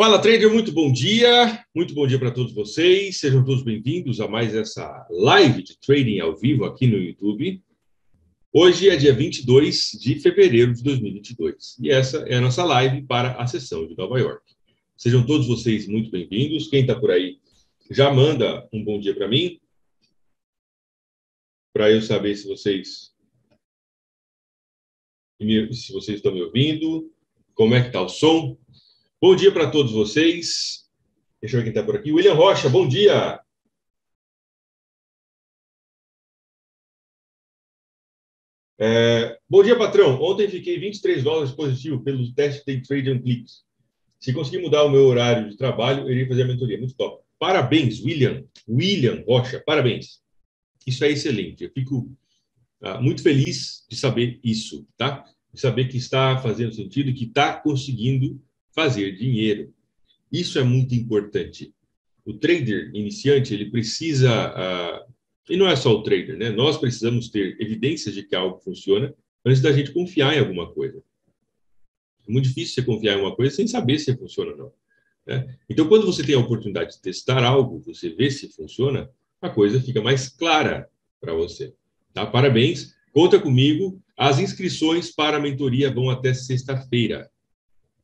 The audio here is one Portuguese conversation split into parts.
Fala trader, muito bom dia, muito bom dia para todos vocês. Sejam todos bem-vindos a mais essa live de trading ao vivo aqui no YouTube. Hoje é dia 22 de fevereiro de 2022 e essa é a nossa live para a sessão de Nova York. Sejam todos vocês muito bem-vindos. Quem está por aí já manda um bom dia para mim, para eu saber se vocês se vocês estão me ouvindo, como é que está o som. Bom dia para todos vocês. Deixa eu ver quem está por aqui. William Rocha, bom dia. É, bom dia, patrão. Ontem fiquei 23 dólares positivo pelo teste Day Trade and Clicks. Se conseguir mudar o meu horário de trabalho, eu irei fazer a mentoria. Muito top. Parabéns, William. William Rocha, parabéns. Isso é excelente. Eu fico ah, muito feliz de saber isso, tá? De saber que está fazendo sentido, que está conseguindo fazer dinheiro. Isso é muito importante. O trader iniciante, ele precisa, uh, e não é só o trader, né? Nós precisamos ter evidências de que algo funciona antes da gente confiar em alguma coisa. É muito difícil você confiar em uma coisa sem saber se funciona ou não. Né? Então, quando você tem a oportunidade de testar algo, você vê se funciona, a coisa fica mais clara para você. Tá? Parabéns, conta comigo. As inscrições para a mentoria vão até sexta-feira.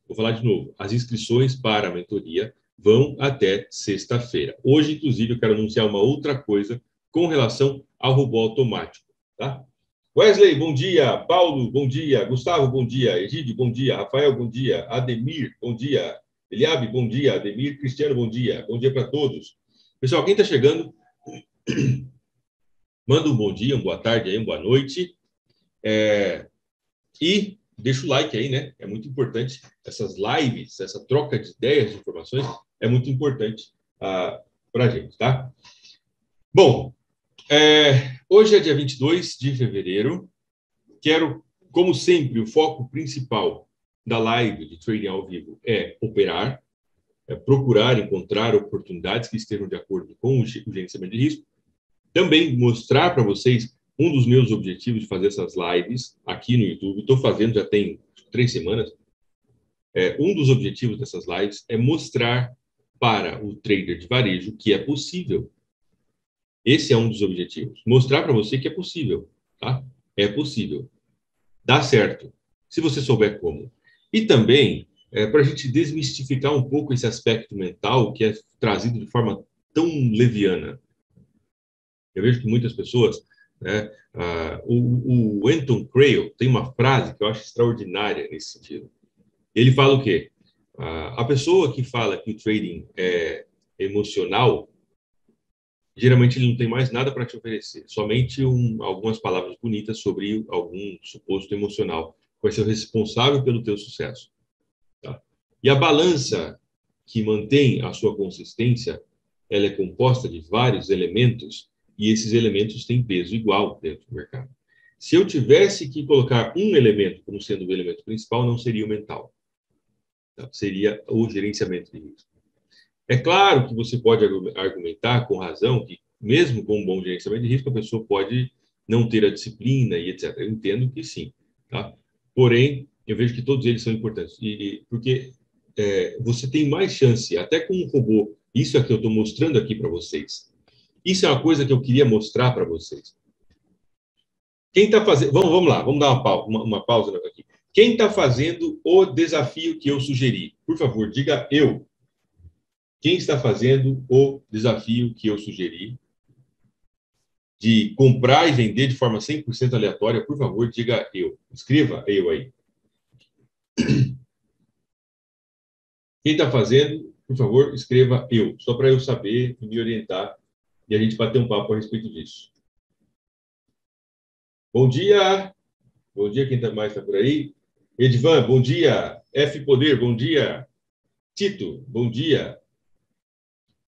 Vou falar de novo. As inscrições para a mentoria vão até sexta-feira. Hoje, inclusive, eu quero anunciar uma outra coisa com relação ao robô automático, tá? Wesley, bom dia. Paulo, bom dia. Gustavo, bom dia. Egídio, bom dia. Rafael, bom dia. Ademir, bom dia. Eliabe, bom dia. Ademir, Cristiano, bom dia. Bom dia para todos. Pessoal, quem está chegando, manda um bom dia, uma boa tarde uma boa noite. É... E deixa o like aí, né? É muito importante. Essas lives, essa troca de ideias, de informações, é muito importante ah, para a gente, tá? Bom, é, hoje é dia 22 de fevereiro. Quero, como sempre, o foco principal da live de trading ao vivo é operar, é procurar encontrar oportunidades que estejam de acordo com o gerenciamento de risco. Também mostrar para vocês um dos meus objetivos de fazer essas lives aqui no YouTube, estou fazendo já tem três semanas. É, um dos objetivos dessas lives é mostrar para o trader de varejo que é possível. Esse é um dos objetivos. Mostrar para você que é possível, tá? É possível. Dá certo, se você souber como. E também é, para a gente desmistificar um pouco esse aspecto mental que é trazido de forma tão leviana. Eu vejo que muitas pessoas né? Ah, o, o Anton Crail tem uma frase que eu acho extraordinária nesse sentido. Ele fala o quê? Ah, a pessoa que fala que o trading é emocional, geralmente ele não tem mais nada para te oferecer, somente um, algumas palavras bonitas sobre algum suposto emocional que vai ser o responsável pelo teu sucesso. Tá? E a balança que mantém a sua consistência, ela é composta de vários elementos e esses elementos têm peso igual dentro do mercado. Se eu tivesse que colocar um elemento como sendo o elemento principal, não seria o mental. Tá? Seria o gerenciamento de risco. É claro que você pode argumentar com razão que, mesmo com um bom gerenciamento de risco, a pessoa pode não ter a disciplina e etc. Eu entendo que sim. Tá? Porém, eu vejo que todos eles são importantes. E, e porque é, você tem mais chance, até com um robô, isso é que eu estou mostrando aqui para vocês, isso é uma coisa que eu queria mostrar para vocês. Quem está fazendo. Vamos, vamos lá, vamos dar uma pausa, uma, uma pausa aqui. Quem está fazendo o desafio que eu sugeri? Por favor, diga eu. Quem está fazendo o desafio que eu sugeri de comprar e vender de forma 100% aleatória? Por favor, diga eu. Escreva eu aí. Quem está fazendo, por favor, escreva eu, só para eu saber e me orientar e a gente bater um papo a respeito disso. Bom dia! Bom dia, quem tá mais está por aí? Edvan, bom dia! F Poder, bom dia! Tito, bom dia!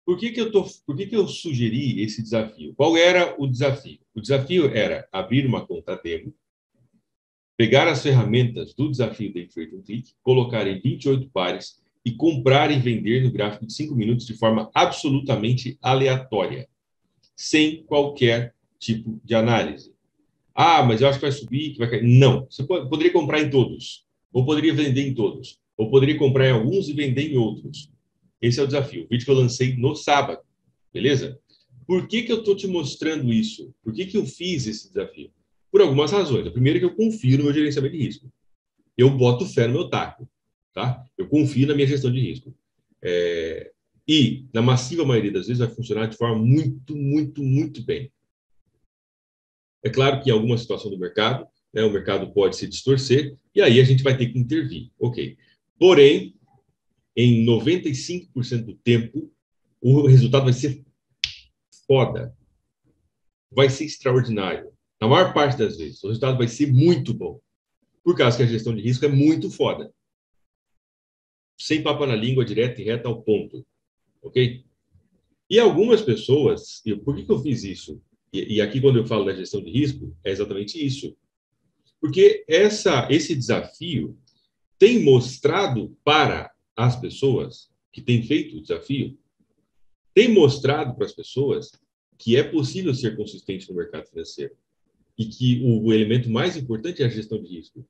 Por que, que, eu, tô, por que, que eu sugeri esse desafio? Qual era o desafio? O desafio era abrir uma conta demo, pegar as ferramentas do desafio Day Trade Click, colocar em 28 pares e comprar e vender no gráfico de 5 minutos de forma absolutamente aleatória sem qualquer tipo de análise. Ah, mas eu acho que vai subir, que vai cair. Não, você pode, poderia comprar em todos, ou poderia vender em todos. Ou poderia comprar em alguns e vender em outros. Esse é o desafio. O vídeo que eu lancei no sábado. Beleza? Por que, que eu estou te mostrando isso? Por que, que eu fiz esse desafio? Por algumas razões. A primeira é que eu confio no meu gerenciamento de risco. Eu boto fé no meu taco. Tá? Eu confio na minha gestão de risco. É... E, na massiva maioria das vezes, vai funcionar de forma muito, muito, muito bem. É claro que em alguma situação do mercado, né, o mercado pode se distorcer, e aí a gente vai ter que intervir. Ok. Porém, em 95% do tempo, o resultado vai ser foda. Vai ser extraordinário. Na maior parte das vezes, o resultado vai ser muito bom. Por causa que a gestão de risco é muito foda. Sem papo na língua, direto e reto ao ponto. Ok? E algumas pessoas, e por que, que eu fiz isso? E, e, aqui, quando eu falo da gestão de risco, é exatamente isso. Porque essa, esse desafio tem mostrado para as pessoas que têm feito o desafio, tem mostrado para as pessoas que é possível ser consistente no mercado financeiro e que o, o elemento mais importante é a gestão de risco.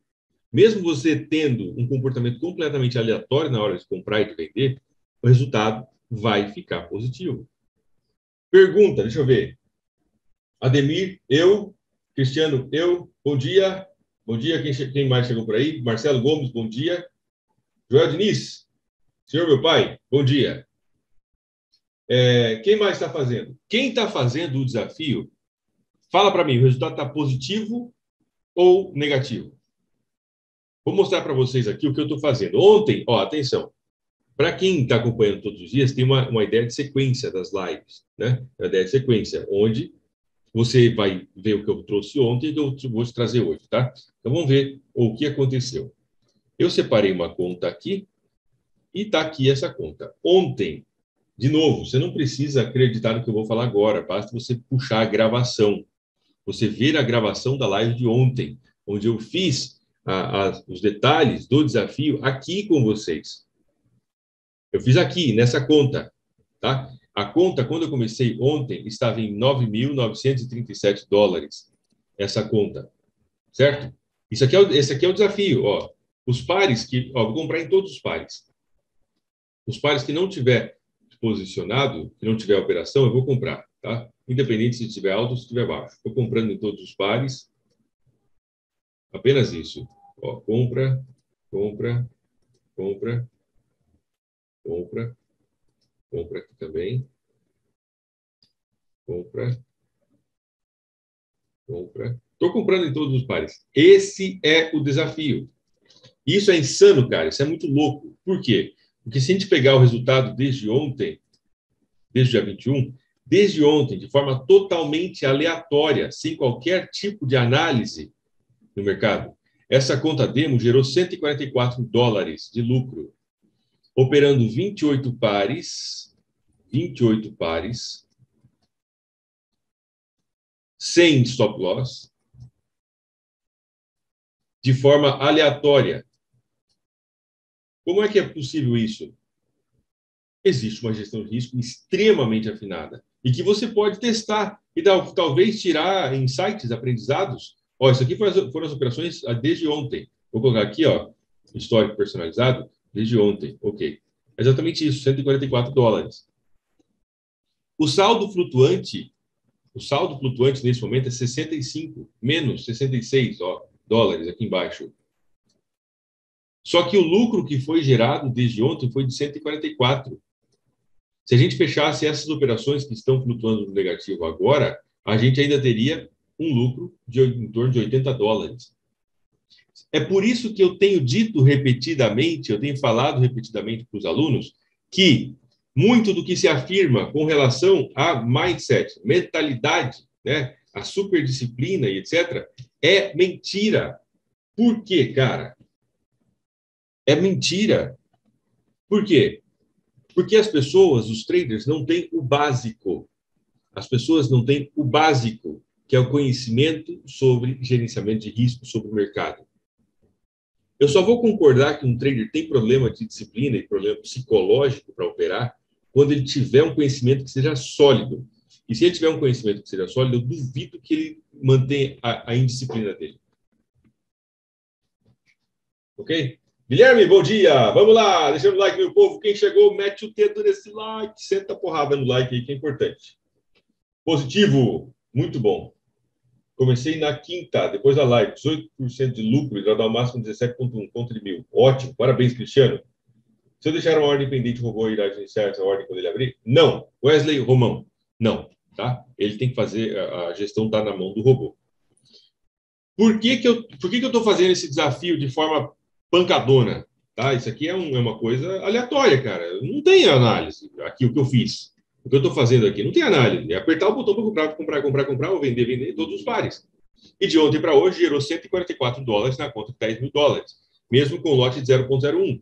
Mesmo você tendo um comportamento completamente aleatório na hora de comprar e de vender, o resultado vai ficar positivo. Pergunta, deixa eu ver. Ademir, eu. Cristiano, eu. Bom dia. Bom dia. Quem, quem mais chegou por aí? Marcelo Gomes, bom dia. Joel Diniz. Senhor meu pai, bom dia. É, quem mais está fazendo? Quem está fazendo o desafio, fala para mim, o resultado está positivo ou negativo? Vou mostrar para vocês aqui o que eu estou fazendo. Ontem, ó, atenção, para quem está acompanhando todos os dias, tem uma, uma ideia de sequência das lives, né? Uma ideia de sequência, onde você vai ver o que eu trouxe ontem e eu vou te trazer hoje, tá? Então vamos ver o que aconteceu. Eu separei uma conta aqui e está aqui essa conta. Ontem, de novo, você não precisa acreditar no que eu vou falar agora, basta você puxar a gravação. Você ver a gravação da live de ontem, onde eu fiz a, a, os detalhes do desafio aqui com vocês. Eu fiz aqui, nessa conta, tá? A conta, quando eu comecei ontem, estava em 9.937 dólares, essa conta, certo? Isso aqui é o, esse aqui é o desafio, ó. Os pares que, ó, vou comprar em todos os pares. Os pares que não tiver posicionado, que não tiver operação, eu vou comprar, tá? Independente se estiver alto ou se estiver baixo. Estou comprando em todos os pares. Apenas isso. Ó, compra, compra, compra, compra, compra aqui também. Compra, compra. Estou comprando em todos os pares. Esse é o desafio. Isso é insano, cara. Isso é muito louco. Por quê? Porque se a gente pegar o resultado desde ontem, desde o dia 21, desde ontem, de forma totalmente aleatória, sem qualquer tipo de análise no mercado, essa conta demo gerou 144 dólares de lucro, operando 28 pares, 28 pares, sem stop loss, de forma aleatória, como é que é possível isso? Existe uma gestão de risco extremamente afinada e que você pode testar e talvez tirar insights, aprendizados. Ó, isso aqui foram as operações ah, desde ontem. Vou colocar aqui, ó, histórico personalizado desde ontem. Ok. Exatamente isso, 144 dólares. O saldo flutuante, o saldo flutuante nesse momento é 65 menos 66 ó, dólares aqui embaixo. Só que o lucro que foi gerado desde ontem foi de 144. Se a gente fechasse essas operações que estão flutuando no negativo agora, a gente ainda teria um lucro de em torno de 80 dólares. É por isso que eu tenho dito repetidamente, eu tenho falado repetidamente para os alunos, que muito do que se afirma com relação a mindset, mentalidade, né, a superdisciplina e etc., é mentira. Por quê, cara? é mentira. Por quê? Porque as pessoas, os traders, não têm o básico. As pessoas não têm o básico, que é o conhecimento sobre gerenciamento de risco sobre o mercado. Eu só vou concordar que um trader tem problema de disciplina e problema psicológico para operar quando ele tiver um conhecimento que seja sólido. E se ele tiver um conhecimento que seja sólido, eu duvido que ele mantenha a, a indisciplina dele. Ok? Guilherme, bom dia. Vamos lá, deixando o like, meu povo. Quem chegou, mete o dedo nesse like. Senta a porrada no like aí, que é importante. Positivo, muito bom. Comecei na quinta, depois da live, 18% de lucro e o máximo 17,1 contra de mil. Ótimo, parabéns, Cristiano. Se eu deixar uma ordem pendente, o robô irá iniciar essa ordem quando ele abrir? Não. Wesley Romão, não. Tá? Ele tem que fazer, a gestão está na mão do robô. Por que, que eu por que, que eu estou fazendo esse desafio de forma pancadona? Tá? Isso aqui é, um, é uma coisa aleatória, cara. Não tem análise aqui o que eu fiz. O que eu estou fazendo aqui não tem análise. É apertar o botão para comprar, comprar, comprar, comprar, ou vender, vender, todos os pares. E de ontem para hoje gerou 144 dólares na conta de 10 mil dólares, mesmo com lote de 0,01.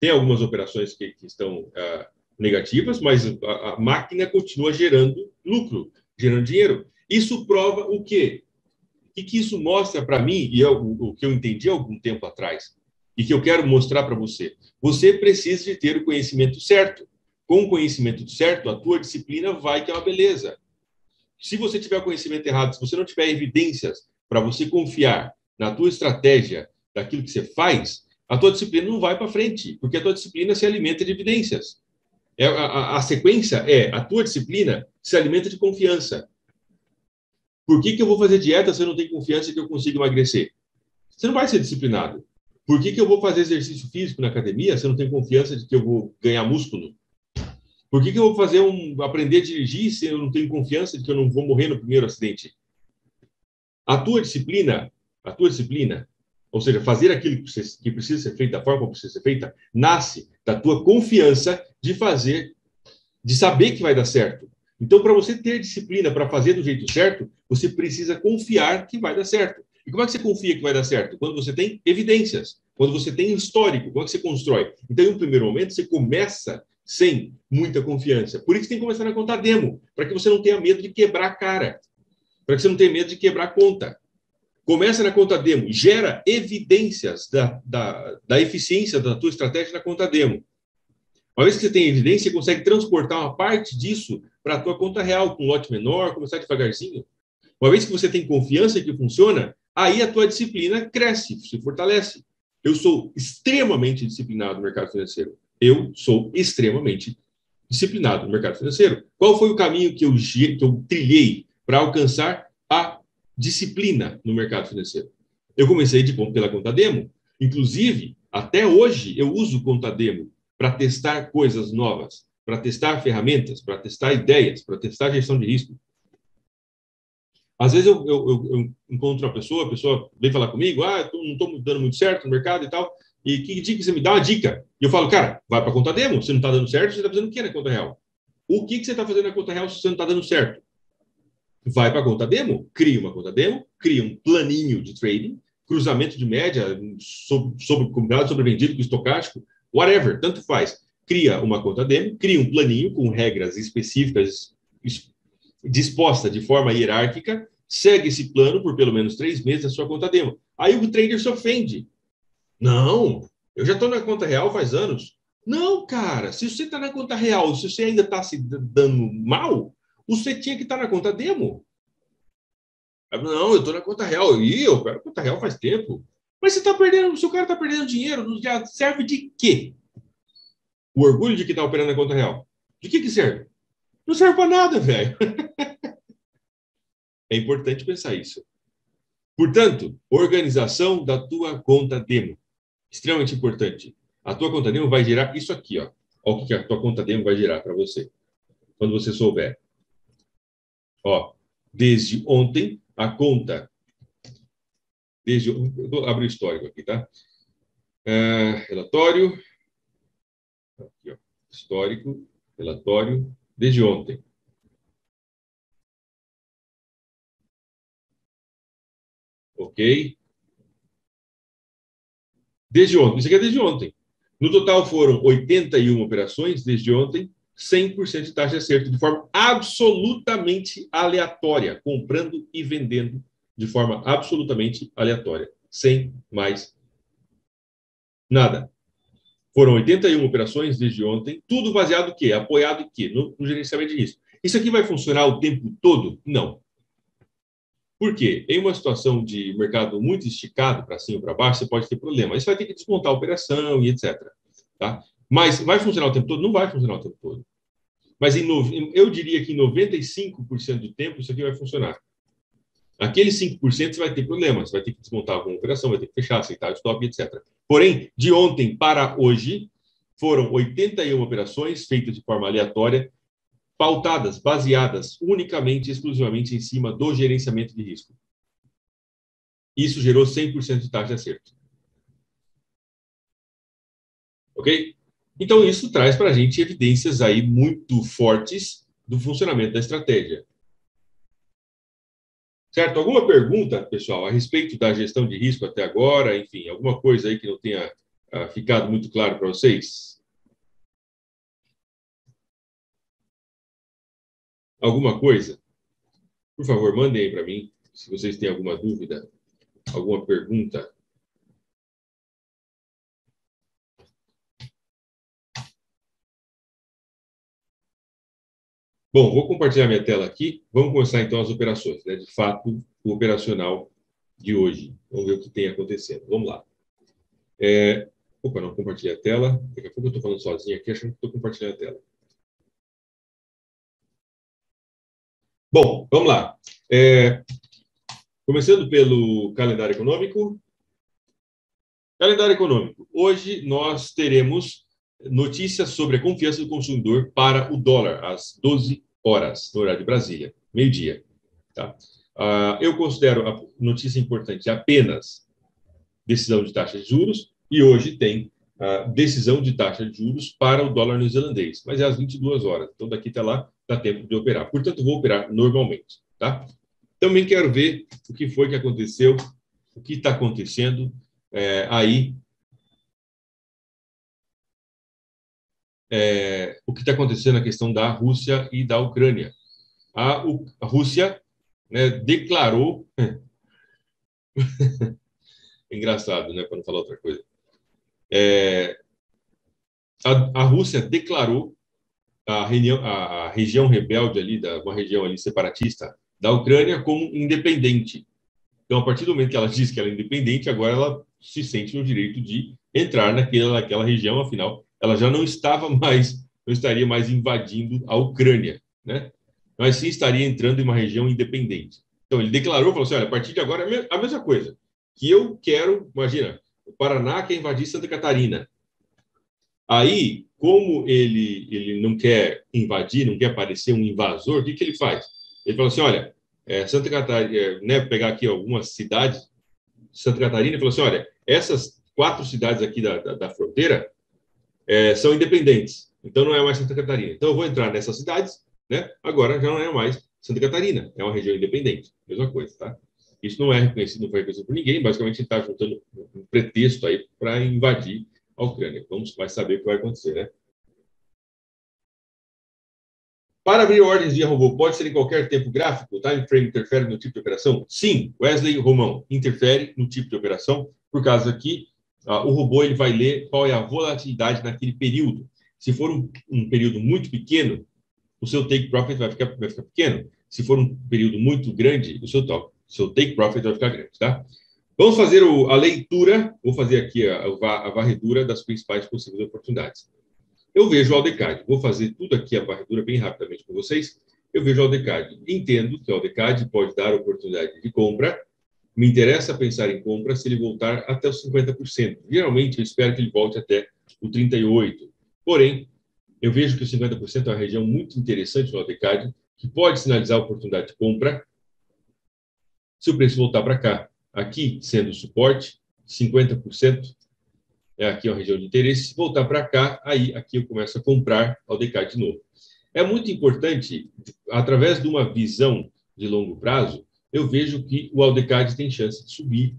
Tem algumas operações que, que estão ah, negativas, mas a, a, máquina continua gerando lucro, gerando dinheiro. Isso prova o quê? O que, isso mostra para mim, e é o, o que eu entendi algum tempo atrás, e que eu quero mostrar para você? Você precisa de ter o conhecimento certo com o conhecimento certo, a tua disciplina vai é uma beleza. Se você tiver o conhecimento errado, se você não tiver evidências para você confiar na tua estratégia, daquilo que você faz, a tua disciplina não vai para frente, porque a tua disciplina se alimenta de evidências. É, a, a, a, sequência é a tua disciplina se alimenta de confiança. Por que, que eu vou fazer dieta se eu não tenho confiança que eu consigo emagrecer? Você não vai ser disciplinado. Por que, que eu vou fazer exercício físico na academia se eu não tenho confiança de que eu vou ganhar músculo? Por que, que eu vou fazer um aprender a dirigir se eu não tenho confiança de que eu não vou morrer no primeiro acidente? A tua disciplina, a tua disciplina, ou seja, fazer aquilo que precisa ser feito da forma como precisa ser feita, nasce da tua confiança de fazer, de saber que vai dar certo. Então, para você ter disciplina para fazer do jeito certo, você precisa confiar que vai dar certo. E como é que você confia que vai dar certo? Quando você tem evidências, quando você tem histórico, como é que você constrói? Então, em um primeiro momento, você começa sem muita confiança. Por isso tem que começar a contar demo, para que você não tenha medo de quebrar a cara, para que você não tenha medo de quebrar a conta. Começa na conta demo, gera evidências da, da, da eficiência da tua estratégia na conta demo. Uma vez que você tem evidência, você consegue transportar uma parte disso para a tua conta real, com um lote menor, começar devagarzinho. Uma vez que você tem confiança que funciona, aí a tua disciplina cresce, se fortalece. Eu sou extremamente disciplinado no mercado financeiro eu sou extremamente disciplinado no mercado financeiro. Qual foi o caminho que eu, que eu trilhei para alcançar a disciplina no mercado financeiro? Eu comecei de, pela conta demo. Inclusive, até hoje, eu uso conta demo para testar coisas novas, para testar ferramentas, para testar ideias, para testar gestão de risco. Às vezes eu, eu, eu, encontro uma pessoa, a pessoa vem falar comigo, ah, não estou dando muito certo no mercado e tal. E que dica você me dá uma dica? E eu falo, cara, vai para a conta demo. Se não está dando certo, você está fazendo o que na conta real? O que, que você está fazendo na conta real se você não está dando certo? Vai para a conta demo, cria uma conta demo, cria um planinho de trading, cruzamento de média, sobre, sobre combinado, sobrevendido com estocástico, whatever, tanto faz. Cria uma conta demo, cria um planinho com regras específicas disposta de forma hierárquica, segue esse plano por pelo menos três meses na sua conta demo. Aí o trader se ofende. Não, eu já estou na conta real faz anos. Não, cara, se você está na conta real, se você ainda está se dando mal, você tinha que estar tá na conta demo. Não, eu estou na conta real. E eu quero conta real faz tempo. Mas você está perdendo, se o cara está perdendo dinheiro, já serve de quê? O orgulho de que está operando na conta real. De que, que serve? Não serve para nada, velho. é importante pensar isso. Portanto, organização da tua conta demo extremamente importante. A tua conta demo vai gerar isso aqui, ó. Olha o que a tua conta demo vai gerar para você. Quando você souber. Ó, desde ontem, a conta. Desde. Eu vou abrir o histórico aqui, tá? É, relatório. Aqui, ó. Histórico. Relatório. Desde ontem. Ok? Desde ontem. Isso aqui é desde ontem. No total foram 81 operações desde ontem, 100% de taxa de acerto, de forma absolutamente aleatória, comprando e vendendo de forma absolutamente aleatória, sem mais nada. Foram 81 operações desde ontem, tudo baseado no quê? Apoiado em quê? No, no gerenciamento de risco. Isso aqui vai funcionar o tempo todo? Não. Por quê? Em uma situação de mercado muito esticado para cima ou para baixo, você pode ter problema. Você vai ter que desmontar a operação e etc. Tá? Mas vai funcionar o tempo todo? Não vai funcionar o tempo todo. Mas em, eu diria que em 95% do tempo isso aqui vai funcionar. Aqueles 5% você vai ter problemas, vai ter que desmontar alguma operação, vai ter que fechar, aceitar o stop, etc. Porém, de ontem para hoje, foram 81 operações feitas de forma aleatória, pautadas, baseadas unicamente, exclusivamente em cima do gerenciamento de risco. Isso gerou 100% de taxa de acerto. Ok? Então, isso traz para a gente evidências aí muito fortes do funcionamento da estratégia. Certo? Alguma pergunta, pessoal, a respeito da gestão de risco até agora? Enfim, alguma coisa aí que não tenha uh, ficado muito claro para vocês? Alguma coisa? Por favor, mandem aí para mim, se vocês têm alguma dúvida, alguma pergunta. Bom, vou compartilhar minha tela aqui. Vamos começar então as operações, né? De fato, o operacional de hoje. Vamos ver o que tem acontecendo. Vamos lá. É... Opa, não compartilhei a tela. Daqui a pouco eu estou falando sozinho aqui, achando que estou compartilhando a tela. Bom, vamos lá. É... Começando pelo calendário econômico. Calendário econômico. Hoje nós teremos notícias sobre a confiança do consumidor para o dólar, às 12 horas, no horário de Brasília, meio-dia. Tá? Uh, eu considero a notícia importante apenas decisão de taxa de juros, e hoje tem uh, decisão de taxa de juros para o dólar neozelandês, mas é às 22 horas, então daqui até lá dá tempo de operar. Portanto, vou operar normalmente. Tá? Também quero ver o que foi que aconteceu, o que está acontecendo é, aí é, o que está acontecendo na questão da Rússia e da Ucrânia. A, a Rússia né, declarou. Engraçado, né? Para não falar outra coisa. É, a, a, Rússia declarou a, reunião, a, a, região rebelde ali, da, uma região ali separatista da Ucrânia como independente. Então, a partir do momento que ela diz que ela é independente, agora ela se sente no direito de entrar naquela, naquela região, afinal, ela já não estava mais, não estaria mais invadindo a Ucrânia, né? Mas sim estaria entrando em uma região independente. Então ele declarou, falou assim, olha, a partir de agora é a mesma coisa. Que eu quero, imagina, o Paraná quer invadir Santa Catarina. Aí, como ele ele não quer invadir, não quer parecer um invasor, o que que ele faz? Ele falou assim, olha, é, Santa Catarina, é, né, pegar aqui algumas cidades, Santa Catarina, falou assim, olha, essas quatro cidades aqui da, da, da fronteira, é, são independentes. Então não é mais Santa Catarina. Então eu vou entrar nessas cidades, né? Agora já não é mais Santa Catarina, é uma região independente. Mesma coisa, tá? Isso não é reconhecido, não foi reconhecido por ninguém. Basicamente está juntando um pretexto aí para invadir a Ucrânia. Vamos vai saber o que vai acontecer, né? Para abrir ordens de robô, pode ser em qualquer tempo gráfico? O time frame interfere no tipo de operação? Sim, Wesley Romão, interfere no tipo de operação, por causa que ah, o robô ele vai ler qual é a volatilidade naquele período. Se for um, um período muito pequeno, o seu take profit vai ficar, vai ficar pequeno. Se for um período muito grande, o seu, seu take profit vai ficar grande, tá? Vamos fazer o, a leitura, vou fazer aqui a, a, varredura das principais possíveis oportunidades. Eu vejo o Aldecad, vou fazer tudo aqui a varredura bem rapidamente com vocês. Eu vejo o Aldecad, entendo que o Aldecad pode dar oportunidade de compra, me interessa pensar em compra se ele voltar até os 50%. Geralmente, eu espero que ele volte até o 38%. Porém, eu vejo que o 50% é uma região muito interessante no AutoCAD, que pode sinalizar oportunidade de compra se o preço voltar para cá. Aqui, sendo suporte, 50% é aqui a região de interesse. Se voltar para cá, aí aqui eu começo a comprar ao de novo. É muito importante, através de uma visão de longo prazo, eu vejo que o Aldecad tem chance de subir.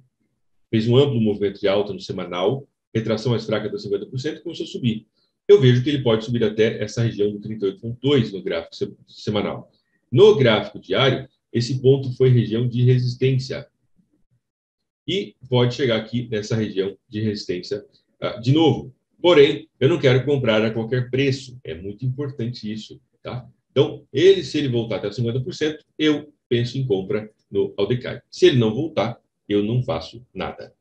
Fez um amplo movimento de alta no semanal, retração mais fraca de 50%, começou a subir. Eu vejo que ele pode subir até essa região do 38,2 no gráfico semanal. No gráfico diário, esse ponto foi região de resistência. E pode chegar aqui nessa região de resistência uh, de novo. Porém, eu não quero comprar a qualquer preço. É muito importante isso, tá? Então, ele, se ele voltar até 50%, eu penso em compra no Aldecard. Se ele não voltar, eu não faço nada.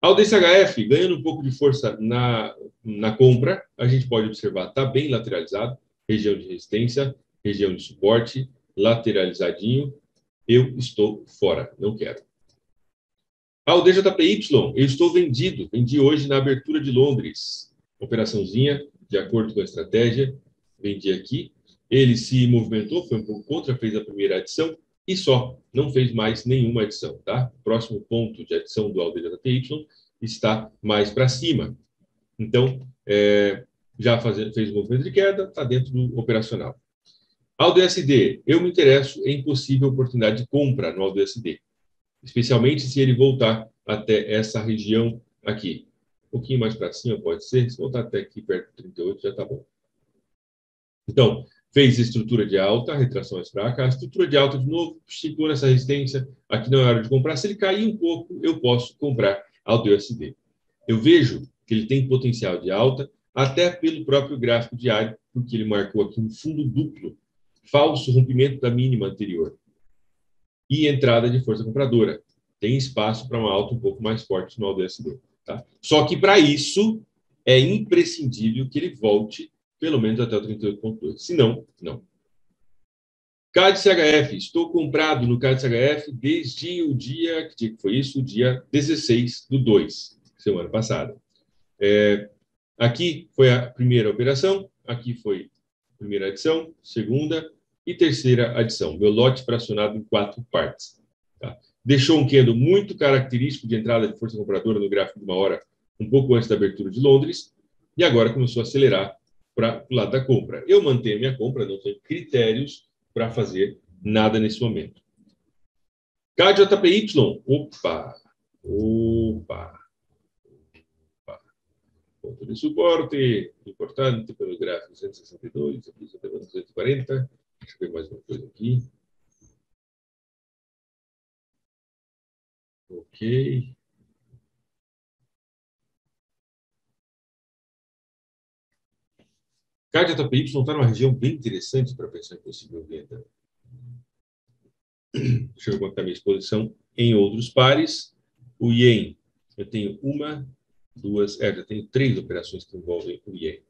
Ao DCHF, ganhando um pouco de força na, na compra, a gente pode observar, está bem lateralizado, região de resistência, região de suporte, lateralizadinho, eu estou fora, não quero. Ao DJPY, eu estou vendido, vendi hoje na abertura de Londres, operaçãozinha, de acordo com a estratégia, vendi aqui, ele se movimentou, foi um pouco contra, fez a primeira adição, e só, não fez mais nenhuma adição, tá? O próximo ponto de adição do ALDJPY está mais para cima. Então, é, já faz, fez o movimento de queda, está dentro do operacional. ALDSD, eu me interesso em possível oportunidade de compra no ALDSD, especialmente se ele voltar até essa região aqui. Um pouquinho mais para cima pode ser, se voltar até aqui perto do 38 já está bom. Então, fez estrutura de alta, retração mais fraca, a estrutura de alta de novo, ficou nessa resistência, aqui não é hora de comprar, se ele cair um pouco, eu posso comprar ao USD. Eu vejo que ele tem potencial de alta, até pelo próprio gráfico diário, porque ele marcou aqui um fundo duplo, falso rompimento da mínima anterior e entrada de força compradora. Tem espaço para uma alta um pouco mais forte no ALDSD. Tá? Só que para isso é imprescindível que ele volte pelo menos até o 38,2. Se não, não. CAD-CHF, estou comprado no CAD-CHF desde o dia, que dia que foi isso? O dia 16 do 2, semana passada. É, aqui foi a primeira operação, aqui foi a primeira adição, segunda e terceira adição. Meu lote fracionado em quatro partes. Tá? Deixou um candle muito característico de entrada de força compradora no gráfico de uma hora, um pouco antes da abertura de Londres, e agora começou a acelerar para o lado da compra. Eu mantenho minha compra, não tenho critérios para fazer nada nesse momento. KJPY, opa, opa, opa. Ponto de suporte, importante pelo gráfico 162, aqui 240. Deixa eu ver mais uma coisa aqui. Ok. Cádia TPY está numa região bem interessante para pensar em possível venda. Deixa eu a minha exposição em outros pares. O Yen, eu tenho uma, duas, é, já tenho três operações que envolvem o Yen.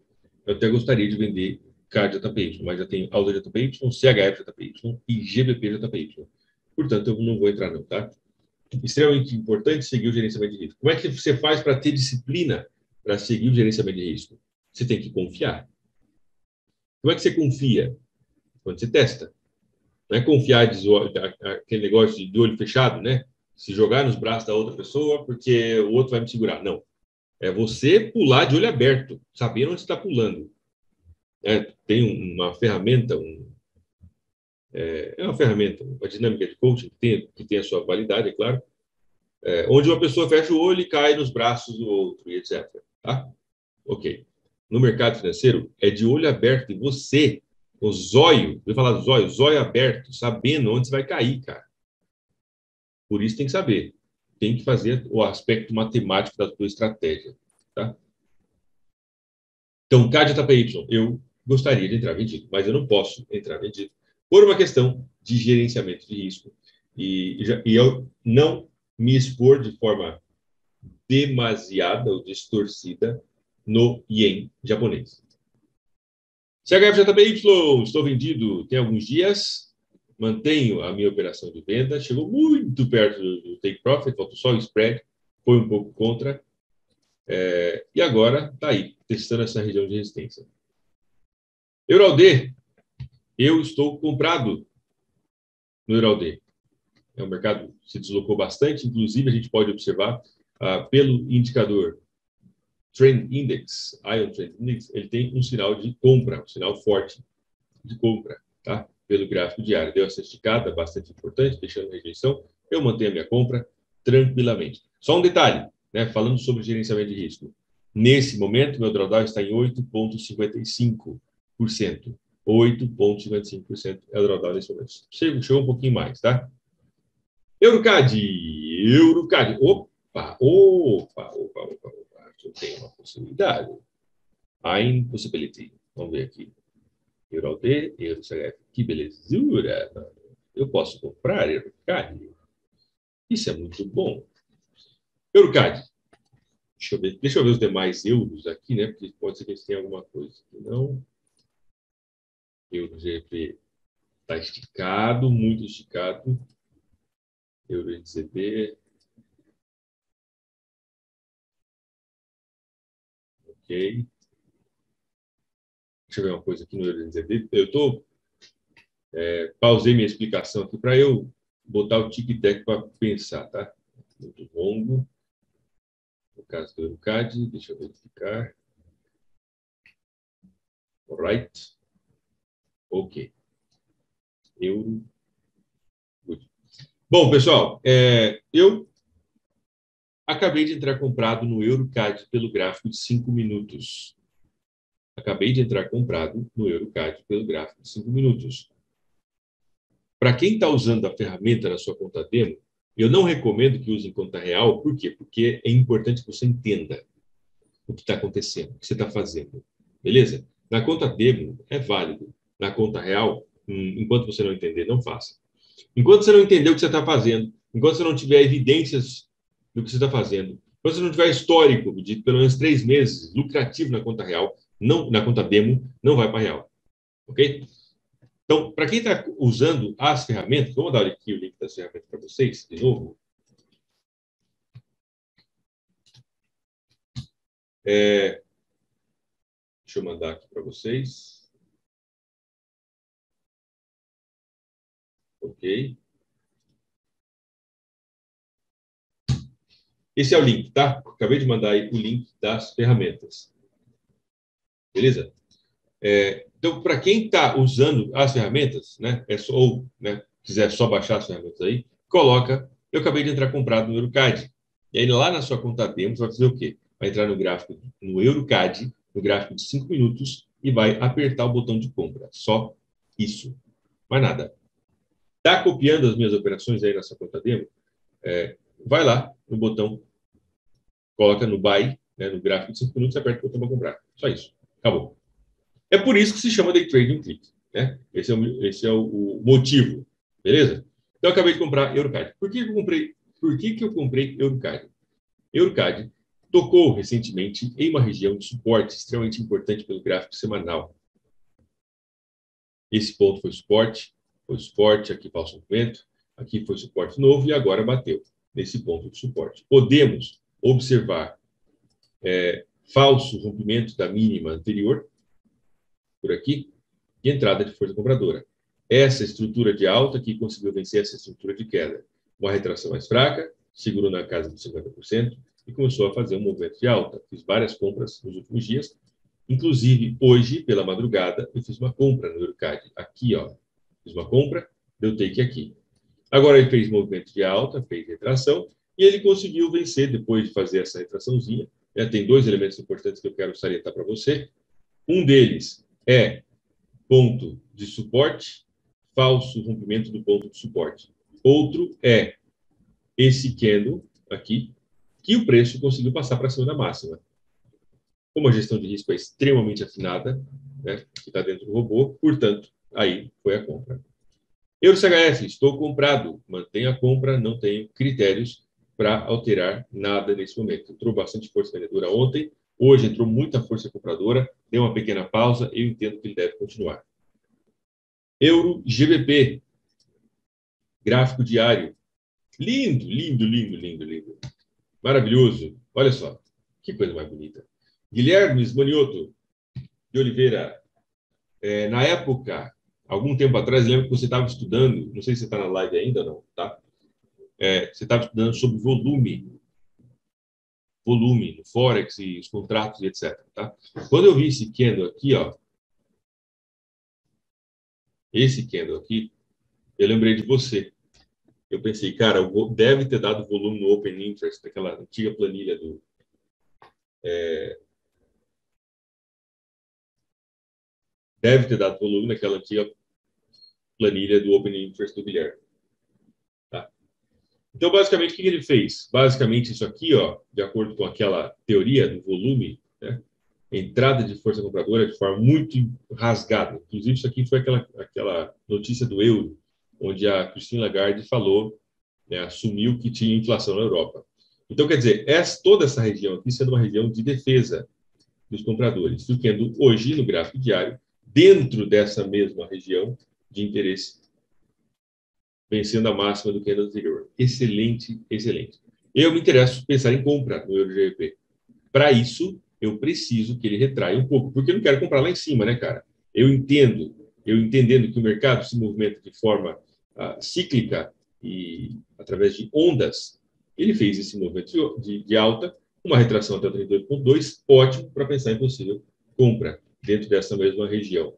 Eu até gostaria de vender CAD JPY, mas já tenho Alda JPY, CHF JPY e GBP JPY. Portanto, eu não vou entrar não, tá? Extremamente importante seguir o gerenciamento de risco. Como é que você faz para ter disciplina para seguir o gerenciamento de risco? Você tem que confiar. Como é que você confia? Quando você testa. Não é confiar de, aquele negócio de olho fechado, né? Se jogar nos braços da outra pessoa porque o outro vai me segurar. Não. É você pular de olho aberto, sabendo onde está pulando. É, tem uma ferramenta, um, é, é, uma ferramenta, uma dinâmica de coaching que tem, que tem a sua validade, é claro, é, onde uma pessoa fecha o olho e cai nos braços do outro, e etc. Tá? Ok no mercado financeiro é de olho aberto e você, o zóio, eu falar zóio, zóio aberto, sabendo onde você vai cair, cara. Por isso tem que saber. Tem que fazer o aspecto matemático da sua estratégia, tá? Então, CAD TPY, eu gostaria de entrar vendido, mas eu não posso entrar vendido por uma questão de gerenciamento de risco e, e eu não me expor de forma demasiada ou distorcida no ien japonês. CHFJPY, estou vendido tem alguns dias, mantenho a minha operação de venda, chegou muito perto do take profit, faltou só o spread, foi um pouco contra, é, e agora está aí, testando essa região de resistência. Eurald, eu estou comprado no Eurald. É, o mercado se deslocou bastante, inclusive a gente pode observar ah, pelo indicador Trend Index, Ion Trend Index, ele tem um sinal de compra, um sinal forte de compra, tá? Pelo gráfico diário. Deu essa esticada bastante importante, deixando rejeição. Eu mantenho a minha compra tranquilamente. Só um detalhe, né? Falando sobre gerenciamento de risco. Nesse momento, meu drawdown está em 8,55%. 8,55% é o drawdown nesse momento. Chegou, chegou um pouquinho mais, tá? Eurocad, Eurocad. Opa, opa, opa, opa, opa eu tenho uma possibilidade. Ein possibility. Vamos ver aqui. Euro D, Euro CHF. Que belezura! eu posso comprar Eurocad. Isso é muito bom. Eurocad. Deixa eu ver, deixa eu ver os demais euros aqui, né? Porque pode ser que eles tenham alguma coisa. Não. Euro está esticado, muito esticado. Euro. Ok. Deixa eu ver uma coisa aqui no Euro. Eu estou é, pausei minha explicação aqui para eu botar o tic-tac para pensar, tá? Muito longo. No caso do EuroCAD, deixa eu verificar. Alright. Ok. Good. Bom, pessoal, é, eu acabei de entrar comprado no EuroCAD pelo gráfico de 5 minutos. Acabei de entrar comprado no EuroCAD pelo gráfico de 5 minutos. Para quem está usando a ferramenta na sua conta demo, eu não recomendo que use em conta real, por quê? Porque é importante que você entenda o que está acontecendo, o que você está fazendo. Beleza? Na conta demo é válido. Na conta real, hum, enquanto você não entender, não faça. Enquanto você não entender o que você está fazendo, enquanto você não tiver evidências do que você está fazendo, enquanto você não tiver histórico de pelo menos três meses lucrativo na conta real, não na conta demo, não vai para real. Ok? Então, para quem está usando as ferramentas, vamos dar aqui o link das ferramentas para vocês, de novo. É, deixa eu mandar aqui para vocês. Ok. Esse é o link, tá? Acabei de mandar aí o link das ferramentas. Beleza? É, então, para quem está usando as ferramentas, né, é só, ou né, quiser só baixar as ferramentas aí, coloca, eu acabei de entrar comprado no EuroCAD. E aí, lá na sua conta demo, você vai fazer o quê? Vai entrar no gráfico, no EuroCAD, no gráfico de 5 minutos, e vai apertar o botão de compra. Só isso. Mais nada. Está copiando as minhas operações aí nessa conta demo? É, vai lá no botão, coloca no Buy, né, no gráfico de 5 minutos, aperta o botão para comprar. Só isso. Acabou. É por isso que se chama day trade um clique. Né? Esse é, o, esse é o, o, motivo, beleza? Então, eu acabei de comprar Eurocard. Por que, eu comprei? Por que, que eu comprei Eurocard? Eurocard tocou recentemente em uma região de suporte extremamente importante pelo gráfico semanal. Esse ponto foi suporte, foi suporte, aqui falso rompimento, aqui foi suporte novo e agora bateu nesse ponto de suporte. Podemos observar é, falso rompimento da mínima anterior, por aqui, e entrada de força compradora. Essa estrutura de alta que conseguiu vencer essa estrutura de queda. Uma retração mais fraca, segurou na casa dos 50% e começou a fazer um movimento de alta. Fiz várias compras nos últimos dias, inclusive hoje, pela madrugada, eu fiz uma compra no Eurocad. Aqui, ó, fiz uma compra, deu take aqui. Agora ele fez movimento de alta, fez retração, e ele conseguiu vencer depois de fazer essa retraçãozinha. Já tem dois elementos importantes que eu quero salientar para você. Um deles é ponto de suporte, falso rompimento do ponto de suporte. Outro é esse candle aqui, que o preço conseguiu passar para cima da máxima. Como a gestão de risco é extremamente afinada, né, que está dentro do robô, portanto, aí foi a compra. Euro CHF, estou comprado, mantenho a compra, não tenho critérios para alterar nada nesse momento. Entrou bastante força vendedora ontem, Hoje entrou muita força compradora, deu uma pequena pausa, eu entendo que ele deve continuar. Euro GBP, gráfico diário. Lindo, lindo, lindo, lindo, lindo. Maravilhoso. Olha só, que coisa mais bonita. Guilherme Smanioto de Oliveira, é, na época, algum tempo atrás, lembro que você estava estudando, não sei se você está na live ainda não, tá? É, você estava estudando sobre volume volume no Forex e os contratos e etc. Tá? Quando eu vi esse candle aqui, ó, esse candle aqui, eu lembrei de você. Eu pensei, cara, deve ter dado volume no Open Interest, daquela antiga planilha do. É, deve ter dado volume naquela antiga planilha do Open Interest do Guilherme. Então, basicamente, o que ele fez? Basicamente, isso aqui, ó, de acordo com aquela teoria do volume, né, entrada de força compradora de forma muito rasgada. Inclusive, isso aqui foi aquela, aquela notícia do euro, onde a Christine Lagarde falou, né, assumiu que tinha inflação na Europa. Então, quer dizer, essa, toda essa região aqui sendo uma região de defesa dos compradores, ficando hoje no gráfico diário, dentro dessa mesma região de interesse, vencendo a máxima do candle anterior. Excelente, excelente. Eu me interesso pensar em compra no euro GBP. Para isso, eu preciso que ele retraia um pouco, porque eu não quero comprar lá em cima, né, cara? Eu entendo, eu entendendo que o mercado se movimenta de forma uh, cíclica e através de ondas, ele fez esse movimento de, de alta, uma retração até o 38,2, ótimo para pensar em possível compra dentro dessa mesma região.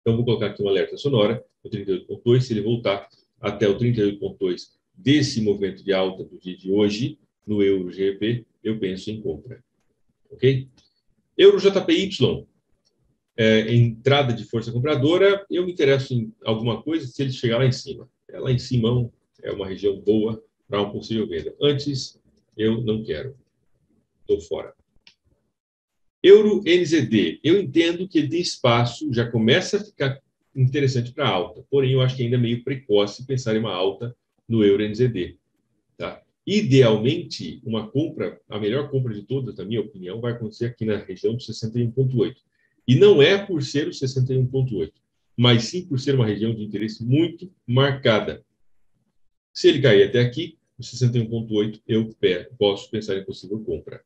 Então, vou colocar aqui um alerta sonora, o 38,2, se ele voltar até o 38,2 desse movimento de alta do dia de hoje, no euro GBP, eu penso em compra. Ok? Euro JPY, é, entrada de força compradora, eu me interesso em alguma coisa se ele chegar lá em cima. É, lá em cima é uma região boa para uma possível venda. Antes, eu não quero. Estou fora. Euro NZD, eu entendo que ele tem espaço, já começa a ficar interessante para alta, porém eu acho que ainda é meio precoce pensar em uma alta no Euro NZD. Tá? Idealmente, uma compra, a melhor compra de todas, na minha opinião, vai acontecer aqui na região de 61,8. E não é por ser o 61,8, mas sim por ser uma região de interesse muito marcada. Se ele cair até aqui, o 61,8, eu posso pensar em possível compra.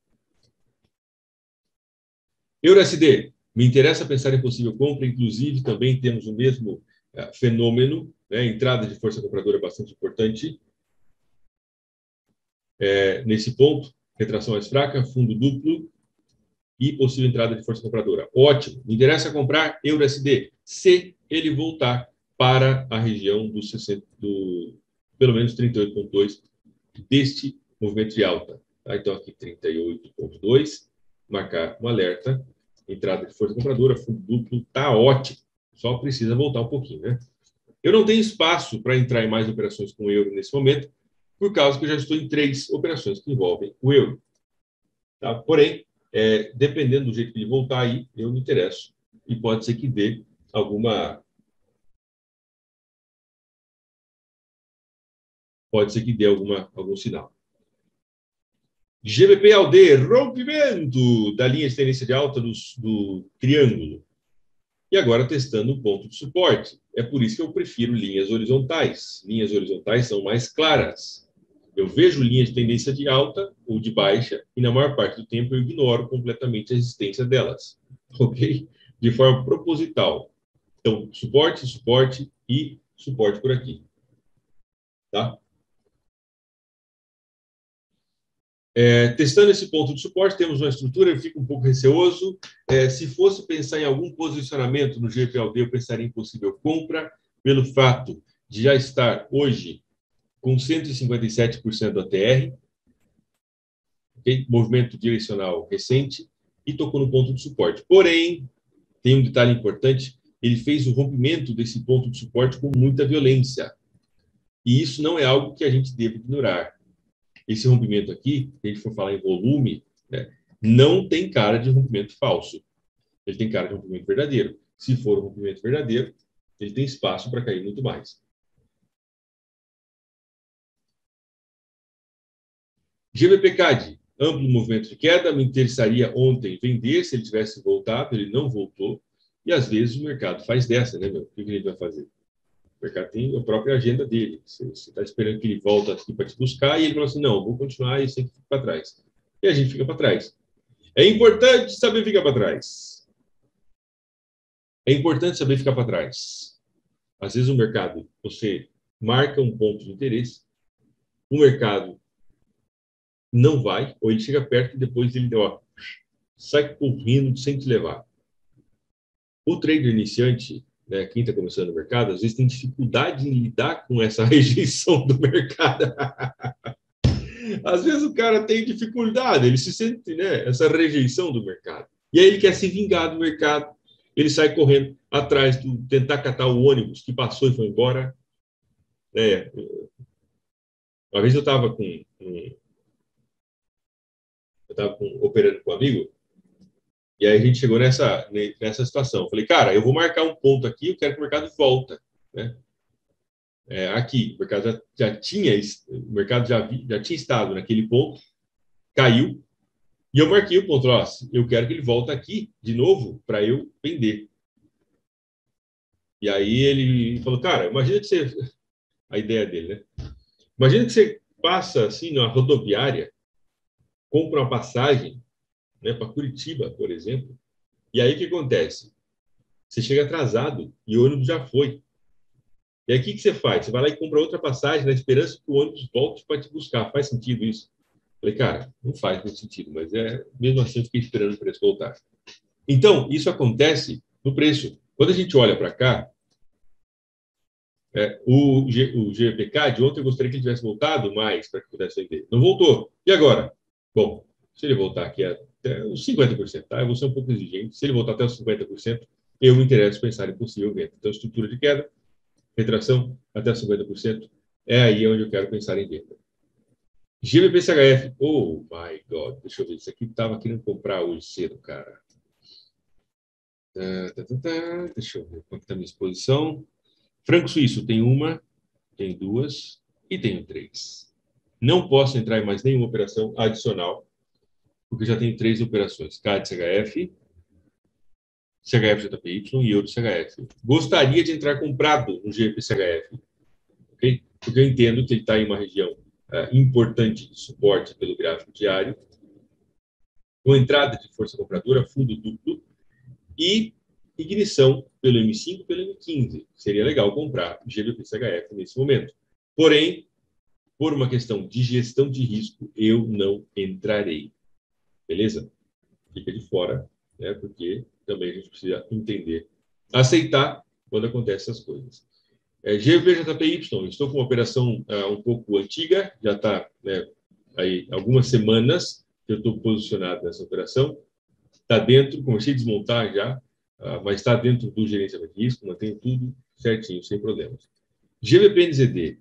EURSD, me interessa pensar em possível compra, inclusive também temos o mesmo uh, fenômeno, né, entrada de força compradora bastante importante. É, nesse ponto, retração mais fraca, fundo duplo e possível entrada de força compradora. Ótimo, me interessa comprar EURSD, se ele voltar para a região do, 60, do pelo menos 38,2 deste movimento de alta. Tá? Então, aqui 38,2, marcar um alerta entrada de força compradora, fundo duplo, está ótimo. Só precisa voltar um pouquinho, né? Eu não tenho espaço para entrar em mais operações com euro nesse momento, por causa que eu já estou em três operações que envolvem o euro. Tá? Porém, é, dependendo do jeito que ele voltar aí, eu me interesso. E pode ser que dê alguma. Pode ser que dê alguma, algum sinal. GBP-ALD, rompimento da linha de tendência de alta do, do triângulo. E agora testando um ponto de suporte. É por isso que eu prefiro linhas horizontais. Linhas horizontais são mais claras. Eu vejo linhas de tendência de alta ou de baixa e na maior parte do tempo eu ignoro completamente a existência delas. Ok? De forma proposital. Então, suporte, suporte e suporte por aqui. Tá? É, testando esse ponto de suporte, temos uma estrutura, eu fico um pouco receoso. É, se fosse pensar em algum posicionamento no GPLD, eu pensaria em possível compra, pelo fato de já estar hoje com 157% da TR, okay? movimento direcional recente, e tocou no ponto de suporte. Porém, tem um detalhe importante, ele fez o rompimento desse ponto de suporte com muita violência. E isso não é algo que a gente deve ignorar esse rompimento aqui, se a gente for falar em volume, né, não tem cara de rompimento falso. Ele tem cara de rompimento verdadeiro. Se for um rompimento verdadeiro, ele tem espaço para cair muito mais. GBPCAD, amplo movimento de queda, me interessaria ontem vender se ele tivesse voltado, ele não voltou, e às vezes o mercado faz dessa, né, meu? O que ele vai fazer? O mercado tem a própria agenda dele. Você está esperando que ele volte aqui para te buscar e ele fala assim: não, vou continuar e você fica para trás. E a gente fica para trás. É importante saber ficar para trás. É importante saber ficar para trás. Às vezes o mercado, você marca um ponto de interesse, o mercado não vai, ou ele chega perto e depois ele ó, sai correndo sem te levar. O trader iniciante, né, quem está começando no mercado, às vezes tem dificuldade em lidar com essa rejeição do mercado. às vezes o cara tem dificuldade, ele se sente, né, essa rejeição do mercado. E aí ele quer se vingar do mercado, ele sai correndo atrás do tentar catar o ônibus que passou e foi embora. É, uma vez eu estava com, com, eu estava operando com um amigo e aí a gente chegou nessa, nessa situação. falei, cara, eu vou marcar um ponto aqui, eu quero que o mercado volta. né? É, aqui, o mercado já, já tinha, o mercado já, já tinha estado naquele ponto, caiu, e eu marquei o ponto, ó, eu quero que ele volte aqui de novo para eu vender. E aí ele falou, cara, imagina que você, a ideia dele, né? Imagina que você passa assim na rodoviária, compra uma passagem, né, para Curitiba, por exemplo, e aí o que acontece? Você chega atrasado e o ônibus já foi. E aí o que, você faz? Você vai lá e compra outra passagem na esperança que o ônibus volte para te buscar. Faz sentido isso? Falei, cara, não faz muito sentido, mas é mesmo assim eu fiquei esperando o preço voltar. Então, isso acontece no preço. Quando a gente olha para cá, é, o, G, o GPK de ontem eu gostaria que ele tivesse voltado mais para que pudesse vender. Não voltou. E agora? Bom, se ele voltar aqui até os 50%, tá? Eu vou ser um pouco exigente. Se ele voltar até os 50%, eu me interesso pensar em possível venda. Então, estrutura de queda, retração até 50%, é aí onde eu quero pensar em venda. GBPCHF, oh my God, deixa eu ver, isso aqui estava querendo comprar hoje cedo, cara. Tá, tá, tá, tá. Deixa eu ver quanto está a minha exposição. Franco Suíço tem uma, tem duas e tenho três. Não posso entrar em mais nenhuma operação adicional, porque já tenho três operações: CAD CHF, CHF JPY e Euro CHF. Gostaria de entrar comprado no GPCHF, ok? Porque eu entendo que ele está em uma região uh, importante de suporte pelo gráfico diário, com entrada de força compradora, fundo duplo e ignição pelo M5 e pelo M15. Seria legal comprar GBP-CHF nesse momento. Porém, por uma questão de gestão de risco, eu não entrarei. Beleza? Fica de fora, né? porque também a gente precisa entender, aceitar quando acontecem essas coisas. É, GVJPY, estou com uma operação uh, um pouco antiga, já está né, aí algumas semanas que eu estou posicionado nessa operação. Está dentro, comecei a desmontar já, uh, mas está dentro do gerenciamento de risco, mantém tudo certinho, sem problemas. GVPNZD.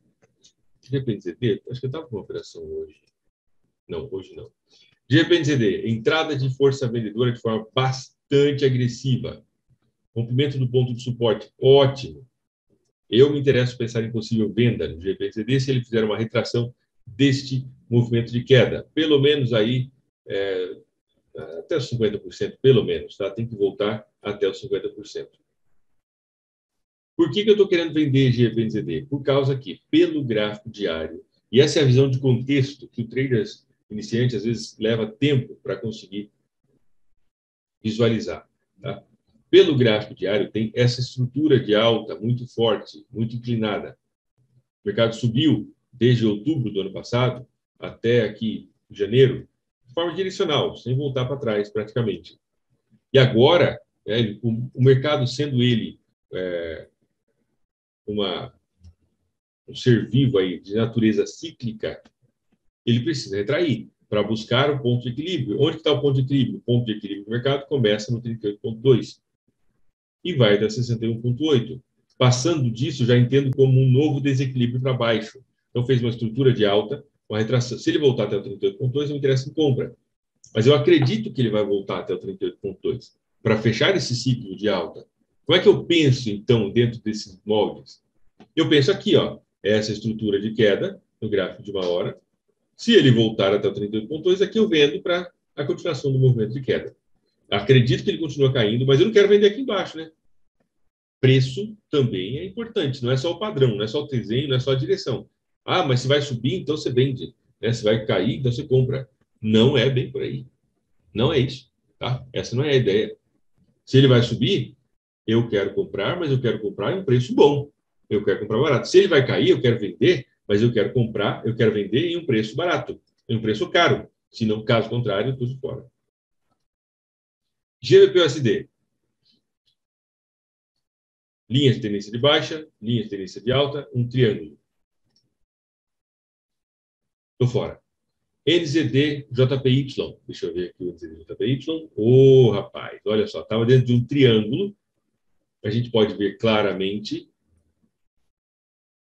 GVPNZD, acho que eu estava com uma operação hoje. Não, hoje não. GVPNZD, entrada de força vendedora de forma bastante agressiva. Rompimento do ponto de suporte, ótimo. Eu me interesso pensar em possível venda no GPCD se ele fizer uma retração deste movimento de queda. Pelo menos aí, é, até os 50%, pelo menos, tá? Tem que voltar até os 50%. Por que, que eu estou querendo vender GPNZD? Por causa que, pelo gráfico diário, e essa é a visão de contexto que o traders iniciante às vezes leva tempo para conseguir visualizar. Tá? pelo gráfico diário, tem essa estrutura de alta muito forte, muito inclinada. O mercado subiu desde outubro do ano passado até aqui, janeiro, de forma direcional, sem voltar para trás praticamente. E agora, é, o, o, mercado sendo ele é, uma, um ser vivo aí de natureza cíclica, ele precisa retrair para buscar o ponto de equilíbrio. Onde está o ponto de equilíbrio? O ponto de equilíbrio do mercado começa no 38,2 e vai até 61,8. Passando disso, já entendo como um novo desequilíbrio para baixo. Então, fez uma estrutura de alta, uma retração. Se ele voltar até o 38,2, eu me interesso em compra. Mas eu acredito que ele vai voltar até o 38,2 para fechar esse ciclo de alta. Como é que eu penso, então, dentro desses moldes? Eu penso aqui, ó, essa estrutura de queda no gráfico de uma hora. Se ele voltar até o 38,2, aqui eu vendo para a continuação do movimento de queda. Acredito que ele continua caindo, mas eu não quero vender aqui embaixo, né? Preço também é importante, não é só o padrão, não é só o desenho, não é só a direção. Ah, mas se vai subir, então você vende. Né? Se vai cair, então você compra. Não é bem por aí. Não é isso, tá? Essa não é a ideia. Se ele vai subir, eu quero comprar, mas eu quero comprar em um preço bom. Eu quero comprar barato. Se ele vai cair, eu quero vender, mas eu quero comprar, eu quero vender em um preço barato, em um preço caro. Se não, caso contrário, de fora. GBPUSD. Linha de tendência de baixa, linha de tendência de alta, um triângulo. Estou fora. NZD JPY. Deixa eu ver aqui o NZD JPY. Ô, oh, rapaz, olha só, estava dentro de um triângulo. A gente pode ver claramente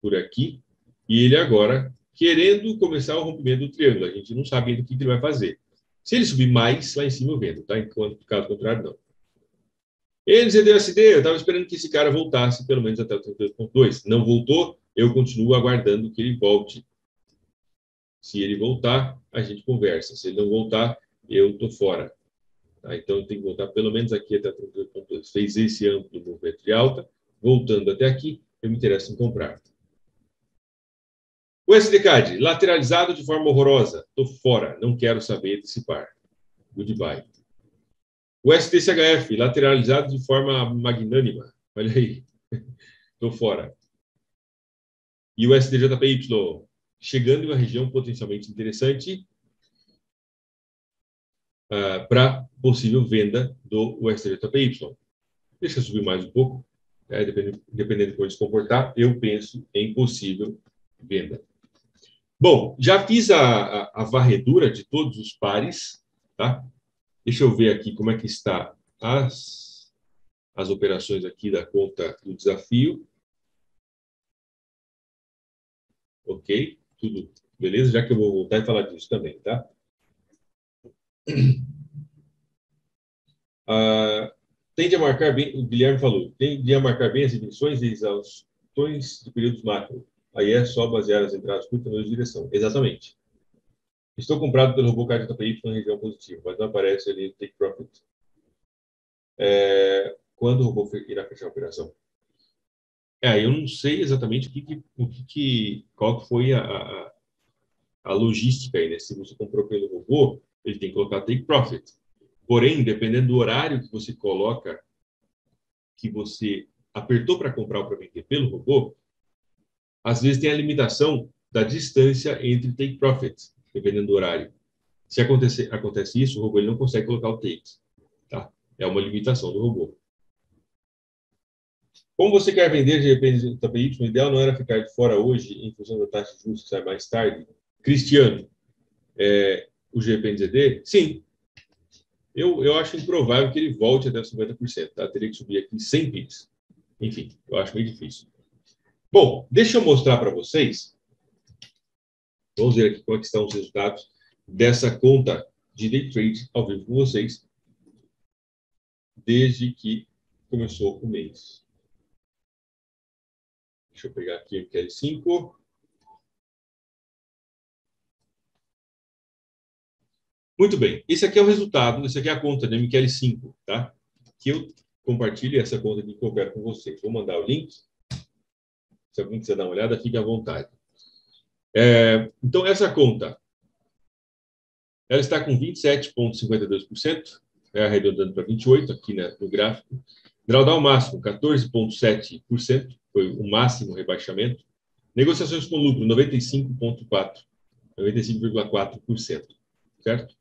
por aqui. E ele agora querendo começar o rompimento do triângulo. A gente não sabe ainda o que ele vai fazer. Se ele subir mais, lá em cima eu vendo, tá? Enquanto, caso contrário, não. NZDSD, eu estava esperando que esse cara voltasse pelo menos até o 32.2. Não voltou, eu continuo aguardando que ele volte. Se ele voltar, a gente conversa. Se ele não voltar, eu estou fora. Tá? Então, tenho que voltar pelo menos aqui até 32.2. Fez esse amplo movimento de alta, voltando até aqui, eu me interesso em comprar. O SDCAD, lateralizado de forma horrorosa. Estou fora, não quero saber desse par. Goodbye. O STCHF, lateralizado de forma magnânima. Olha aí. Estou fora. E o SDJPY, chegando em uma região potencialmente interessante uh, para possível venda do STJPY. Deixa eu subir mais um pouco. É, dependendo, dependendo de como se comportar, eu penso em possível venda. Bom, já fiz a, a, a varredura de todos os pares, tá? Deixa eu ver aqui como é que está as, as operações aqui da conta do desafio. Ok, tudo beleza? Já que eu vou voltar e falar disso também, tá? Ah, tende a marcar bem, o Guilherme falou, tende a marcar bem as dimensões e exaustões de períodos macro. Aí é só basear as entradas curtas na direção. Exatamente. Estou comprado pelo robô Card JPY na região positiva, mas não aparece ali take profit. É, quando o robô irá fechar a operação? É, eu não sei exatamente o que, o que, qual que foi a, a, a logística aí, né? Se você comprou pelo robô, ele tem que colocar take profit. Porém, dependendo do horário que você coloca, que você apertou para comprar ou para vender pelo robô, às vezes tem a limitação da distância entre take profit, dependendo do horário. Se acontecer, acontece isso, o robô ele não consegue colocar o take. Tá? É uma limitação do robô. Como você quer vender GPY, o ideal não era ficar de fora hoje em função da taxa de juros que sai mais tarde? Cristiano, é, o GPNZD? Sim. Eu, eu acho improvável que ele volte até os 50%. Tá? Teria que subir aqui 100 pips. Enfim, eu acho meio difícil. Bom, deixa eu mostrar para vocês. Vamos ver aqui como é estão os resultados dessa conta de day trade ao vivo com vocês desde que começou o mês. Deixa eu pegar aqui o QL5. Muito bem, esse aqui é o resultado, esse aqui é a conta do MQL5, tá? Que eu compartilho essa conta que couber com vocês. Vou mandar o link se alguém quiser dar uma olhada, fique à vontade. É, então, essa conta, ela está com 27,52%, é arredondando para 28% aqui né, no gráfico. Drawdown máximo, 14,7%, foi o máximo rebaixamento. Negociações com lucro, 95,4%, 95,4%, certo?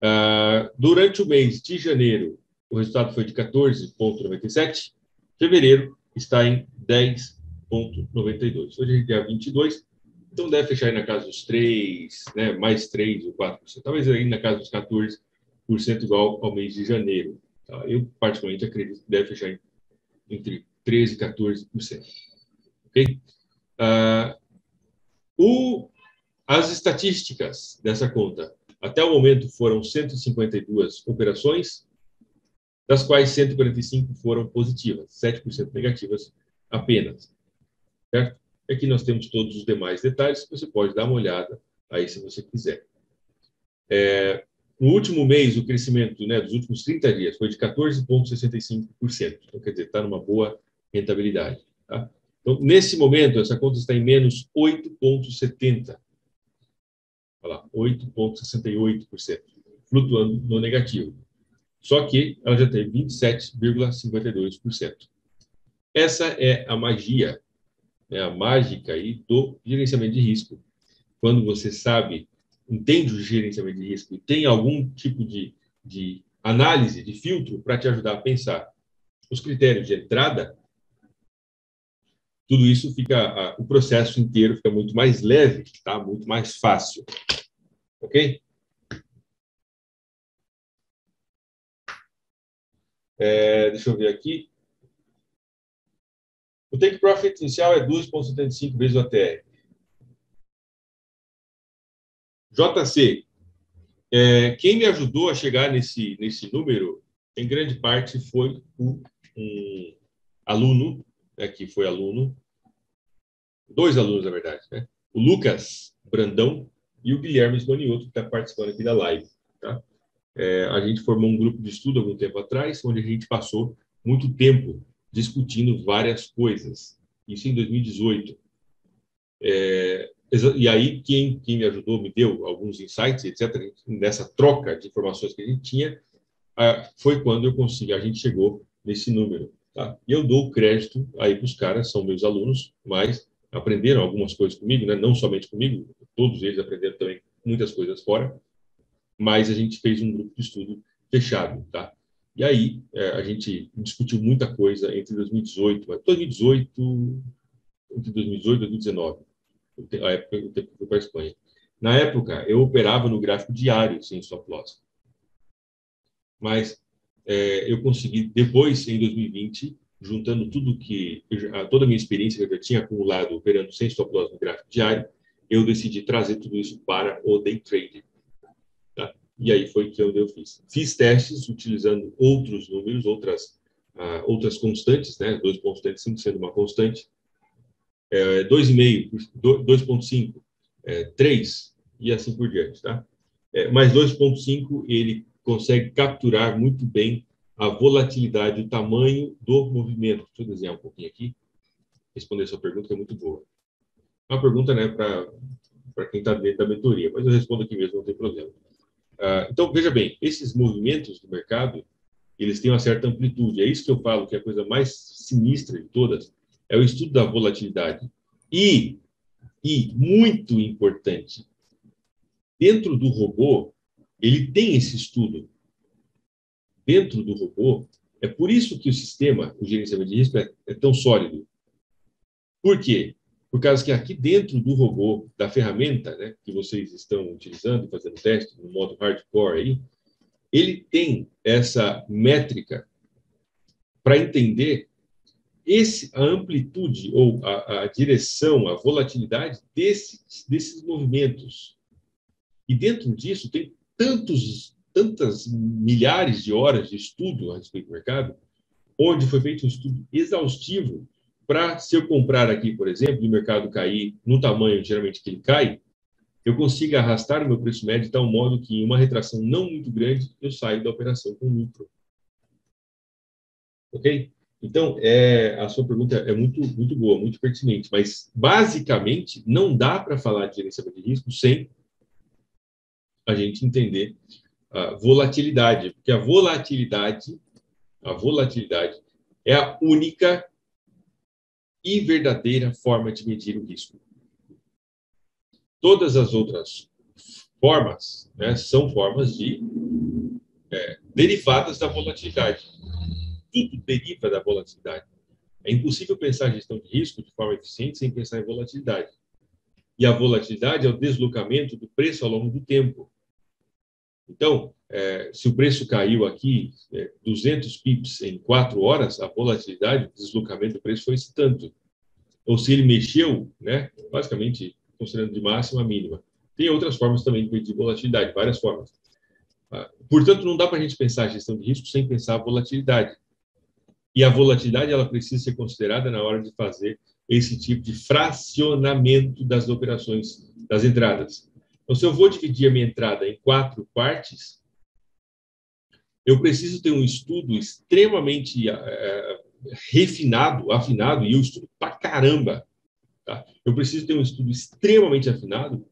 Uh, durante o mês de janeiro, o resultado foi de 14,97%. Fevereiro está em 10 0,92. Hoje é dia 22, então deve fechar aí na casa dos 3, né, mais 3 ou 4%. Talvez aí na casa dos 14%, igual ao mês de janeiro. Tá? Eu, particularmente, acredito que deve fechar entre 13% e 14%. Ok? Uh, o, as estatísticas dessa conta, até o momento foram 152 operações, das quais 145 foram positivas, 7% negativas apenas certo? Aqui nós temos todos os demais detalhes você pode dar uma olhada aí se você quiser. É, no último mês, o crescimento né, dos últimos 30 dias foi de 14,65%. Então, quer dizer, está numa boa rentabilidade. Tá? Então, nesse momento, essa conta está em menos 8,70%. Olha lá, 8,68%, flutuando no negativo. Só que ela já tem 27,52%. Essa é a magia né, a mágica aí do gerenciamento de risco. Quando você sabe, entende o gerenciamento de risco e tem algum tipo de, de análise, de filtro para te ajudar a pensar os critérios de entrada, tudo isso fica, o processo inteiro fica muito mais leve, tá? Muito mais fácil. Ok? É, deixa eu ver aqui. O take profit inicial é 2,75 vezes o ATR. JC, é, quem me ajudou a chegar nesse, nesse número em grande parte, foi o, um aluno, né, que foi aluno, dois alunos, na verdade, né? o Lucas Brandão e o Guilherme Smanioto, que está participando aqui da live. Tá? É, a gente formou um grupo de estudo algum tempo atrás, onde a gente passou muito tempo discutindo várias coisas. Isso em 2018. É, e aí, quem, quem me ajudou, me deu alguns insights, etc., nessa troca de informações que a gente tinha, foi quando eu consegui, a gente chegou nesse número. Tá? E eu dou crédito aí para os caras, são meus alunos, mas aprenderam algumas coisas comigo, né? não somente comigo, todos eles aprenderam também muitas coisas fora, mas a gente fez um grupo de estudo fechado. Tá? E aí, é, a gente discutiu muita coisa entre 2018, 2018, entre 2018 e 2019 a época o que fui para a Espanha. Na época, eu operava no gráfico diário sem stop loss. Mas é, eu consegui, depois, em 2020, juntando tudo que, toda a minha experiência que eu já tinha acumulado operando sem stop loss no gráfico diário, eu decidi trazer tudo isso para o day trading. E aí foi que eu fiz. Fiz testes utilizando outros números, outras, uh, outras constantes, né? 2,75 sendo uma constante, é, 2,5, 2,5, é, 3 e assim por diante, tá? É, mas 2,5 ele consegue capturar muito bem a volatilidade, o tamanho do movimento. Deixa eu desenhar um pouquinho aqui, responder sua pergunta, que é muito boa. Uma pergunta, né, para quem está dentro da mentoria, mas eu respondo aqui mesmo, não tem problema. Ah, então, veja bem, esses movimentos do mercado, eles têm uma certa amplitude. É isso que eu falo que é a coisa mais sinistra de todas, é o estudo da volatilidade. E, e muito importante, dentro do robô, ele tem esse estudo. Dentro do robô, é por isso que o sistema, o gerenciamento de risco, é, é tão sólido. Por quê? Por causa que aqui dentro do robô, da ferramenta né, que vocês estão utilizando, fazendo teste no modo hardcore aí, ele tem essa métrica para entender esse, a amplitude ou a, a direção, a volatilidade desses, desses movimentos. E dentro disso tem tantos, tantas milhares de horas de estudo a respeito do mercado, onde foi feito um estudo exaustivo para, se eu comprar aqui, por exemplo, e o mercado cair no tamanho geralmente que ele cai, eu consiga arrastar o meu preço médio de tal modo que, em uma retração não muito grande, eu saio da operação com lucro. Ok? Então, é, a sua pergunta é muito, muito boa, muito pertinente, mas basicamente não dá para falar de gerenciamento de risco sem a gente entender a volatilidade, porque a volatilidade, a volatilidade é a única e verdadeira forma de medir o risco. Todas as outras formas né, são formas de é, derivadas da volatilidade tudo deriva da volatilidade. É impossível pensar gestão de risco de forma eficiente sem pensar em volatilidade. E a volatilidade é o deslocamento do preço ao longo do tempo. Então, é, se o preço caiu aqui é, 200 pips em quatro horas, a volatilidade, o deslocamento do preço foi esse tanto. Ou se ele mexeu, né, basicamente, considerando de máxima a mínima. Tem outras formas também de medir volatilidade, várias formas. Ah, portanto, não dá para a gente pensar a gestão de risco sem pensar a volatilidade. E a volatilidade ela precisa ser considerada na hora de fazer esse tipo de fracionamento das operações, das entradas. Então, se eu vou dividir a minha entrada em quatro partes, eu preciso ter um estudo extremamente é, refinado, afinado, e eu estudo pra caramba. Tá? Eu preciso ter um estudo extremamente afinado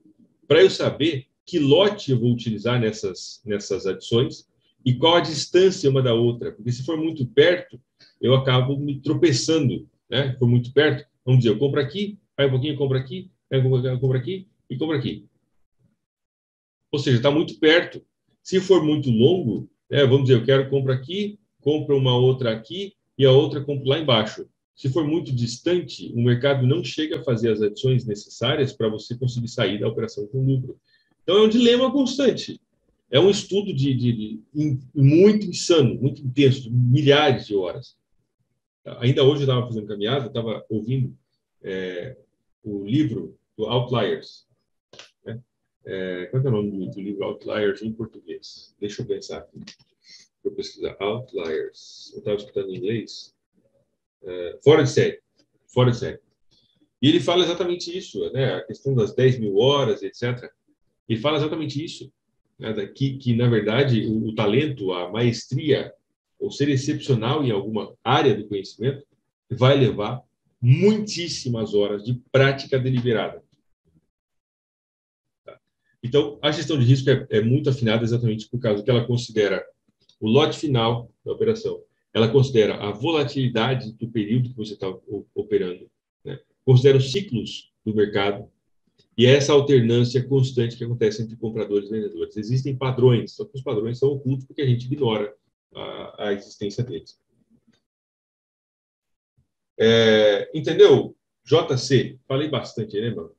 para eu saber que lote eu vou utilizar nessas, nessas adições e qual a distância uma da outra. Porque se for muito perto, eu acabo me tropeçando, né? For muito perto, vamos dizer, eu compro aqui, aí um pouquinho, compro aqui, aí eu compro aqui e compro aqui. Ou seja, está muito perto. Se for muito longo, né, vamos dizer, eu quero comprar aqui, compro uma outra aqui e a outra compro lá embaixo. Se for muito distante, o mercado não chega a fazer as adições necessárias para você conseguir sair da operação com lucro. Então é um dilema constante. É um estudo de, de, de muito insano, muito intenso, milhares de horas. Ainda hoje eu estava fazendo caminhada, estava ouvindo é, o livro do Outliers. É, qual é o nome do, do, livro Outliers em português? Deixa eu pensar aqui, para o pesquisar. Outliers. Eu estava escutando em inglês. É, fora de série. Fora de série. E ele fala exatamente isso, né? A questão das 10 mil horas, etc. Ele fala exatamente isso. Né? Que, que, na verdade, o, o talento, a maestria, ou ser excepcional em alguma área do conhecimento, vai levar muitíssimas horas de prática deliberada. Então, a gestão de risco é, é, muito afinada exatamente por causa que ela considera o lote final da operação, ela considera a volatilidade do período que você está operando, né? considera os ciclos do mercado e é essa alternância constante que acontece entre compradores e vendedores. Existem padrões, só que os padrões são ocultos porque a gente ignora a, a existência deles. É, entendeu? JC, falei bastante, né, mano?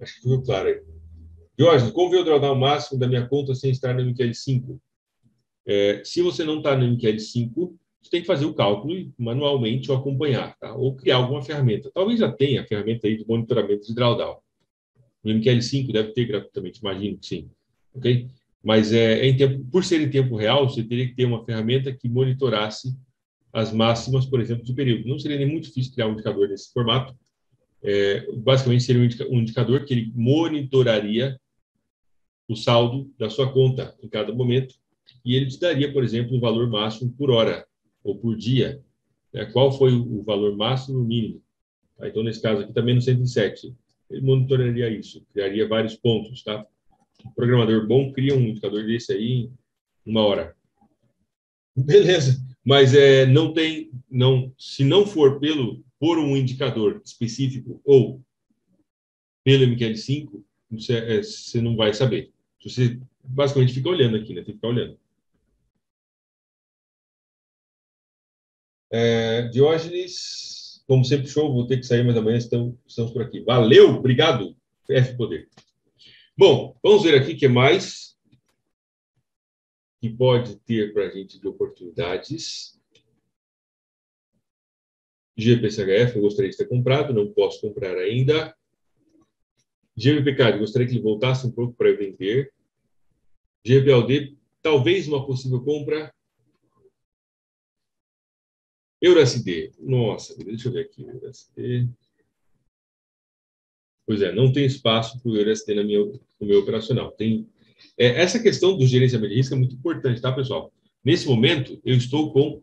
Acho que ficou claro aí. Jorge, como ver o drawdown máximo da minha conta sem estar no MQL5? É, se você não está no MQL5, você tem que fazer o cálculo manualmente ou acompanhar, tá? ou criar alguma ferramenta. Talvez já tenha a ferramenta aí de monitoramento de drawdown. No MQL5 deve ter gratuitamente, imagino que sim. Ok? Mas é, é em tempo, por ser em tempo real, você teria que ter uma ferramenta que monitorasse as máximas, por exemplo, de período. Não seria nem muito difícil criar um indicador nesse formato. É, basicamente, seria um indicador que ele monitoraria o saldo da sua conta em cada momento e ele te daria, por exemplo, um valor máximo por hora ou por dia, né? qual foi o valor máximo e mínimo. Tá? Então, nesse caso aqui, está menos 107. Ele monitoraria isso, criaria vários pontos. Tá? Um programador bom cria um indicador desse aí em uma hora. Beleza, mas é, não tem, não, se não for pelo por um indicador específico ou pelo MQL5, você, é, você não vai saber. Você basicamente fica olhando aqui, né? Tem que ficar olhando. É, Diógenes, como sempre, show. Vou ter que sair, mas amanhã estamos, estamos por aqui. Valeu, obrigado, F Poder. Bom, vamos ver aqui o que mais que pode ter para a gente de oportunidades. GPCHF, eu gostaria de ter comprado, não posso comprar ainda. GVPK, gostaria que ele voltasse um pouco para vender. GPLD, talvez uma possível compra. EuroSD. Nossa, deixa eu ver aqui. EuroSD. Pois é, não tem espaço para o EuroSD na minha, no meu operacional. Tem, é, essa questão do gerenciamento de risco é muito importante, tá, pessoal? Nesse momento, eu estou com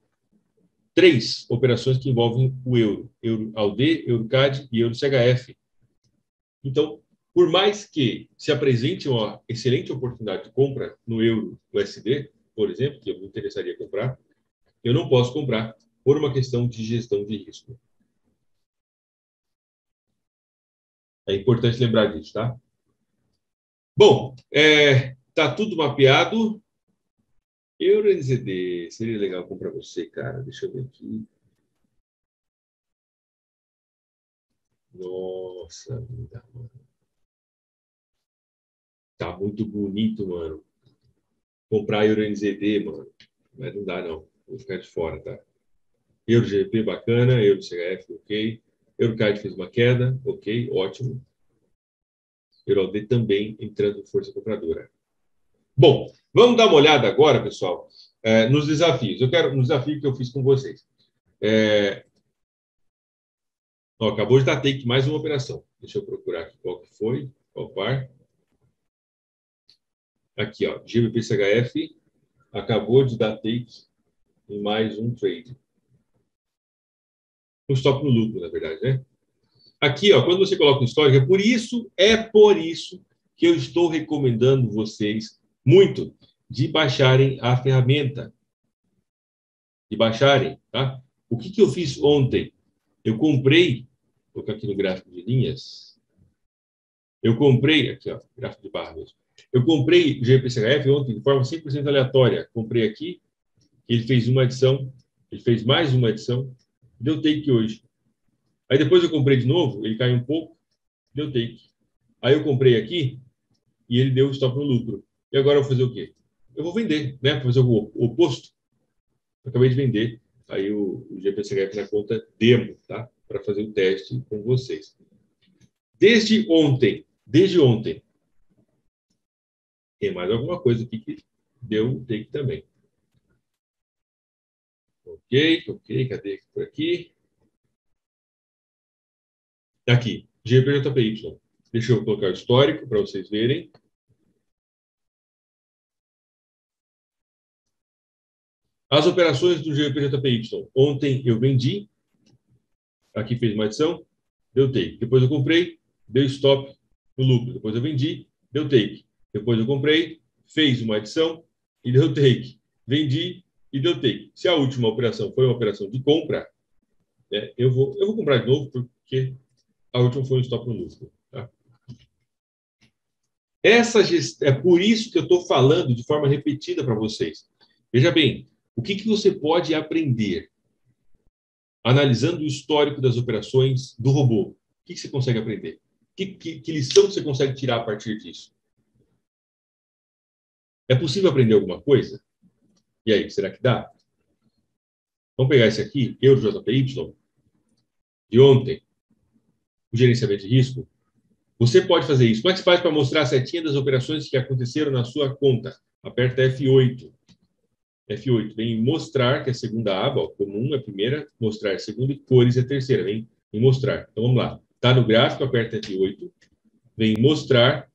três operações que envolvem o euro. Euro AUD, EuroCAD e EuroCHF. Então, por mais que se apresente uma excelente oportunidade de compra no euro USD, por exemplo, que eu me interessaria comprar, eu não posso comprar por uma questão de gestão de risco. É importante lembrar disso, tá? Bom, é, tá tudo mapeado. Euro NZD, seria legal comprar você, cara. Deixa eu ver aqui. Nossa vida, mano. Tá muito bonito, mano. Comprar Euro NZD, mano. Mas não dá, não. Vou ficar de fora, tá? Euro GP bacana, Euro CHF, ok. Eurocard fez uma queda, ok, ótimo. Eurod também entrando em força compradora. Bom, vamos dar uma olhada agora, pessoal, é, nos desafios. Eu quero, no desafio que eu fiz com vocês. É... Ó, acabou de dar take mais uma operação. Deixa eu procurar aqui qual que foi, qual par. Aqui, ó, GBPCHF acabou de dar take em mais um trade. Um stop no lucro, na verdade, né? Aqui, ó, quando você coloca um histórico, é por isso, é por isso que eu estou recomendando vocês muito de baixarem a ferramenta. De baixarem, tá? O que, que eu fiz ontem? Eu comprei, vou colocar aqui no gráfico de linhas. Eu comprei, aqui, ó, gráfico de barra mesmo. Eu comprei o GPCHF ontem de forma 100% aleatória. Comprei aqui, ele fez uma edição, ele fez mais uma edição, deu take hoje. Aí depois eu comprei de novo, ele caiu um pouco, deu take. Aí eu comprei aqui e ele deu stop no lucro. E agora eu vou fazer o quê? Eu vou vender, né? Vou fazer o oposto. Eu acabei de vender aí o, o GPCHF na conta demo, tá? Para fazer o teste com vocês. Desde ontem, desde ontem, tem mais alguma coisa aqui que deu take também. Ok, ok, cadê por aqui? Aqui, GPJPY. Deixa eu colocar o histórico para vocês verem. As operações do GPJPY. Ontem eu vendi. Aqui fez uma adição. Deu take. Depois eu comprei. Deu stop no lucro. Depois eu vendi. Deu take. Depois eu comprei. Fez uma adição. E deu take. Vendi e deu take. Se a última operação foi uma operação de compra, né, eu, vou, eu vou comprar de novo, porque a última foi um stop no lucro. Tá? Essa gest... É por isso que eu estou falando de forma repetida para vocês. Veja bem, o que, que você pode aprender analisando o histórico das operações do robô? O que, que você consegue aprender? Que, que, que lição você consegue tirar a partir disso? É possível aprender alguma coisa? E aí, será que dá? Vamos pegar esse aqui, EuroJPY, de ontem, o gerenciamento de risco. Você pode fazer isso. Como é que faz para mostrar a setinha das operações que aconteceram na sua conta? Aperta F8. F8 vem mostrar, que é a segunda aba, ó, comum é a primeira, mostrar é a segunda e cores é a terceira, vem em mostrar. Então vamos lá. Está no gráfico, aperta F8, vem mostrar,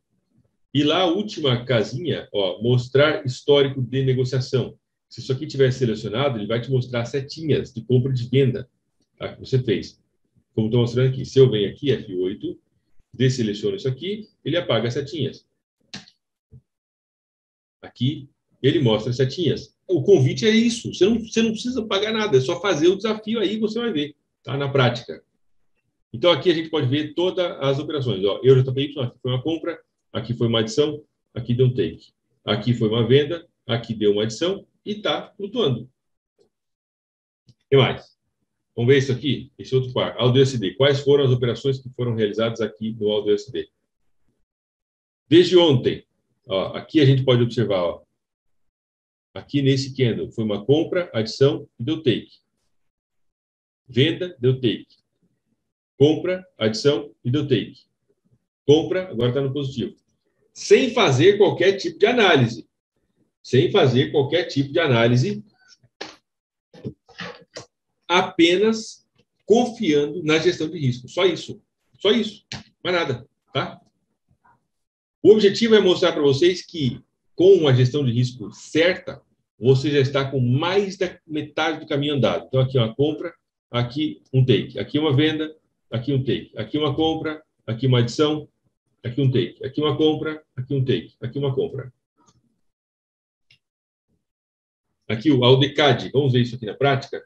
e lá a última casinha, ó, mostrar histórico de negociação. Se isso aqui tiver selecionado, ele vai te mostrar setinhas de compra e de venda tá, que você fez. Como estou mostrando aqui. Se eu venho aqui, F8, desseleciono isso aqui, ele apaga as setinhas. Aqui, ele mostra as setinhas o convite é isso. Você não, você não precisa pagar nada, é só fazer o desafio aí você vai ver, tá? Na prática. Então, aqui a gente pode ver todas as operações. Ó, eu JPY, aqui foi uma compra, aqui foi uma adição, aqui deu um take. Aqui foi uma venda, aqui deu uma adição e está flutuando. O que mais? Vamos ver isso aqui, esse outro par. AldoSD. Quais foram as operações que foram realizadas aqui no AldoSD? Desde ontem, ó, aqui a gente pode observar, ó, Aqui nesse candle foi uma compra, adição e deu take. Venda, deu take. Compra, adição e deu take. Compra, agora está no positivo. Sem fazer qualquer tipo de análise. Sem fazer qualquer tipo de análise. Apenas confiando na gestão de risco. Só isso. Só isso. Mais nada. Tá? O objetivo é mostrar para vocês que, com uma gestão de risco certa, você já está com mais da metade do caminho andado. Então, aqui uma compra, aqui um take. Aqui uma venda, aqui um take. Aqui uma compra, aqui uma adição, aqui um take. Aqui uma compra, aqui um take. Aqui uma compra. Aqui o Aldecad. Vamos ver isso aqui na prática?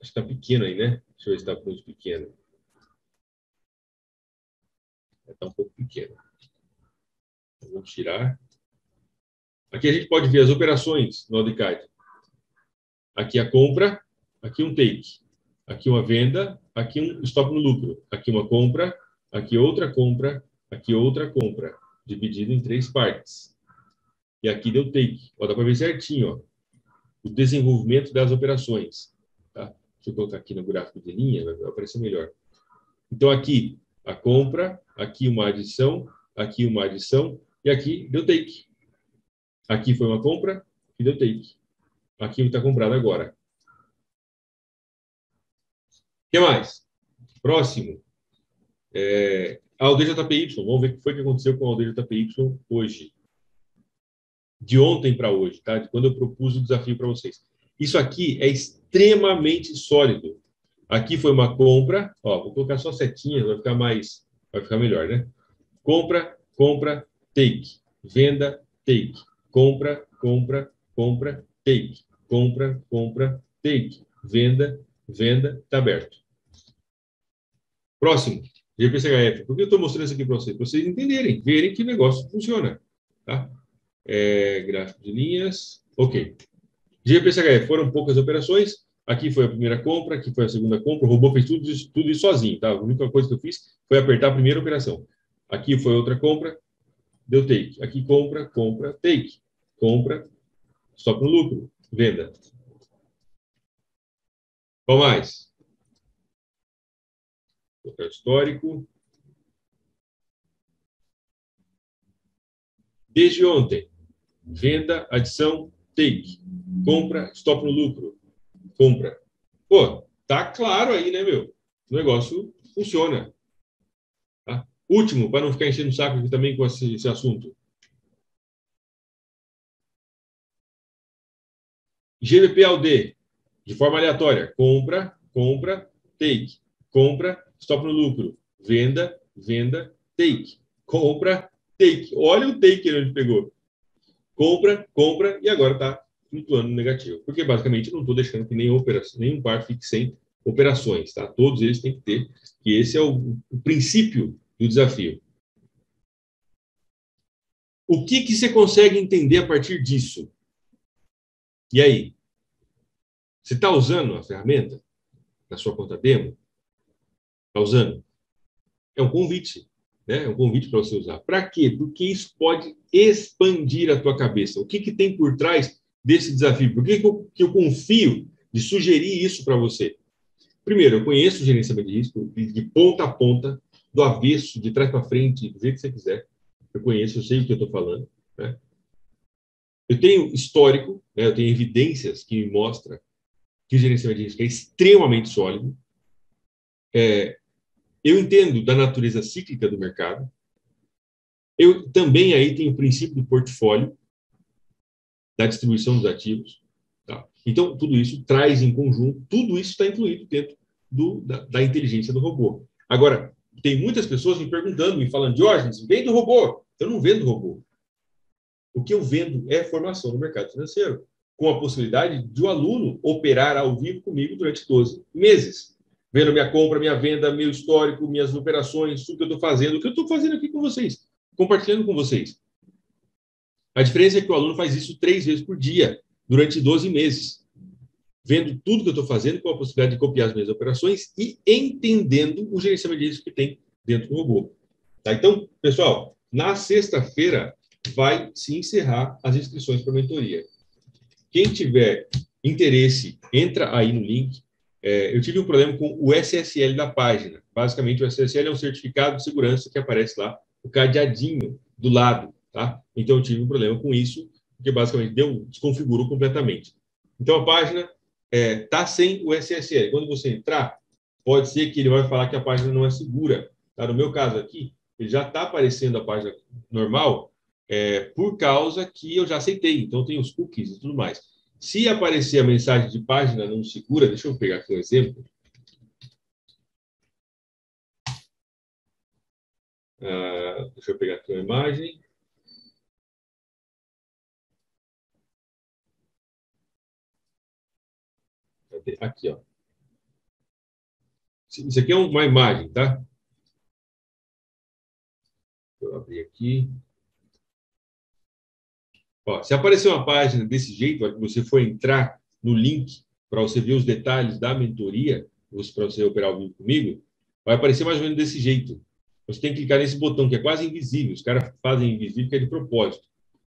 Acho que está pequeno aí, né? Deixa eu ver se está muito pequeno. Está um pouco pequeno. Vamos tirar. Aqui a gente pode ver as operações no AutoCAD. Aqui a compra, aqui um take, aqui uma venda, aqui um stop no lucro, aqui uma compra, aqui outra compra, aqui outra compra, dividido em três partes. E aqui deu take. Ó, dá para ver certinho ó, o desenvolvimento das operações. Tá? Deixa eu colocar aqui no gráfico de linha, vai aparecer melhor. Então, aqui a compra, aqui uma adição, aqui uma adição, e aqui deu take. Aqui foi uma compra e deu take. Aqui está comprado agora. O que mais? Próximo. É, a AldJPY. Vamos ver o que foi que aconteceu com a AldJPY hoje. De ontem para hoje, tá? Quando eu propus o desafio para vocês. Isso aqui é extremamente sólido. Aqui foi uma compra. Ó, vou colocar só setinhas, vai ficar mais, vai ficar melhor, né? Compra, compra, take. Venda, take compra, compra, compra, take, compra, compra, take, venda, venda, está aberto. Próximo, GPCHF. Por que eu estou mostrando isso aqui para vocês? Para vocês entenderem, verem que negócio funciona. Tá? É, gráfico de linhas. Ok. GPCHF, foram poucas operações. Aqui foi a primeira compra, aqui foi a segunda compra. O robô fez tudo isso, tudo isso sozinho. Tá? A única coisa que eu fiz foi apertar a primeira operação. Aqui foi outra compra, deu take. Aqui compra, compra, take. Compra, stop no lucro, venda. Qual mais? Histórico. Desde ontem, venda, adição, take. Compra, stop no lucro. Compra. Pô, tá claro aí, né, meu? O negócio funciona. Tá? Último, para não ficar enchendo o saco aqui também com esse, esse assunto. GBPLD, de forma aleatória. Compra, compra, take. Compra, stop no lucro. Venda, venda, take. Compra, take. Olha o take que ele pegou. Compra, compra e agora está flutuando negativo. Porque basicamente não estou deixando que operação, nenhum par fique sem operações, tá? Todos eles têm que ter, que esse é o, o princípio do desafio. O que, que você consegue entender a partir disso? E aí? Você está usando a ferramenta na sua conta demo? Está usando? É um convite, né? É um convite para você usar. Para quê? Porque isso pode expandir a tua cabeça. O que, que tem por trás desse desafio? Por que, que, eu, que eu confio de sugerir isso para você? Primeiro, eu conheço o gerenciamento de risco de, de ponta a ponta, do avesso, de trás para frente, do jeito que você quiser. Eu conheço, eu sei o que eu estou falando. Né? Eu tenho histórico, né? eu tenho evidências que me mostram que o gerenciamento de risco é extremamente sólido. É, eu entendo da natureza cíclica do mercado. Eu também aí tenho o princípio do portfólio, da distribuição dos ativos. Tá? Então, tudo isso traz em conjunto, tudo isso está incluído dentro do, da, da, inteligência do robô. Agora, tem muitas pessoas me perguntando, me falando, Diógenes, vende o robô. Eu não vendo robô. O que eu vendo é formação no mercado financeiro, com a possibilidade de o um aluno operar ao vivo comigo durante 12 meses, vendo minha compra, minha venda, meu histórico, minhas operações, tudo que eu estou fazendo, o que eu estou fazendo aqui com vocês, compartilhando com vocês. A diferença é que o aluno faz isso três vezes por dia, durante 12 meses, vendo tudo que eu estou fazendo, com a possibilidade de copiar as minhas operações e entendendo o gerenciamento de risco que tem dentro do robô. Tá? Então, pessoal, na sexta-feira vai se encerrar as inscrições para a mentoria. Quem tiver interesse, entra aí no link. É, eu tive um problema com o SSL da página. Basicamente, o SSL é um certificado de segurança que aparece lá, o cadeadinho do lado, tá? Então, eu tive um problema com isso, porque basicamente deu, desconfigurou completamente. Então, a página é, tá sem o SSL. Quando você entrar, pode ser que ele vai falar que a página não é segura. Tá? No meu caso aqui, ele já está aparecendo a página normal, é, por causa que eu já aceitei, então tem os cookies e tudo mais. Se aparecer a mensagem de página não segura, deixa eu pegar aqui um exemplo. Uh, deixa eu pegar aqui uma imagem. Aqui, ó. Isso aqui é uma imagem, tá? Deixa eu abrir aqui. Ó, se aparecer uma página desse jeito, você for entrar no link para você ver os detalhes da mentoria, para você operar ao vivo comigo, vai aparecer mais ou menos desse jeito. Você tem que clicar nesse botão que é quase invisível. Os caras fazem invisível que é de propósito.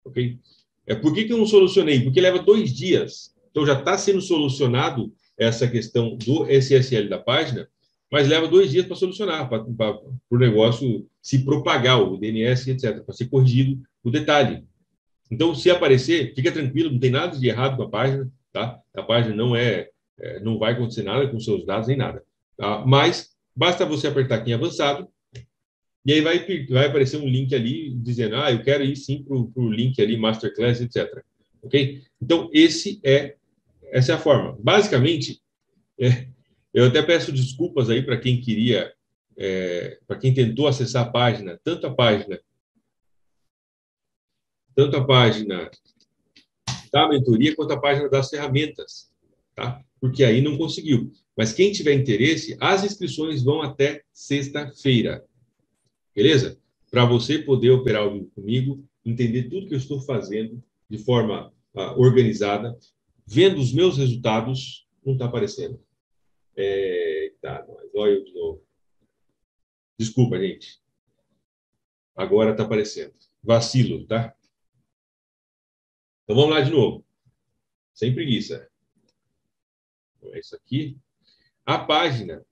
Ok? É, por que, que eu não solucionei? Porque leva dois dias. Então já está sendo solucionado essa questão do SSL da página, mas leva dois dias para solucionar, para o negócio se propagar, o DNS, etc., para ser corrigido o detalhe. Então, se aparecer, fica tranquilo, não tem nada de errado com a página, tá? A página não é, é não vai acontecer nada com seus dados nem nada. Tá? Mas basta você apertar aqui em avançado e aí vai, vai aparecer um link ali dizendo, ah, eu quero ir sim para o link ali, Masterclass, etc. Ok? Então, esse é, essa é a forma. Basicamente, é, eu até peço desculpas aí para quem queria, é, para quem tentou acessar a página, tanto a página tanto a página da mentoria quanto a página das ferramentas, tá? Porque aí não conseguiu. Mas quem tiver interesse, as inscrições vão até sexta-feira. Beleza? Para você poder operar comigo, entender tudo que eu estou fazendo de forma uh, organizada, vendo os meus resultados, não está aparecendo. É, tá, olha eu de novo. Desculpa, gente. Agora está aparecendo. Vacilo, tá? Então vamos lá de novo. Sem preguiça. É isso aqui. A página,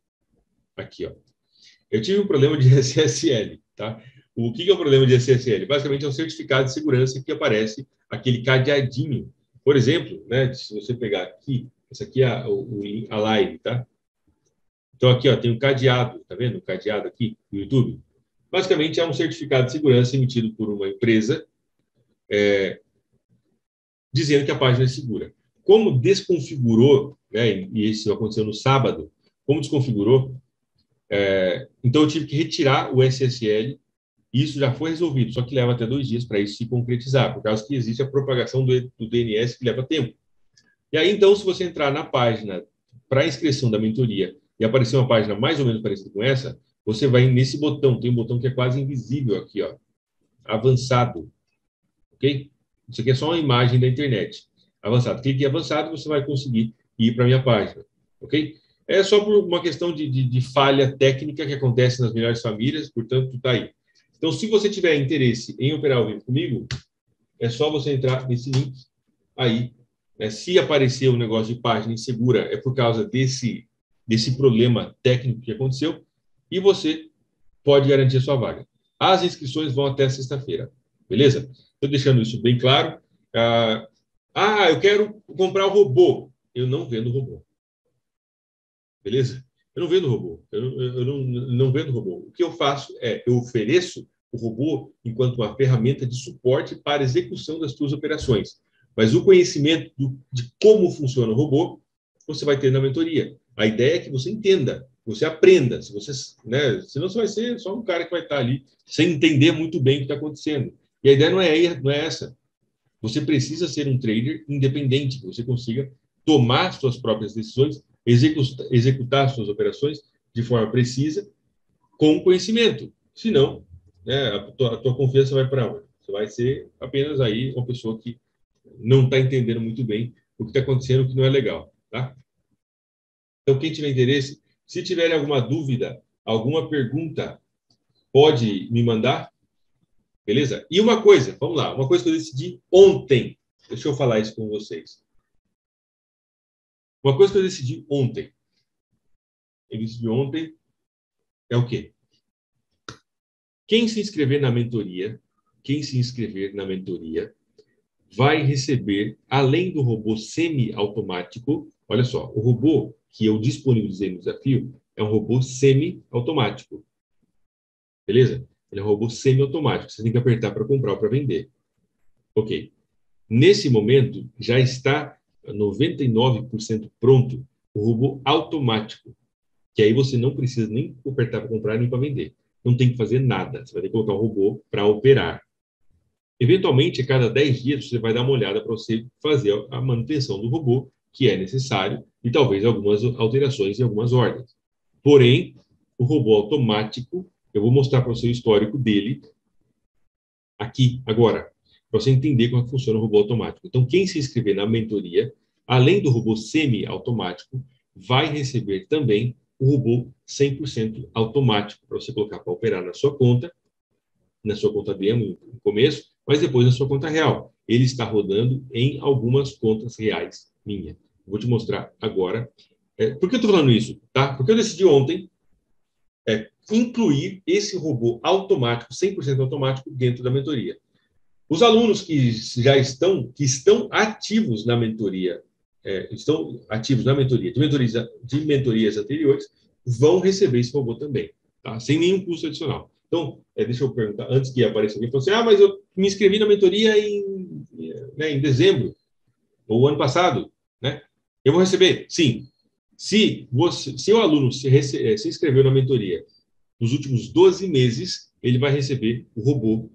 aqui, ó. Eu tive um problema de SSL, tá? O que é o problema de SSL? Basicamente é um certificado de segurança que aparece aquele cadeadinho. Por exemplo, né, se você pegar aqui, essa aqui é a, a live, tá? Então aqui, ó, tem um cadeado, tá vendo? O cadeado aqui no YouTube. Basicamente é um certificado de segurança emitido por uma empresa é, dizendo que a página é segura. Como desconfigurou, né, e isso aconteceu no sábado, como desconfigurou, é, então eu tive que retirar o SSL isso já foi resolvido, só que leva até dois dias para isso se concretizar, por causa que existe a propagação do, do DNS que leva tempo. E aí, então, se você entrar na página para inscrição da mentoria e aparecer uma página mais ou menos parecida com essa, você vai nesse botão, tem um botão que é quase invisível aqui, ó, avançado, ok? Isso aqui é só uma imagem da internet. Avançado. Clique em avançado, você vai conseguir ir para a minha página, ok? É só por uma questão de, de, de falha técnica que acontece nas melhores famílias, portanto, está aí. Então, se você tiver interesse em operar ao vivo comigo, é só você entrar nesse link aí. Né? Se aparecer um negócio de página insegura, é por causa desse, desse problema técnico que aconteceu, e você pode garantir a sua vaga. As inscrições vão até sexta-feira, beleza? Estou deixando isso bem claro. Ah, ah, eu quero comprar o robô. Eu não vendo robô. Beleza? Eu não vendo robô. Eu, eu, eu não, não vendo robô. O que eu faço é, eu ofereço o robô enquanto uma ferramenta de suporte para execução das suas operações. Mas o conhecimento do, de como funciona o robô, você vai ter na mentoria. A ideia é que você entenda, você aprenda. Se você, né, senão você vai ser só um cara que vai estar ali sem entender muito bem o que está acontecendo. E a ideia não é, não é essa. Você precisa ser um trader independente, que você consiga tomar suas próprias decisões, executar, executar suas operações de forma precisa, com conhecimento. Senão, né, a, tua, a tua confiança vai para onde? Você vai ser apenas aí uma pessoa que não está entendendo muito bem o que está acontecendo, o que não é legal, tá? Então, quem tiver interesse, se tiver alguma dúvida, alguma pergunta, pode me mandar, beleza? E uma coisa, vamos lá, uma coisa que eu decidi ontem, deixa eu falar isso com vocês. Uma coisa que eu decidi ontem, eu decidi ontem, é o quê? Quem se inscrever na mentoria, quem se inscrever na mentoria, vai receber, além do robô semi-automático, olha só, o robô que eu disponibilizei no desafio é um robô semi-automático. Beleza? Ele é um robô semi-automático. Você tem que apertar para comprar ou para vender. Ok. Nesse momento, já está 99% pronto o robô automático, que aí você não precisa nem apertar para comprar nem para vender não tem que fazer nada. Você vai ter que colocar um robô para operar. Eventualmente, a cada 10 dias, você vai dar uma olhada para você fazer a manutenção do robô, que é necessário, e talvez algumas alterações em algumas ordens. Porém, o robô automático, eu vou mostrar para você o histórico dele aqui, agora, para você entender como é funciona o robô automático. Então, quem se inscrever na mentoria, além do robô semi-automático, vai receber também o robô 100% automático para você colocar para operar na sua conta, na sua conta demo no começo, mas depois na sua conta real. Ele está rodando em algumas contas reais minha. Vou te mostrar agora. É, por que eu estou falando isso? Tá? Porque eu decidi ontem é, incluir esse robô automático, 100% automático, dentro da mentoria. Os alunos que já estão, que estão ativos na mentoria é, estão ativos na mentoria de, mentorias, de mentorias anteriores vão receber esse robô também, tá? sem nenhum custo adicional. Então, é, deixa eu perguntar, antes que apareça alguém, falou assim, ah, mas eu me inscrevi na mentoria em, né, em dezembro, ou ano passado, né? Eu vou receber? Sim. Se, você, se o aluno se, é, se inscreveu na mentoria nos últimos 12 meses, ele vai receber o robô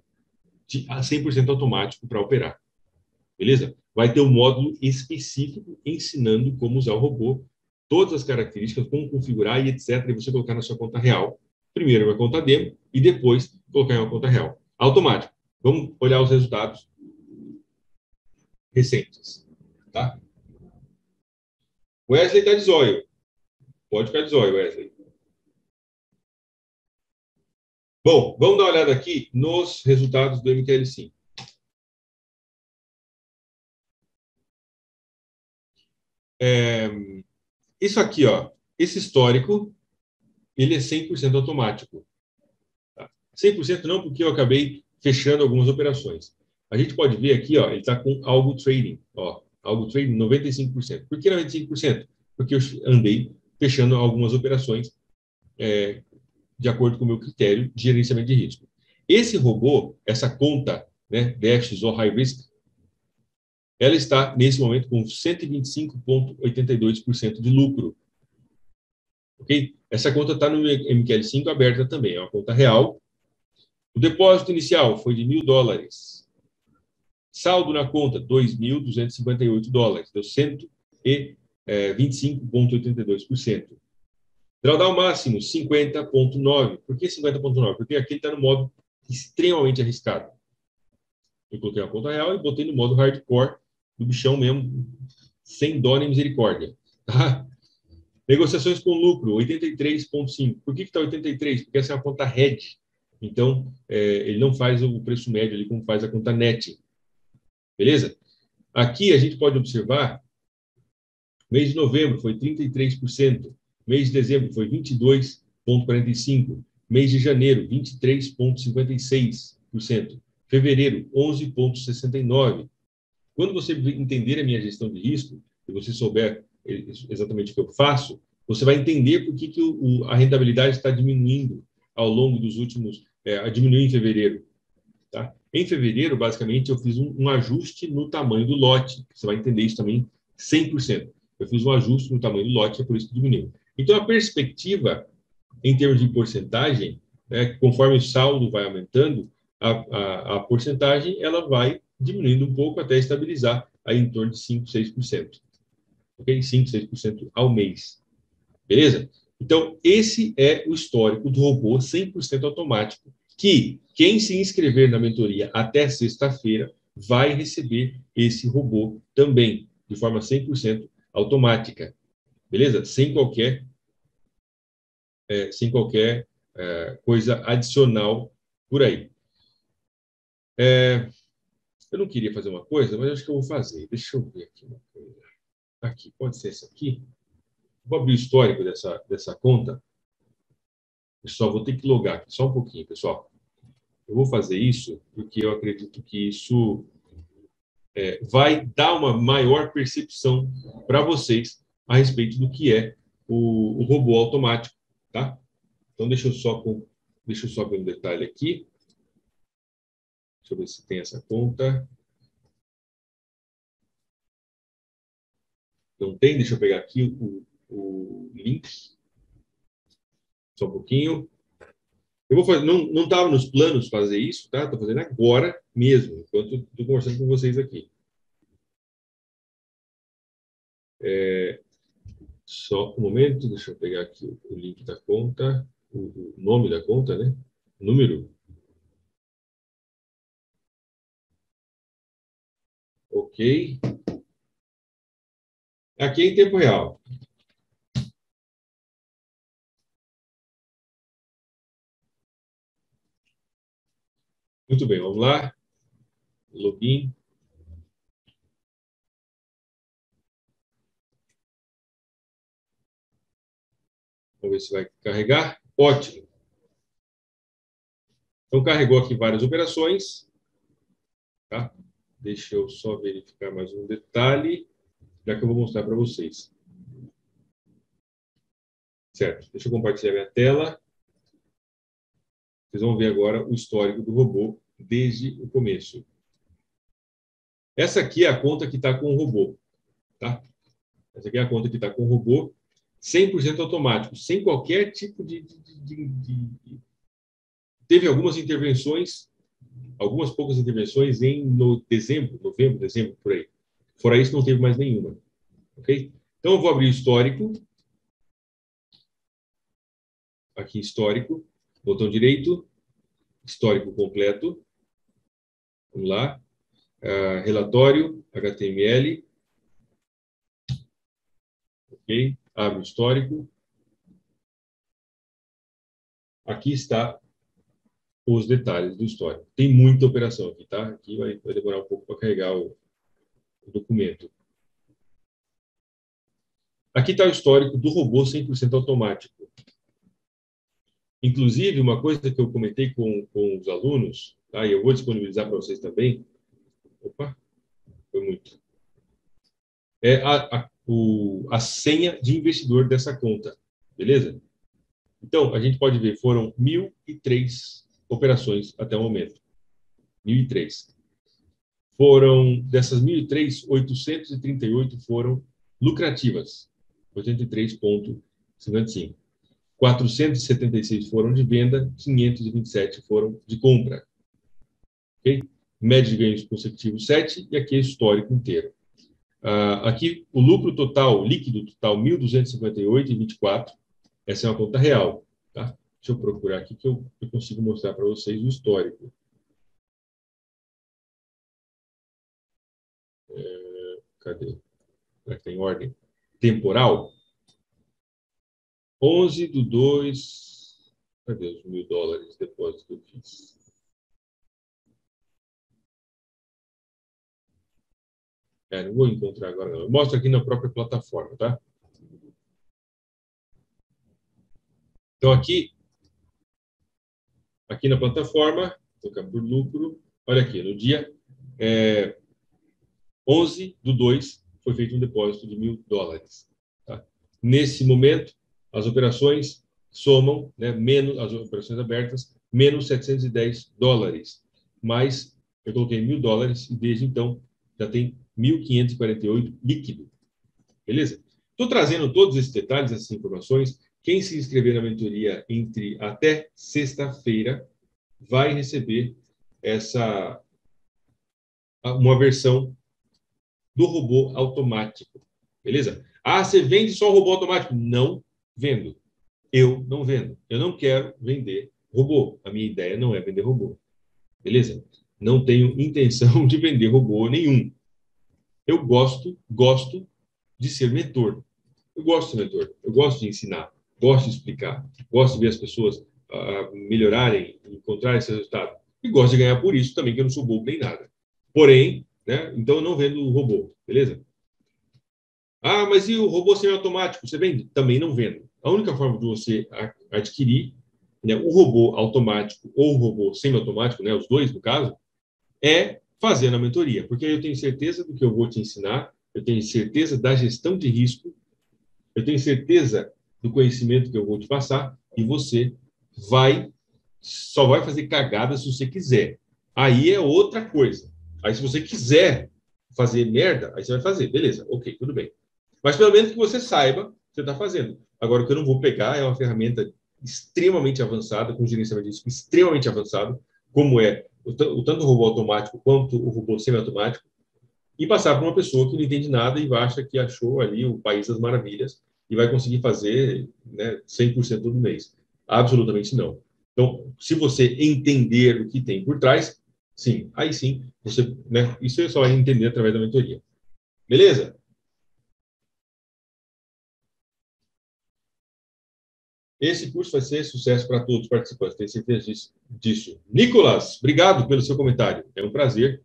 de 100% automático para operar. Beleza? vai ter um módulo específico ensinando como usar o robô, todas as características, como configurar e etc. E você colocar na sua conta real. Primeiro uma conta demo e depois colocar em uma conta real. Automático. Vamos olhar os resultados recentes. Tá? Wesley está de zóio. Pode ficar de zóio, Wesley. Bom, vamos dar uma olhada aqui nos resultados do MQL5. É, isso aqui, ó, esse histórico, ele é 100% automático. Tá? 100% não, porque eu acabei fechando algumas operações. A gente pode ver aqui, ó, ele está com algo trading, ó, algo trading 95%. Por que 95%? Porque eu andei fechando algumas operações é, de acordo com o meu critério de gerenciamento de risco. Esse robô, essa conta, né, DEX ou High Risk, ela está, nesse momento, com 125,82% de lucro. Ok? Essa conta está no MQL5 aberta também, é uma conta real. O depósito inicial foi de mil dólares. Saldo na conta, 2.258 dólares. Deu 125,82%. Drawdown máximo, 50,9%. Por que 50,9%? Porque aqui está no modo extremamente arriscado. Eu coloquei uma conta real e botei no modo hardcore do bichão mesmo, sem dó nem misericórdia. Tá? Negociações com lucro, 83,5. Por que está 83? Porque essa é uma conta RED. Então, é, ele não faz o preço médio ali como faz a conta NET. Beleza? Aqui a gente pode observar, mês de novembro foi 33%, mês de dezembro foi 22,45%, mês de janeiro, 23,56%, fevereiro, 11,69%, quando você entender a minha gestão de risco, e você souber exatamente o que eu faço, você vai entender por que, que o, a rentabilidade está diminuindo ao longo dos últimos. É, diminuiu em fevereiro. Tá? Em fevereiro, basicamente, eu fiz um, um, ajuste no tamanho do lote. Você vai entender isso também 100%. Eu fiz um ajuste no tamanho do lote, é por isso que diminuiu. Então, a perspectiva, em termos de porcentagem, né, conforme o saldo vai aumentando, a, a, a porcentagem ela vai diminuindo um pouco até estabilizar aí em torno de 5, 6%. Ok? 5, 6% ao mês. Beleza? Então, esse é o histórico do robô 100% automático, que quem se inscrever na mentoria até sexta-feira vai receber esse robô também, de forma 100% automática. Beleza? Sem qualquer, é, sem qualquer é, coisa adicional por aí. É, eu não queria fazer uma coisa, mas acho que eu vou fazer. Deixa eu ver aqui uma coisa. Aqui, pode ser essa aqui. Vou abrir o histórico dessa, dessa conta. Pessoal, vou ter que logar aqui só um pouquinho, pessoal. Eu vou fazer isso porque eu acredito que isso é, vai dar uma maior percepção para vocês a respeito do que é o, o robô automático, tá? Então, deixa eu só, deixa eu só ver um detalhe aqui. Deixa eu ver se tem essa conta. Não tem? Deixa eu pegar aqui o, o link. Só um pouquinho. Eu vou fazer, não estava nos planos fazer isso, tá? Estou fazendo agora mesmo, enquanto estou conversando com vocês aqui. É, só um momento, deixa eu pegar aqui o, link da conta, o, o, nome da conta, né? Número. Ok. Aqui é em tempo real. Muito bem, vamos lá. Login. Vamos ver se vai carregar. Ótimo. Então, carregou aqui várias operações. Tá? Deixa eu só verificar mais um detalhe, já que eu vou mostrar para vocês. Certo, deixa eu compartilhar minha tela. Vocês vão ver agora o histórico do robô desde o começo. Essa aqui é a conta que está com o robô. Tá? Essa aqui é a conta que está com o robô 100% automático, sem qualquer tipo de, de, de, de, Teve algumas intervenções algumas poucas intervenções em no dezembro, novembro, dezembro, por aí. Fora isso, não teve mais nenhuma. Ok? Então, eu vou abrir o histórico. Aqui, histórico. Botão direito. Histórico completo. Vamos lá. Uh, relatório, HTML. Ok? Abre o histórico. Aqui está os detalhes do histórico. Tem muita operação aqui, tá? Aqui vai, vai demorar um pouco para carregar o, o, documento. Aqui está o histórico do robô 100% automático. Inclusive, uma coisa que eu comentei com, com os alunos, tá? e eu vou disponibilizar para vocês também. Opa, foi muito. É a, a, o, a senha de investidor dessa conta, beleza? Então, a gente pode ver, foram 1.003 operações até o momento. 1.003. Foram, dessas 1.003, 838 foram lucrativas. 83,55. 476 foram de venda, 527 foram de compra. Ok? Média de ganhos consecutivos 7 e aqui é histórico inteiro. Uh, aqui o lucro total, líquido total, 1.258,24. Essa é uma conta real. Tá? Deixa eu procurar aqui que eu, eu consigo mostrar para vocês o histórico. É, cadê? Será que tem ordem? Temporal? 11 do 2. Cadê os mil dólares de depósito que eu fiz? É, não vou encontrar agora, não. Eu mostro aqui na própria plataforma, tá? Então, aqui, aqui na plataforma, tocar por lucro, olha aqui, no dia é, 11 do 2, foi feito um depósito de mil dólares. Tá? Nesse momento, as operações somam, né, menos as operações abertas, menos 710 dólares. Mas eu coloquei mil dólares e desde então já tem 1.548 líquido. Beleza? Estou trazendo todos esses detalhes, essas informações. Quem se inscrever na mentoria entre até sexta-feira vai receber essa uma versão do robô automático. Beleza? Ah, você vende só robô automático? Não vendo. Eu não vendo. Eu não quero vender robô. A minha ideia não é vender robô. Beleza? Não tenho intenção de vender robô nenhum. Eu gosto, gosto de ser mentor. Eu gosto de ser mentor. Eu gosto de ensinar. Gosto de explicar. Gosto de ver as pessoas uh, melhorarem, encontrar esse resultado. E gosto de ganhar por isso também, que eu não sou bobo nem nada. Porém, né, então eu não vendo robô. Beleza? Ah, mas e o robô semiautomático? Você vende? Também não vendo. A única forma de você adquirir né, o robô automático ou o robô semiautomático, né, os dois no caso, é fazer na mentoria, porque eu tenho certeza do que eu vou te ensinar, eu tenho certeza da gestão de risco, eu tenho certeza do conhecimento que eu vou te passar e você vai só vai fazer cagada se você quiser. Aí é outra coisa. Aí se você quiser fazer merda, aí você vai fazer, beleza? OK, tudo bem. Mas pelo menos que você saiba o que você está fazendo. Agora, o que eu não vou pegar é uma ferramenta extremamente avançada, com gerenciamento de risco extremamente avançado, como é o, tanto o robô automático quanto o robô semiautomático, e passar para uma pessoa que não entende nada e acha que achou ali o país das maravilhas e vai conseguir fazer né, 100% do mês. Absolutamente não. Então, se você entender o que tem por trás, sim, aí sim, você, né, isso é só entender através da mentoria. Beleza? Esse curso vai ser sucesso para todos os participantes, tenho certeza disso. Nicolas, obrigado pelo seu comentário. É um prazer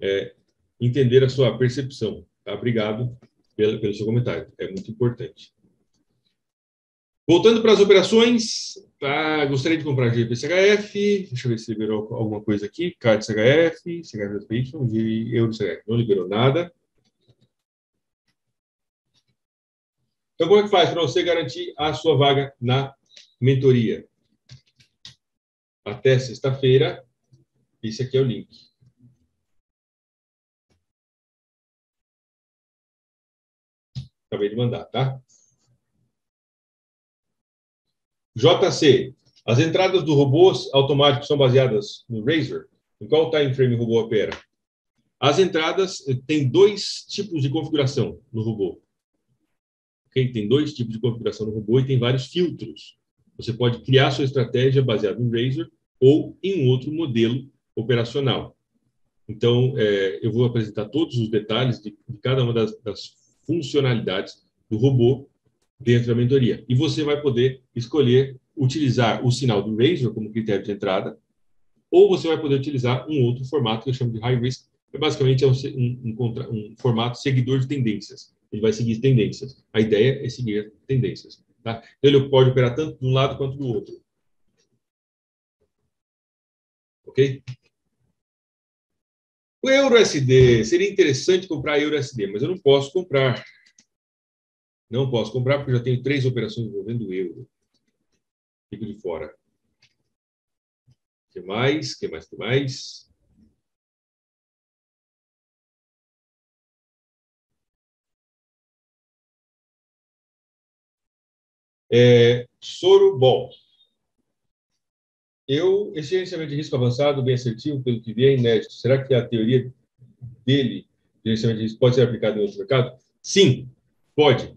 é, entender a sua percepção. Tá? Obrigado pelo, pelo seu comentário. É muito importante. Voltando para as operações, tá? gostaria de comprar GPCHF, deixa eu ver se liberou alguma coisa aqui, CAD CHF, CHF de Euro CHF, não liberou nada. Então, como é que faz para você garantir a sua vaga na mentoria? Até sexta-feira, esse aqui é o link. Acabei de mandar, tá? JC. As entradas do robôs automáticos são baseadas no Razor? Em qual time frame o robô opera? As entradas eh, têm dois tipos de configuração no robô. Tem dois tipos de configuração no robô e tem vários filtros. Você pode criar sua estratégia baseada no Razor ou em um outro modelo operacional. Então, é, eu vou apresentar todos os detalhes de, de cada uma das, das, funcionalidades do robô dentro da mentoria. E você vai poder escolher utilizar o sinal do Razor como critério de entrada, ou você vai poder utilizar um outro formato que eu chamo de High Risk, que basicamente é um, um, um, um formato seguidor de tendências. Ele vai seguir tendências. A ideia é seguir tendências. Tá? Então, ele pode operar tanto de um lado quanto do outro. Ok? O euro SD, seria interessante comprar euro SD, mas eu não posso comprar. Não posso comprar porque já tenho três operações envolvendo euro. Fico de fora. O que mais? O que mais? O que mais? É, Sorobol. Eu, esse gerenciamento de risco avançado, bem assertivo, pelo que vi, é inédito. Será que a teoria dele, gerenciamento de risco, pode ser aplicada em outros mercados? Sim, pode.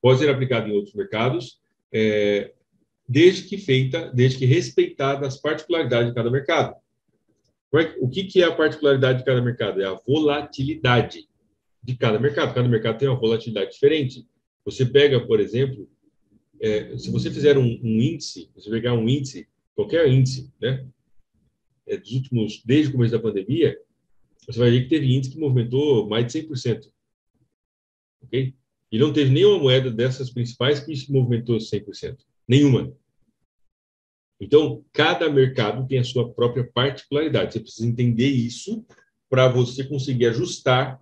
Pode ser aplicado em outros mercados, é, desde que feita, desde que respeitada as particularidades de cada mercado. O que, que é a particularidade de cada mercado? É a volatilidade de cada mercado. Cada mercado tem uma volatilidade diferente. Você pega, por exemplo, é, se você fizer um, um, índice, você pegar um índice, qualquer índice, né, é, dos últimos, desde o começo da pandemia, você vai ver que teve índice que movimentou mais de 100%. Ok? E não teve nenhuma moeda dessas principais que movimentou 100%. Nenhuma. Então, cada mercado tem a sua própria particularidade. Você precisa entender isso para você conseguir ajustar.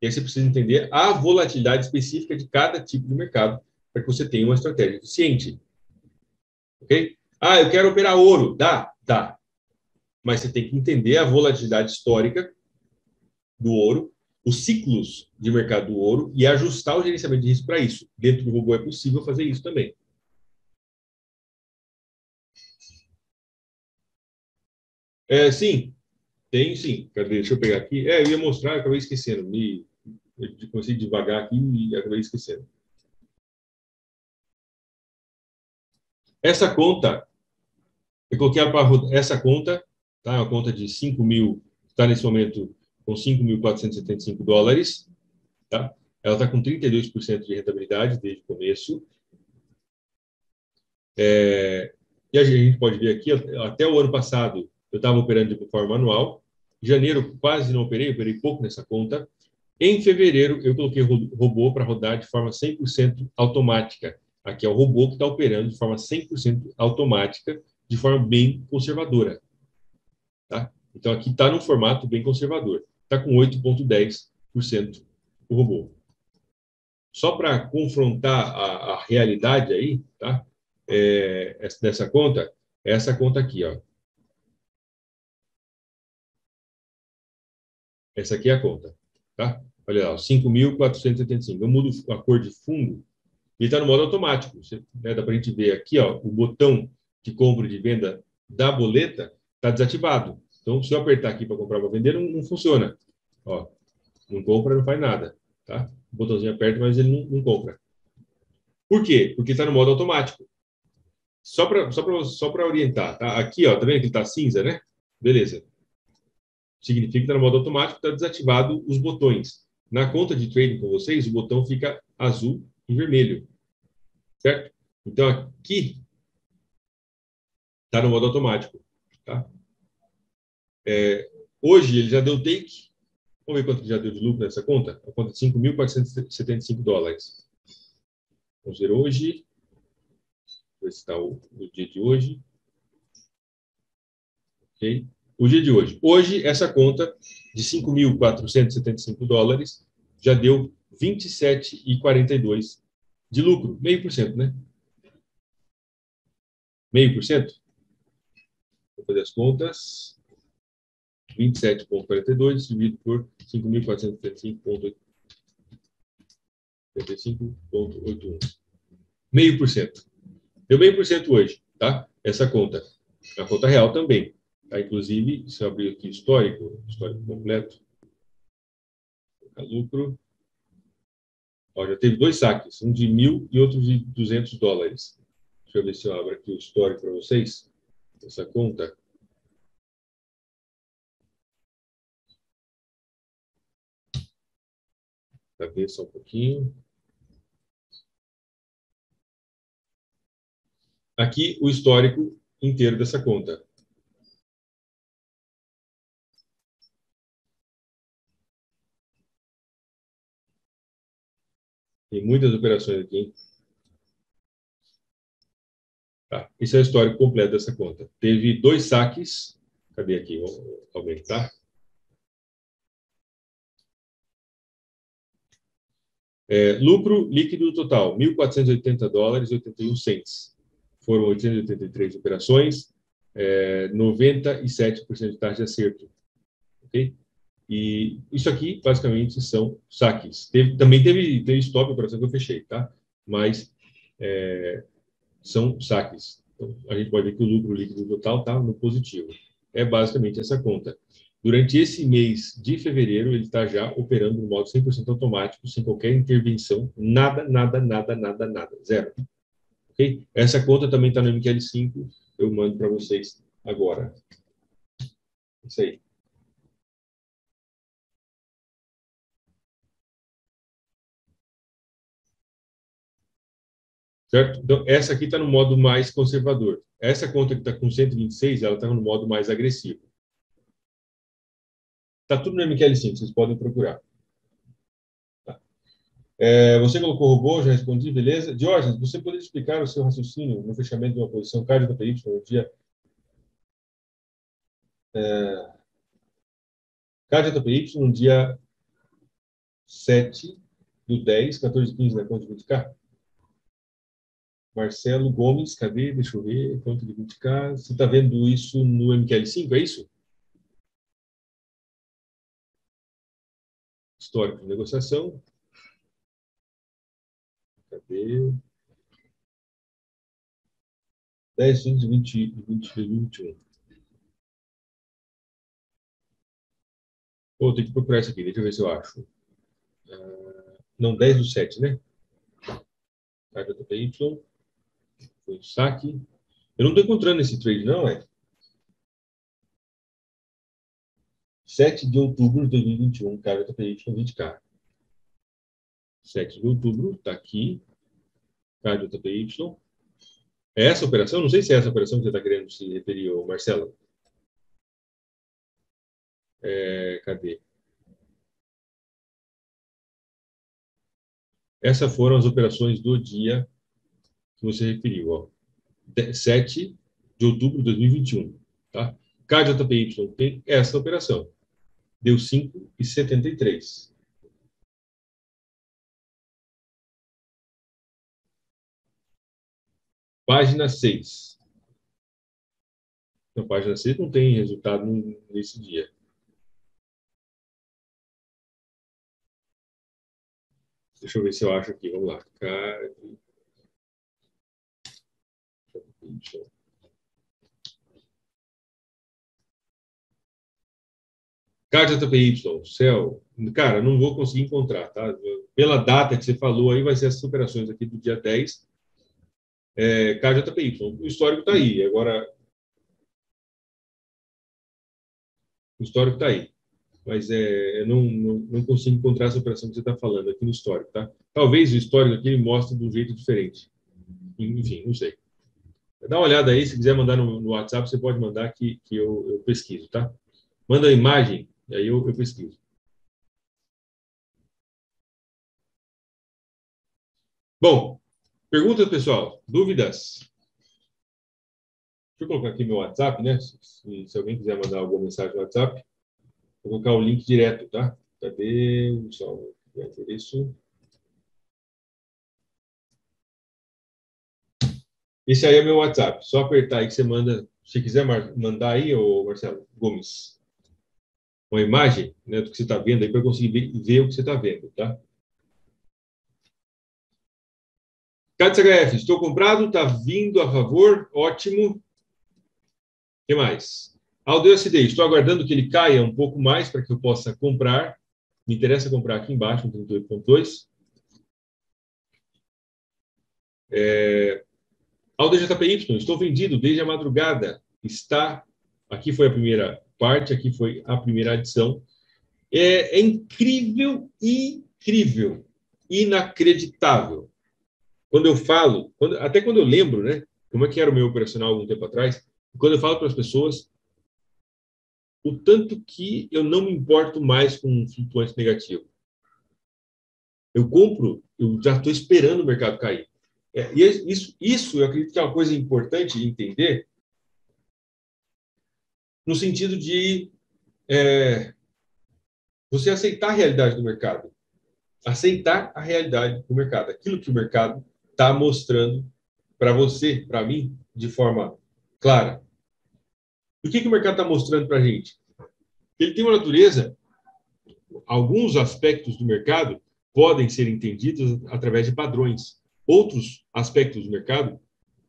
E aí você precisa entender a volatilidade específica de cada tipo de mercado para que você tenha uma estratégia eficiente. Ok? Ah, eu quero operar ouro. Dá? Dá. Mas você tem que entender a volatilidade histórica do ouro, os ciclos de mercado do ouro e ajustar o gerenciamento de risco para isso. Dentro do robô é possível fazer isso também. É, sim, tem sim. Cadê? Deixa eu pegar aqui. É, eu ia mostrar, acabei esquecendo. Me, eu comecei devagar aqui e acabei esquecendo. Essa conta, eu coloquei para essa conta, tá? É uma conta de 5 mil, está nesse momento com 5.475 dólares, tá? Ela está com 32% de rentabilidade desde o começo. É, e a gente pode ver aqui, até o ano passado, eu estava operando de forma manual. Janeiro, quase não operei, operei pouco nessa conta. Em fevereiro, eu coloquei robô para rodar de forma 100% automática. Aqui é o robô que está operando de forma 100% automática, de forma bem conservadora. Tá? Então, aqui está no formato bem conservador. Está com 8,10% o robô. Só para confrontar a, a, realidade aí, tá? É, dessa conta, é essa conta aqui, ó. Essa aqui é a conta, tá? Olha lá, 5.475. Eu mudo a cor de fundo ele está no modo automático. Você, né, dá para a gente ver aqui, ó, o botão de compra e de venda da boleta está desativado. Então, se eu apertar aqui para comprar ou vender, não, não, funciona. Ó, não compra, não faz nada. Tá? O botãozinho aperta, mas ele não, não compra. Por quê? Porque está no modo automático. Só para só só orientar, tá? Aqui, ó, tá vendo que está cinza, né? Beleza. Significa que está no modo automático, está desativado os botões. Na conta de trading com vocês, o botão fica azul em vermelho. Certo? Então, aqui está no modo automático. Tá? É, hoje, ele já deu take. Vamos ver quanto ele já deu de lucro nessa conta? A conta de 5.475 dólares. Vamos ver hoje. Ver se está o, o dia de hoje. Ok? O dia de hoje. Hoje, essa conta de 5.475 dólares já deu 27,42 de lucro, meio por cento, né? Meio por cento? Vou fazer as contas. 27,42 dividido por 5.475,81. Meio por cento. Deu meio por cento hoje, tá? Essa conta. A conta real também. Tá? Inclusive, se eu abrir aqui histórico, histórico completo, lucro, Ó, já teve dois saques, um de mil e outro de 200 dólares. Deixa eu ver se eu abro aqui o histórico para vocês, essa conta. Para ver só um pouquinho. Aqui o histórico inteiro dessa conta. Tem muitas operações aqui, hein? Tá. Esse é o histórico completo dessa conta. Teve dois saques. Cadê aqui? Vou aumentar. É, lucro líquido total, 1.480 dólares e 81 cents. Foram 883 operações, é, 97% de taxa de acerto. Ok? E isso aqui, basicamente, são saques. Teve, também teve, teve stop, operação que eu fechei, tá? Mas é, são saques. Então, a gente pode ver que o lucro líquido total está no positivo. É basicamente essa conta. Durante esse mês de fevereiro, ele está já operando no modo 100% automático, sem qualquer intervenção, nada, nada, nada, nada, nada, zero. Ok? Essa conta também está no MQL5, eu mando para vocês agora. Isso aí. Certo? Então, essa aqui está no modo mais conservador. Essa conta que está com 126, ela está no modo mais agressivo. Está tudo no MQL5, vocês podem procurar. Tá. É, você colocou robô, já respondi, beleza. Diógenes, você poderia explicar o seu raciocínio no fechamento de uma posição cardio PY no dia... É, cardio no dia 7 do 10, 14 15 na conta de 20K? Marcelo Gomes, cadê? Deixa eu ver, conta de 20K. Você está vendo isso no MQL5, é isso? Histórico de negociação. Cadê? 10 de 20, 20, 21. Vou ter que procurar isso aqui, deixa eu ver se eu acho. Uh, não, 10 do 7, né? Carga Foi saque. Eu não estou encontrando esse trade, não, é? 7 de outubro de 2021, cara, eu TPY 20K. 7 de outubro, está aqui. Cardio TPY. É essa operação? Não sei se é essa operação que você está querendo se referir, Marcelo. É, cadê? Essas foram as operações do dia que você referiu, ó. 7 de outubro de 2021, tá? KJPY tem essa operação. Deu 5,73. Página 6. Na página 6 não tem resultado nesse dia. Deixa eu ver se eu acho aqui. Vamos lá. KJPY, céu, cara, não vou conseguir encontrar, tá? Pela data que você falou aí, vai ser as superações aqui do dia 10. É, KJPY, o histórico está aí, agora. O histórico está aí, mas é, eu não, não, não, consigo encontrar essa operação que você está falando aqui no histórico, tá? Talvez o histórico aqui mostre de um jeito diferente. Enfim, não sei. Dá uma olhada aí, se quiser mandar no, no WhatsApp, você pode mandar que, que eu, eu, pesquiso, tá? Manda a imagem, e aí eu, eu pesquiso. Bom, perguntas, pessoal? Dúvidas? Deixa eu colocar aqui meu WhatsApp, né? Se, se alguém quiser mandar alguma mensagem no WhatsApp, vou colocar o link direto, tá? Cadê o endereço? Esse aí é meu WhatsApp. Só apertar aí que você manda. Se quiser mandar aí, ô Marcelo Gomes, uma imagem né, do que você está vendo aí para conseguir ver, ver, o que você está vendo, tá? HF, estou comprado, está vindo a favor, ótimo. O que mais? SD, estou aguardando que ele caia um pouco mais para que eu possa comprar. Me interessa comprar aqui embaixo, no 38.2. É, ao DJPY, estou vendido desde a madrugada. Está. Aqui foi a primeira parte, aqui foi a primeira adição. É, é incrível, incrível, inacreditável. Quando eu falo, quando, até quando eu lembro, né? Como é que era o meu operacional algum tempo atrás, quando eu falo para as pessoas o tanto que eu não me importo mais com um flutuante negativo. Eu compro, eu já estou esperando o mercado cair. É, e isso, isso eu acredito que é uma coisa importante entender, no sentido de é, você aceitar a realidade do mercado. Aceitar a realidade do mercado. Aquilo que o mercado está mostrando para você, para mim, de forma clara. O que, que o mercado está mostrando para a gente? Ele tem uma natureza, alguns aspectos do mercado podem ser entendidos através de padrões. Outros aspectos do mercado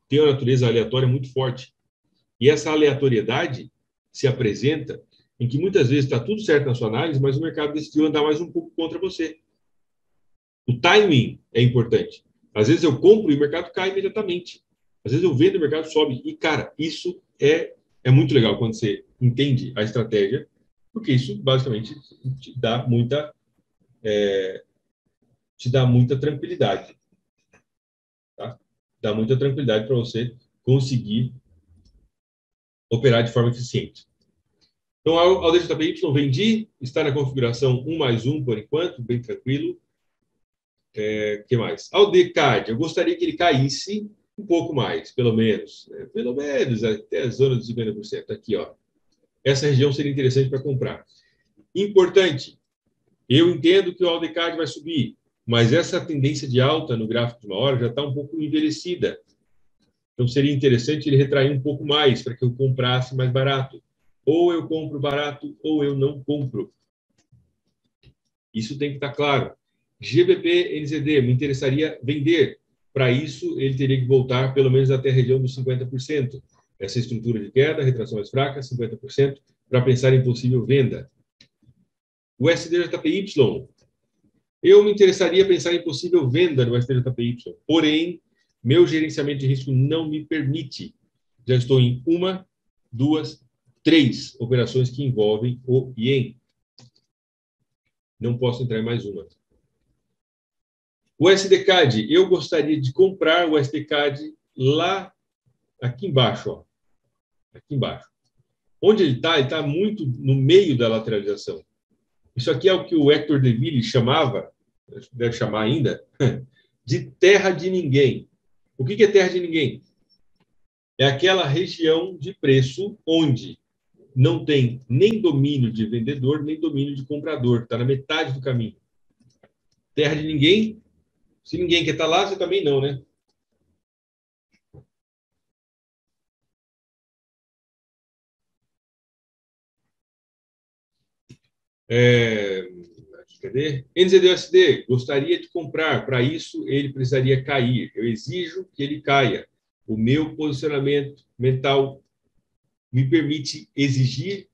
têm uma natureza aleatória muito forte. E essa aleatoriedade se apresenta em que muitas vezes está tudo certo na sua análise, mas o mercado decidiu andar mais um pouco contra você. O timing é importante. Às vezes eu compro e o mercado cai imediatamente. Às vezes eu vendo e o mercado sobe. E, cara, isso é, é muito legal quando você entende a estratégia, porque isso basicamente te dá muita, é, te dá muita tranquilidade. Dá muita tranquilidade para você conseguir operar de forma eficiente. Então, ao DJPY vendi, está na configuração 1 mais 1 por enquanto, bem tranquilo. É, que mais? Ao DCAD, eu gostaria que ele caísse um pouco mais, pelo menos. Né? Pelo menos até a zona dos 50%. Aqui, ó. Essa região seria interessante para comprar. Importante, eu entendo que o ALDECAD vai subir, mas essa tendência de alta no gráfico de uma hora já está um pouco envelhecida. Então, seria interessante ele retrair um pouco mais para que eu comprasse mais barato. Ou eu compro barato, ou eu não compro. Isso tem que estar claro. GBP, NZD, me interessaria vender. Para isso, ele teria que voltar pelo menos até a região dos 50%. Essa estrutura de queda, retração mais fraca, 50%, para pensar em possível venda. O SDJPY, eu me interessaria pensar em possível venda no SDJPY, porém, meu gerenciamento de risco não me permite. Já estou em uma, duas, três operações que envolvem o IEM. Não posso entrar em mais uma. O SDCAD, eu gostaria de comprar o SDCAD lá, aqui embaixo, ó. Aqui embaixo. Onde ele está? Ele está muito no meio da lateralização. Isso aqui é o que o Hector Deville chamava, deve chamar ainda, de terra de ninguém. O que é terra de ninguém? É aquela região de preço onde não tem nem domínio de vendedor, nem domínio de comprador. Está na metade do caminho. Terra de ninguém. Se ninguém quer estar tá lá, você também não, né? É, cadê? NZDUSD, gostaria de comprar. Para isso, ele precisaria cair. Eu exijo que ele caia. O meu posicionamento mental me permite exigir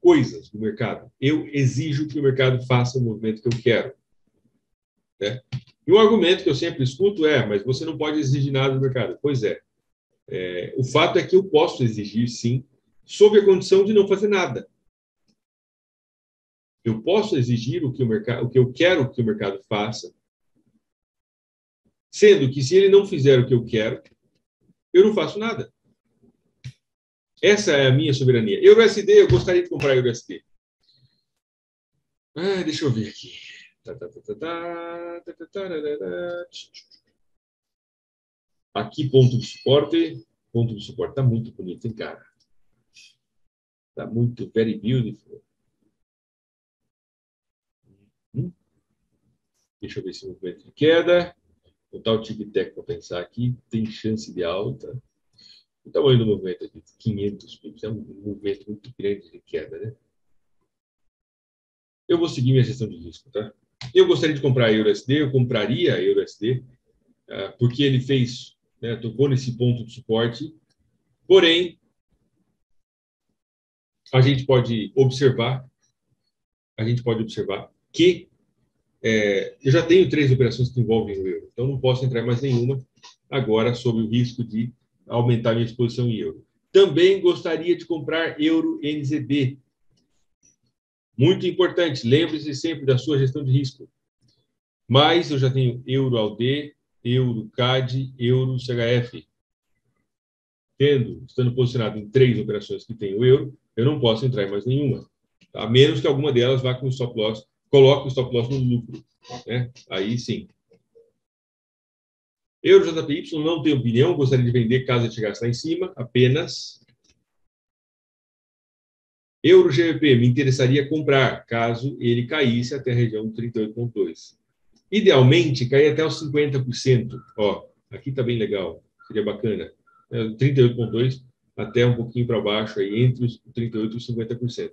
coisas do mercado. Eu exijo que o mercado faça o movimento que eu quero. Né? E um argumento que eu sempre escuto é: mas você não pode exigir nada do mercado. Pois é. é o fato é que eu posso exigir, sim, sob a condição de não fazer nada. Eu posso exigir o que, o, mercado, o que eu quero que o mercado faça, sendo que se ele não fizer o que eu quero, eu não faço nada. Essa é a minha soberania. EuroSD, eu gostaria de comprar EuroSD. Ah, deixa eu ver aqui. Aqui, ponto de suporte. Ponto de suporte. Está muito bonito, hein, cara? Está muito very beautiful. Deixa eu ver se o movimento de queda. O tic-tac para pensar aqui. Tem chance de alta. O tamanho do movimento é de 500 pips, é um movimento muito grande de queda, né? Eu vou seguir minha gestão de risco, tá? Eu gostaria de comprar a EURUSD, eu compraria a EURUSD, ah, porque ele fez, né, tocou nesse ponto de suporte, porém, a gente pode observar, a gente pode observar que é, eu já tenho três operações que envolvem o euro, então não posso entrar mais nenhuma agora sob o risco de aumentar minha exposição em euro. Também gostaria de comprar euro NZD. Muito importante, lembre-se sempre da sua gestão de risco. Mas eu já tenho euro ALD, euro CAD, euro CHF. Tendo, estando posicionado em três operações que tem o euro, eu não posso entrar em mais nenhuma. A menos que alguma delas vá com stop loss coloca o stop loss no lucro. Né? Aí sim. Euro JPY não tem opinião, gostaria de vender caso chegasse lá em cima, apenas. Euro GBP, me interessaria comprar caso ele caísse até a região 38,2. Idealmente, cair até os 50%. Ó, aqui está bem legal, seria bacana. 38,2 é, até um pouquinho para baixo, aí, entre os 38% e os 50%.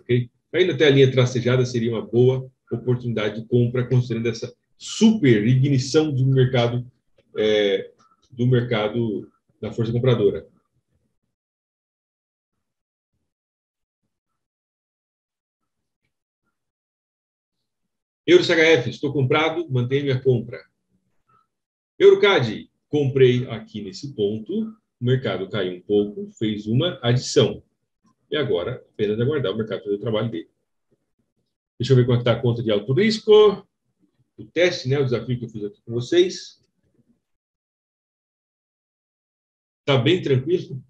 Ok? Caindo até a linha tracejada seria uma boa oportunidade de compra, considerando essa super ignição do mercado é, do mercado da força compradora. Euro CHF, estou comprado, mantenho minha compra. Eurocad, comprei aqui nesse ponto, o mercado caiu um pouco, fez uma adição. E agora, apenas aguardar o mercado fazer o trabalho dele. Deixa eu ver é está a conta de alto risco. O teste, né, o desafio que eu fiz aqui com vocês. Está bem tranquilo?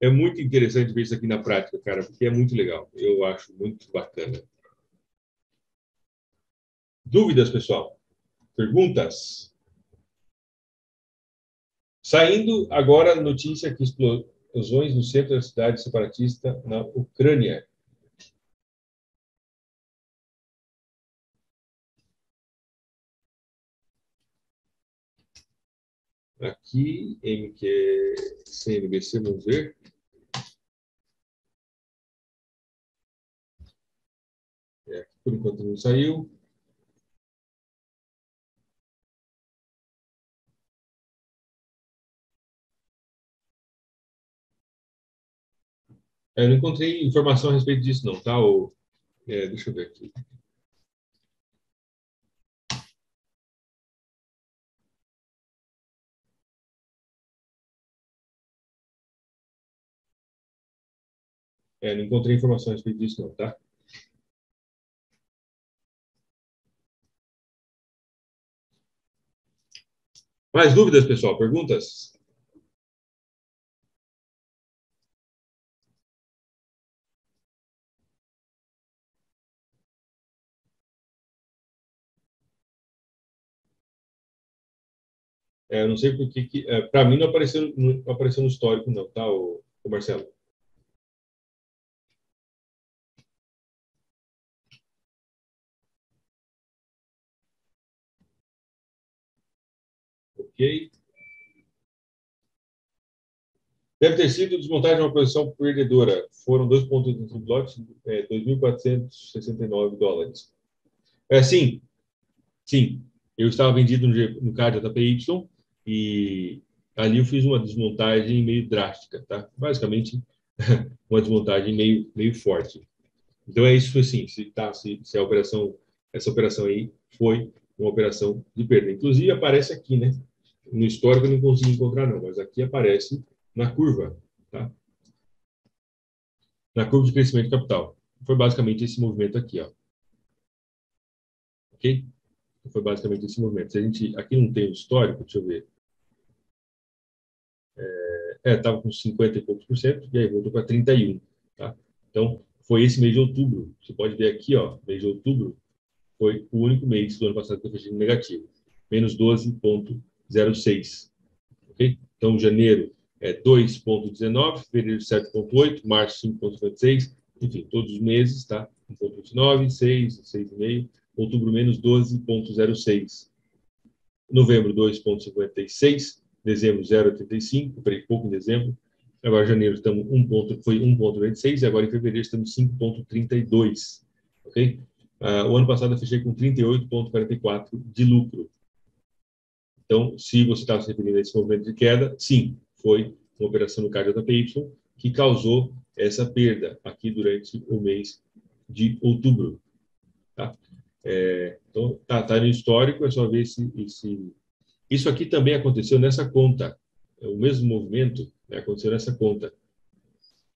É muito interessante ver isso aqui na prática, cara, porque é muito legal. Eu acho muito bacana. Dúvidas, pessoal? Perguntas? Saindo agora notícia que explosões no centro da cidade separatista na Ucrânia. Aqui, MQ, CNBC, vamos ver. É, por enquanto não saiu. Eu não encontrei informação a respeito disso, não, tá? Ou, é, deixa eu ver aqui. É, não encontrei informação a respeito disso, não, tá? Mais dúvidas, pessoal? Perguntas? É, não sei por que. É, Para mim não apareceu, não apareceu no histórico, não, tá, o, o Marcelo? Ok. Deve ter sido desmontagem de uma posição perdedora. Foram 2,85 lotes, é, 2.469 dólares. É, sim, sim. Eu estava vendido no, no card JPY e ali eu fiz uma desmontagem meio drástica, tá? Basicamente, uma desmontagem meio, meio forte. Então é isso assim, se, tá, se, se a operação, essa operação aí foi uma operação de perda. Inclusive aparece aqui, né? No histórico eu não consegui encontrar não, mas aqui aparece na curva, tá? Na curva de crescimento de capital. Foi basicamente esse movimento aqui, ó. Ok? Foi basicamente esse movimento. Se a gente aqui não tem o histórico, deixa eu ver. Estava é, com 50 e poucos por cento, e aí voltou para 31, tá? Então, foi esse mês de outubro. Você pode ver aqui, ó, mês de outubro foi o único mês do ano passado que eu fechei negativo, menos 12,06, ok? Então, janeiro é 2,19, fevereiro 7,8, março 5,56, enfim, todos os meses, tá? 1,29, 6, 6,5, outubro menos 12,06, novembro 2,56, dezembro 0,85, comprei pouco em dezembro, agora em janeiro estamos 1 ponto, foi 1,96 e agora em fevereiro estamos 5,32, ok? Uh, o ano passado eu fechei com 38,44 de lucro. Então, se você está se referindo a esse movimento de queda, sim, foi uma operação no CAD JPY que causou essa perda aqui durante o mês de outubro. Tá? É, então, tá, tá no histórico, é só ver se isso aqui também aconteceu nessa conta. É o mesmo movimento né, aconteceu nessa conta.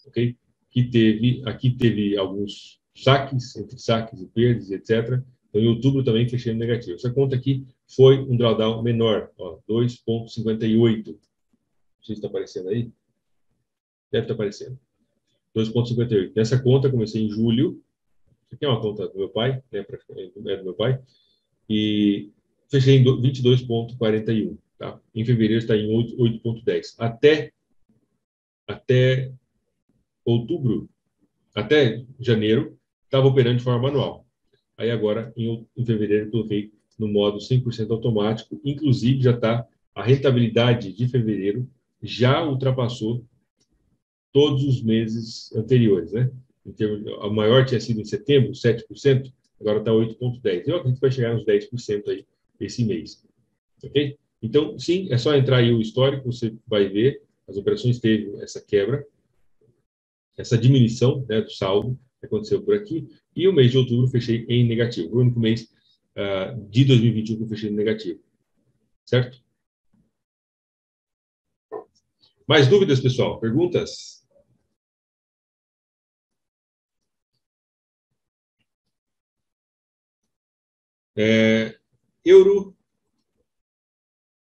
Ok? Que teve, aqui teve alguns saques, entre saques e perdas, etc. Então, em outubro também fechei no negativo. Essa conta aqui foi um drawdown menor, 2,58. Não está aparecendo aí. Deve estar tá aparecendo. 2,58. Nessa conta, comecei em julho, Isso aqui é uma conta do meu pai, né, é do meu pai, e fechei em 22,41. Tá? Em fevereiro está em 8,10. Até, até outubro, até janeiro, estava operando de forma manual. Aí agora, em, em fevereiro, coloquei no modo 100% automático. Inclusive, já está a rentabilidade de fevereiro já ultrapassou todos os meses anteriores, né? a maior tinha sido em setembro, 7%, agora está 8,10%. Eu acredito que vai chegar nos 10% aí esse mês. Ok? Então, sim, é só entrar aí o histórico, você vai ver, as operações teve essa quebra, essa diminuição né, do saldo que aconteceu por aqui, e o mês de outubro fechei em negativo. O único mês uh, de 2021 que eu fechei em negativo. Certo? Mais dúvidas, pessoal? Perguntas? É, euro,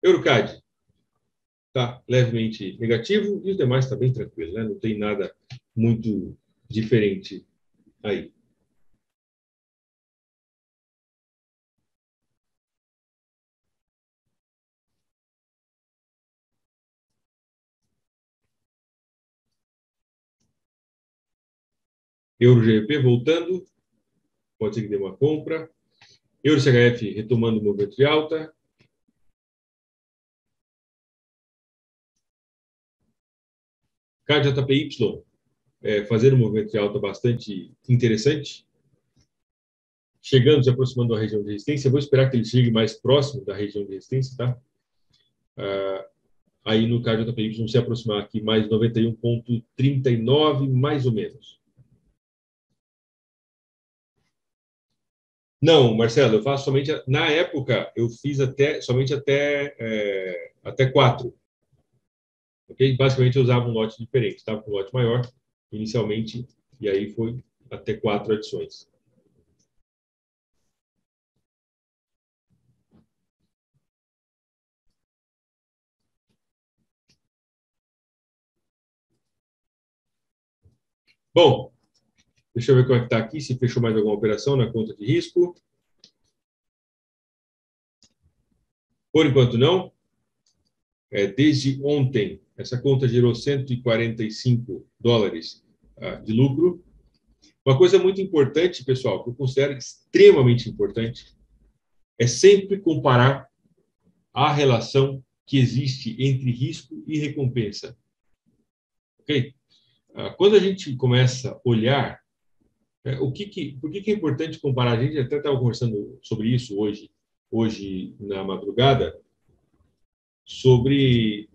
Eurocad está levemente negativo e os demais está bem tranquilo, né? Não tem nada muito diferente aí. Euro GBP voltando, pode ser que dê uma compra. Euro CHF retomando o movimento de alta. CAD JPY é, fazendo um movimento de alta bastante interessante. Chegando, se aproximando da região de resistência. Vou esperar que ele chegue mais próximo da região de resistência, tá? Ah, aí no CAD JPY se aproximar aqui mais 91,39, mais ou menos. Não, Marcelo, eu faço somente. Na época, eu fiz até somente até, é, até quatro. Ok? Basicamente, eu usava um lote diferente. Estava com um lote maior inicialmente, e aí foi até quatro adições. Bom, Deixa eu ver como é que está aqui, se fechou mais alguma operação na conta de risco. Por enquanto, não. É, desde ontem, essa conta gerou 145 dólares ah, de lucro. Uma coisa muito importante, pessoal, que eu considero extremamente importante, é sempre comparar a relação que existe entre risco e recompensa. Ok? Ah, quando a gente começa a olhar é, o que, que por que, que é importante comparar? A gente até estava conversando sobre isso hoje, hoje na madrugada, sobre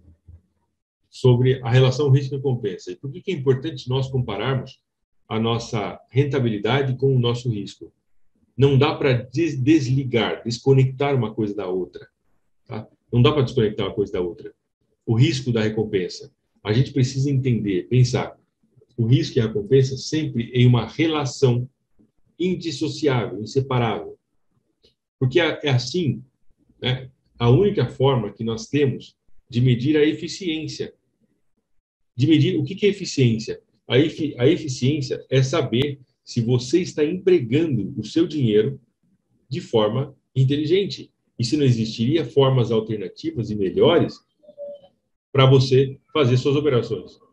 sobre a relação risco-recompensa. E por que, que é importante nós compararmos a nossa rentabilidade com o nosso risco? Não dá para des desligar, desconectar uma coisa da outra. Tá? Não dá para desconectar uma coisa da outra. O risco da recompensa. A gente precisa entender, pensar o risco e a recompensa sempre em uma relação indissociável, inseparável. Porque é, é assim, né? a única forma que nós temos de medir a eficiência. De medir o que é eficiência? A, efi a eficiência é saber se você está empregando o seu dinheiro de forma inteligente. E se não existiria formas alternativas e melhores para você fazer suas operações.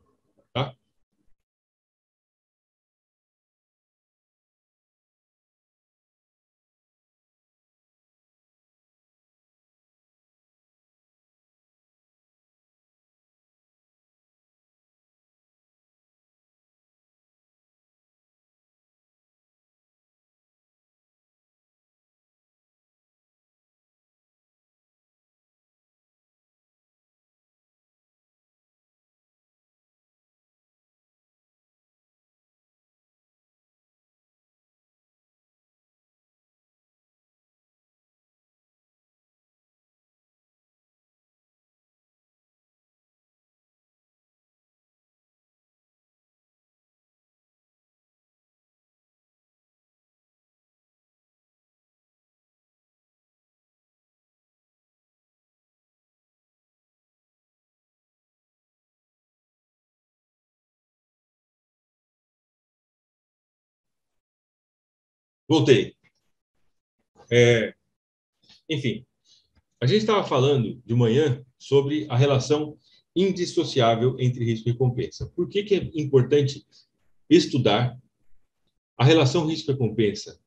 Voltei. É, enfim, a gente estava falando de manhã sobre a relação indissociável entre risco e recompensa. Por que, que é importante estudar a relação risco-recompensa?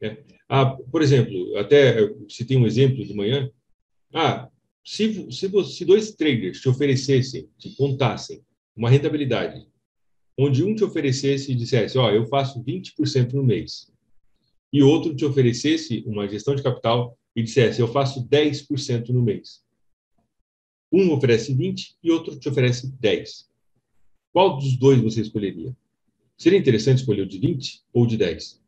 É, ah, por exemplo, até tem um exemplo de manhã. Ah, se, se, se dois traders te oferecessem, te contassem uma rentabilidade, onde um te oferecesse e dissesse, ó, oh, eu faço 20% no mês, e outro te oferecesse uma gestão de capital e dissesse, eu faço 10% no mês. Um oferece 20 e outro te oferece 10. Qual dos dois você escolheria? Seria interessante escolher o de 20 ou de 10?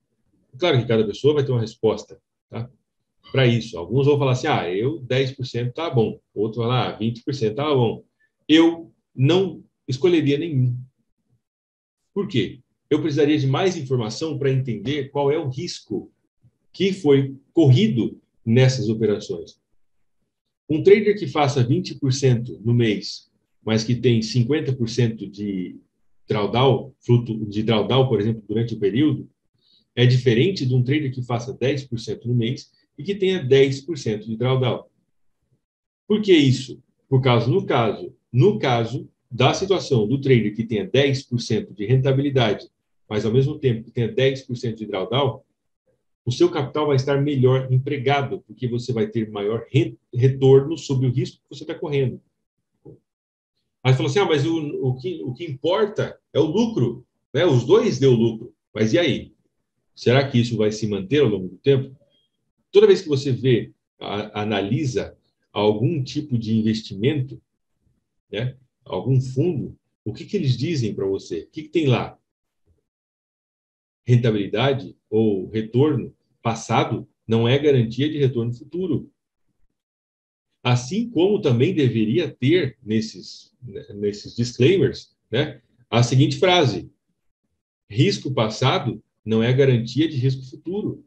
Claro que cada pessoa vai ter uma resposta tá? para isso. Alguns vão falar assim, ah, eu 10% tá bom. Outro vai falar, ah, 20% tá bom. Eu não escolheria nenhum. Por quê? Eu precisaria de mais informação para entender qual é o risco que foi corrido nessas operações. Um trader que faça 20% no mês, mas que tem 50% de drawdown, de drawdown, por exemplo, durante o período, é diferente de um trader que faça 10% no mês e que tenha 10% de drawdown. Por que isso? Por causa, no caso, no caso da situação do trader que tenha 10% de rentabilidade, mas ao mesmo tempo que tenha 10% de drawdown, o seu capital vai estar melhor empregado, porque você vai ter maior re retorno sobre o risco que você está correndo. Aí falou assim: ah, mas o, o, que, o que importa é o lucro. Né? Os dois deu lucro. Mas e aí? Será que isso vai se manter ao longo do tempo? Toda vez que você vê, a, analisa algum tipo de investimento, né? algum fundo, o que, que eles dizem para você? O que, que tem lá? Rentabilidade ou retorno passado não é garantia de retorno futuro. Assim como também deveria ter nesses, nesses disclaimers né, a seguinte frase: risco passado não é garantia de risco futuro.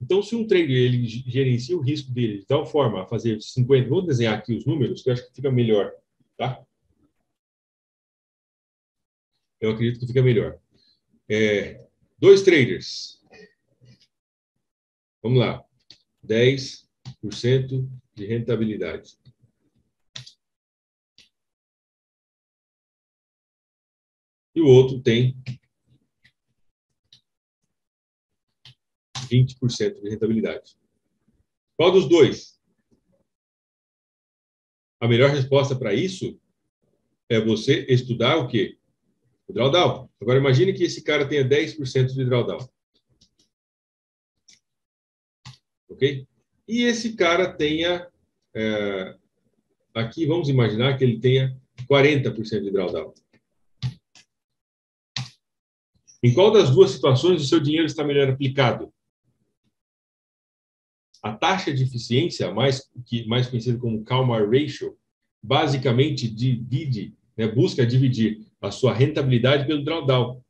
Então, se um trader ele gerencia o risco dele de tal forma a fazer 50, vou desenhar aqui os números, que eu acho que fica melhor, tá? Eu acredito que fica melhor. É, dois traders. Vamos lá. 10% de rentabilidade. E o outro tem 20% de rentabilidade. Qual dos dois? A melhor resposta para isso é você estudar o quê? Drawdown. Agora, imagine que esse cara tenha 10% de drawdown. Ok? E esse cara tenha. É, aqui, vamos imaginar que ele tenha 40% de drawdown. Em qual das duas situações o seu dinheiro está melhor aplicado? A taxa de eficiência, mais, que, mais conhecida como Kalmar Ratio, basicamente divide, né, busca dividir a sua rentabilidade pelo drawdown.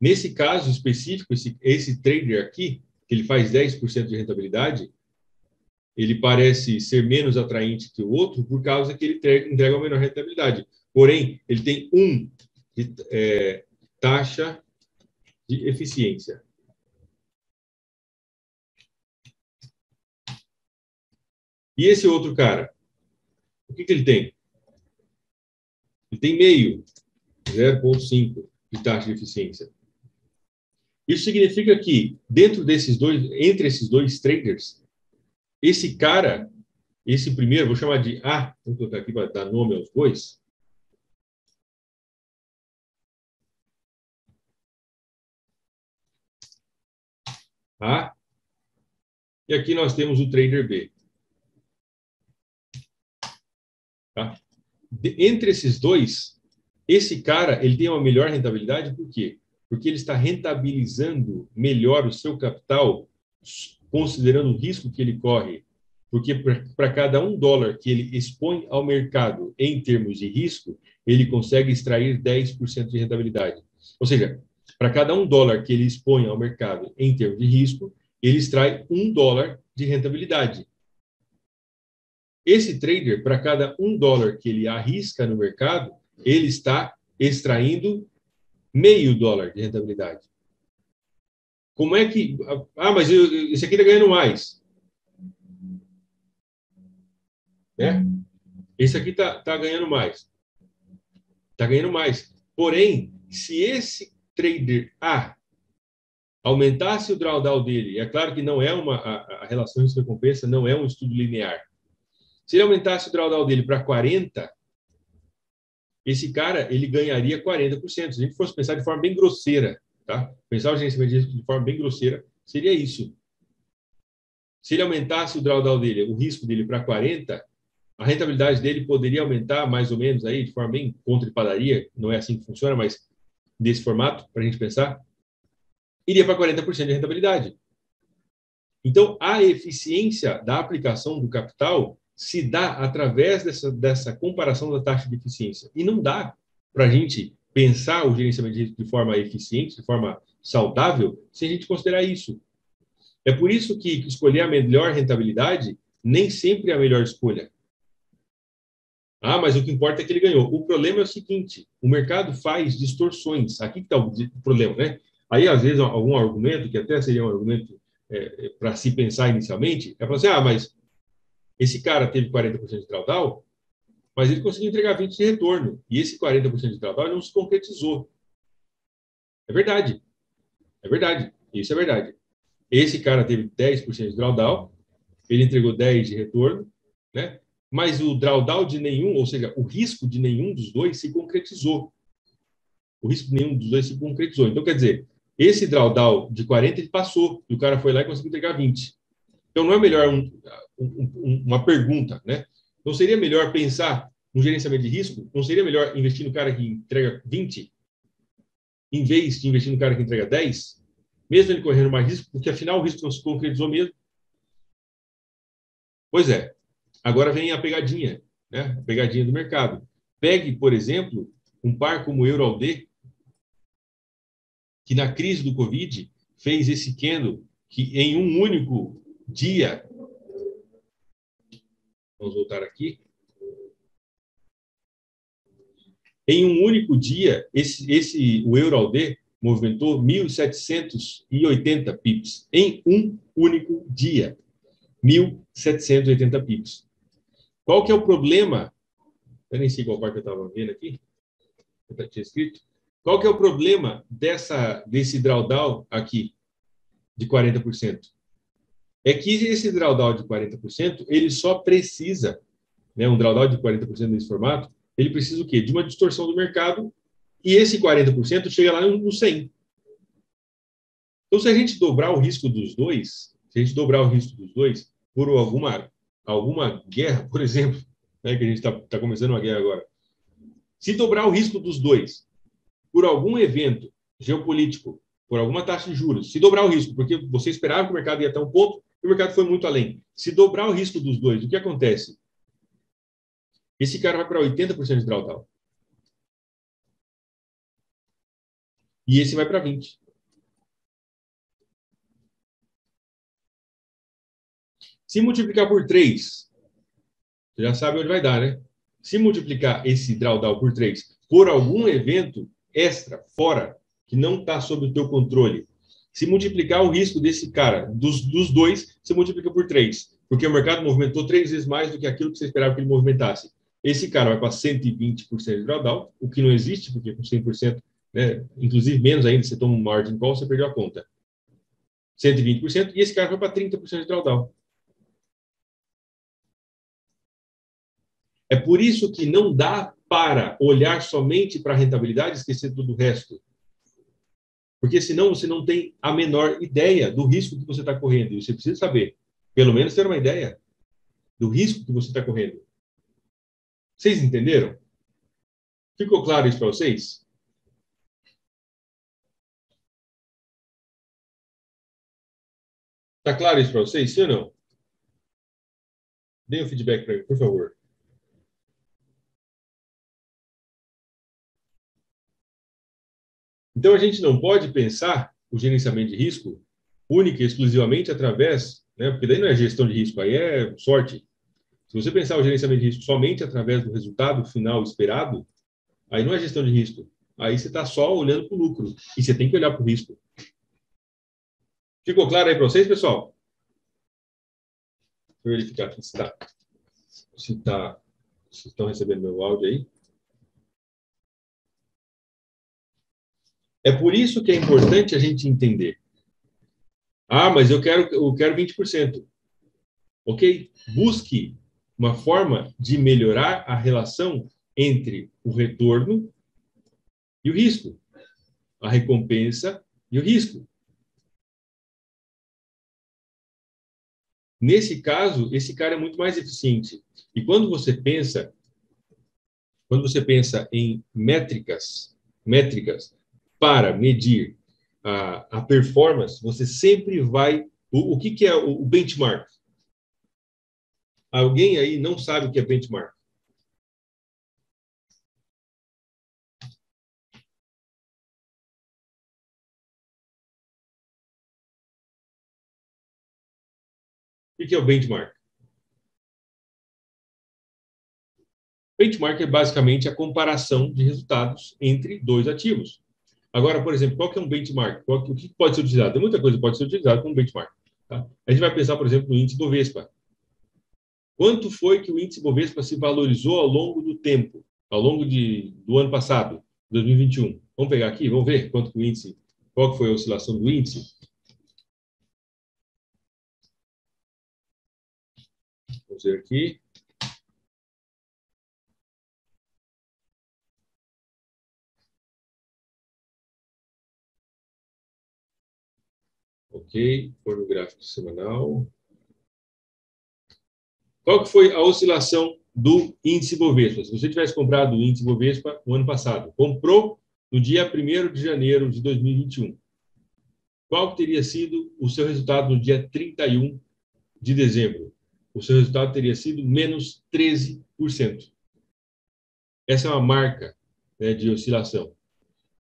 Nesse caso específico, esse, esse trader aqui, que ele faz 10% de rentabilidade, ele parece ser menos atraente que o outro por causa que ele entrega uma menor rentabilidade. Porém, ele tem um de, é, taxa de eficiência. E esse outro cara, o que, que ele tem? Ele tem meio, 0,5 de taxa de eficiência. Isso significa que, dentro desses dois, entre esses dois traders, esse cara, esse primeiro, vou chamar de A, vou colocar aqui para dar nome aos dois. A. E aqui nós temos o trader B. Tá? Entre esses dois, esse cara ele tem uma melhor rentabilidade, por quê? Porque ele está rentabilizando melhor o seu capital, considerando o risco que ele corre. Porque para cada um dólar que ele expõe ao mercado em termos de risco, ele consegue extrair 10% de rentabilidade. Ou seja, para cada um dólar que ele expõe ao mercado em termos de risco, ele extrai um dólar de rentabilidade. Esse trader, para cada um dólar que ele arrisca no mercado, ele está extraindo meio dólar de rentabilidade. Como é que. Ah, mas eu, esse aqui está ganhando mais. Né? Esse aqui está tá ganhando mais. Está ganhando mais. Porém, se esse trader A aumentasse o drawdown dele, é claro que não é uma. A, a relação de recompensa não é um estudo linear. Se ele aumentasse o drawdown dele para 40, esse cara ele ganharia 40%. Se a gente fosse pensar de forma bem grosseira, tá? Pensar o gerenciamento de risco de forma bem grosseira, seria isso. Se ele aumentasse o drawdown dele, o risco dele para 40, a rentabilidade dele poderia aumentar mais ou menos aí de forma bem contra de padaria, não é assim que funciona, mas desse formato para a gente pensar, iria para 40% de rentabilidade. Então, a eficiência da aplicação do capital se dá através dessa, dessa comparação da taxa de eficiência. E não dá para a gente pensar o gerenciamento de de forma eficiente, de forma saudável, se a gente considerar isso. É por isso que escolher a melhor rentabilidade nem sempre é a melhor escolha. Ah, mas o que importa é que ele ganhou. O problema é o seguinte: o mercado faz distorções. Aqui está o problema, né? Aí, às vezes, algum argumento, que até seria um argumento é, para se pensar inicialmente, é falar assim: ah, mas esse cara teve 40% de drawdown, mas ele conseguiu entregar 20% de retorno. E esse 40% de drawdown não se concretizou. É verdade. É verdade. Isso é verdade. Esse cara teve 10% de drawdown, ele entregou 10% de retorno, né? mas o drawdown de nenhum, ou seja, o risco de nenhum dos dois se concretizou. O risco de nenhum dos dois se concretizou. Então, quer dizer, esse drawdown de 40 ele passou, e o cara foi lá e conseguiu entregar 20. Então, não é melhor um, um, uma pergunta, né? Não seria melhor pensar no gerenciamento de risco? Não seria melhor investir no cara que entrega 20, em vez de investir no cara que entrega 10? Mesmo ele correndo mais risco, porque afinal o risco não se concretizou mesmo. Pois é. Agora vem a pegadinha, né? A pegadinha do mercado. Pegue, por exemplo, um par como o EuroALD, que na crise do Covid fez esse candle que em um único dia Vamos voltar aqui. Em um único dia, esse, esse o EuroALD movimentou 1.780 pips. Em um único dia. 1.780 pips. Qual que é o problema? Eu nem sei qual parte eu estava vendo aqui. Eu tinha escrito. Qual que é o problema dessa, desse drawdown aqui, de 40%? É que esse drawdown de 40%, ele só precisa, né, um drawdown de 40% nesse formato, ele precisa o quê? De uma distorção do mercado, e esse 40% chega lá no 100. Então, se a gente dobrar o risco dos dois, se a gente dobrar o risco dos dois, por alguma, alguma guerra, por exemplo, né, que a gente está tá começando uma guerra agora, se dobrar o risco dos dois, por algum evento geopolítico, por alguma taxa de juros, se dobrar o risco, porque você esperava que o mercado ia até um ponto, o mercado foi muito além. Se dobrar o risco dos dois, o que acontece? Esse cara vai para 80% de drawdown. E esse vai para 20%. Se multiplicar por 3, você já sabe onde vai dar, né? Se multiplicar esse drawdown por 3 por algum evento extra, fora, que não está sob o teu controle, se multiplicar o risco desse cara, dos, dos dois, você multiplica por três, porque o mercado movimentou três vezes mais do que aquilo que você esperava que ele movimentasse. Esse cara vai para 120% de drawdown, o que não existe, porque com 100%, né, inclusive menos ainda, você toma um margin call, você perdeu a conta. 120%, e esse cara vai para 30% de drawdown. É por isso que não dá para olhar somente para a rentabilidade e esquecer todo o resto. Porque senão você não tem a menor ideia do risco que você está correndo. E você precisa saber, pelo menos ter uma ideia do risco que você está correndo. Vocês entenderam? Ficou claro isso para vocês? Está claro isso para vocês, sim ou não? Dê um feedback para mim, por favor. Então, a gente não pode pensar o gerenciamento de risco única e exclusivamente através, né, porque daí não é gestão de risco, aí é sorte. Se você pensar o gerenciamento de risco somente através do resultado final esperado, aí não é gestão de risco, aí você está só olhando para o lucro. E você tem que olhar para o risco. Ficou claro aí para vocês, pessoal? Deixa eu verificar aqui se está. Se tá, se estão recebendo meu áudio aí. É por isso que é importante a gente entender. Ah, mas eu quero, eu quero 20%. Ok? Busque uma forma de melhorar a relação entre o retorno e o risco, a recompensa e o risco. Nesse caso, esse cara é muito mais eficiente. E quando você pensa, quando você pensa em métricas, métricas para medir a, a performance, você sempre vai. O, o que, que é o, o benchmark? Alguém aí não sabe o que é benchmark? O que é o benchmark? Benchmark é basicamente a comparação de resultados entre dois ativos. Agora, por exemplo, qual que é um benchmark? Qual, o que pode ser utilizado? Tem muita coisa que pode ser utilizada como benchmark. Tá? A gente vai pensar, por exemplo, no índice Bovespa. Quanto foi que o índice Bovespa se valorizou ao longo do tempo, ao longo de, do ano passado, 2021? Vamos pegar aqui, vamos ver quanto que o índice, qual que foi a oscilação do índice. Vamos ver aqui. Ok, for no gráfico semanal. Qual que foi a oscilação do índice Bovespa? Se você tivesse comprado o índice Bovespa no ano passado, comprou no dia 1 de janeiro de 2021, qual teria sido o seu resultado no dia 31 de dezembro? O seu resultado teria sido menos 13%. Essa é uma marca né, de oscilação.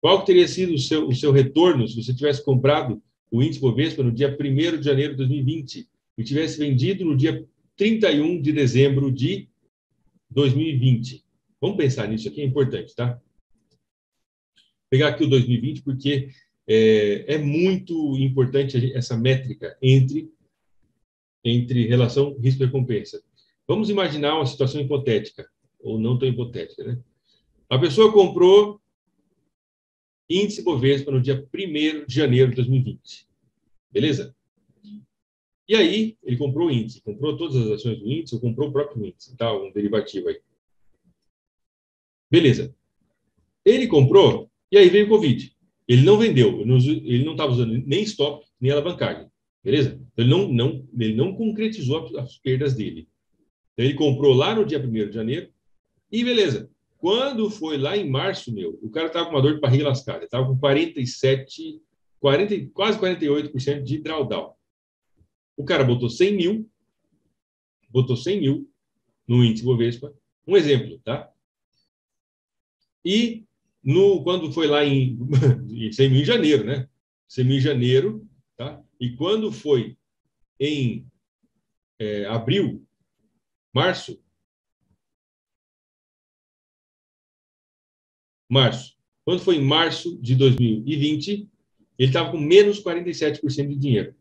Qual teria sido o seu, o seu retorno se você tivesse comprado o índice Bovespa no dia 1 de janeiro de 2020 e tivesse vendido no dia 31 de dezembro de 2020. Vamos pensar nisso aqui, é importante, tá? Vou pegar aqui o 2020 porque é, é muito importante essa métrica entre, entre relação risco-recompensa. Vamos imaginar uma situação hipotética, ou não tão hipotética, né? A pessoa comprou índice Bovespa no dia 1 de janeiro de 2020. Beleza? E aí, ele comprou o índice, comprou todas as ações do índice, ou comprou o próprio índice, tá? Um derivativo aí. Beleza. Ele comprou, e aí veio o Covid. Ele não vendeu, ele não estava usando nem stop, nem alavancagem. Beleza? Ele não, não, ele não concretizou as perdas dele. Então, ele comprou lá no dia 1 de janeiro, e beleza. Quando foi lá em março, meu, o cara estava com uma dor de barriga lascada. Estava com 47, 40, quase 48% de drawdown. O cara botou 100 mil, botou 100 mil no índice Bovespa. Um exemplo, tá? E no, quando foi lá em 100 mil em janeiro, né? 100 mil em janeiro, tá? E quando foi em é, abril, março, março. Quando foi em março de 2020, ele estava com menos 47% de dinheiro.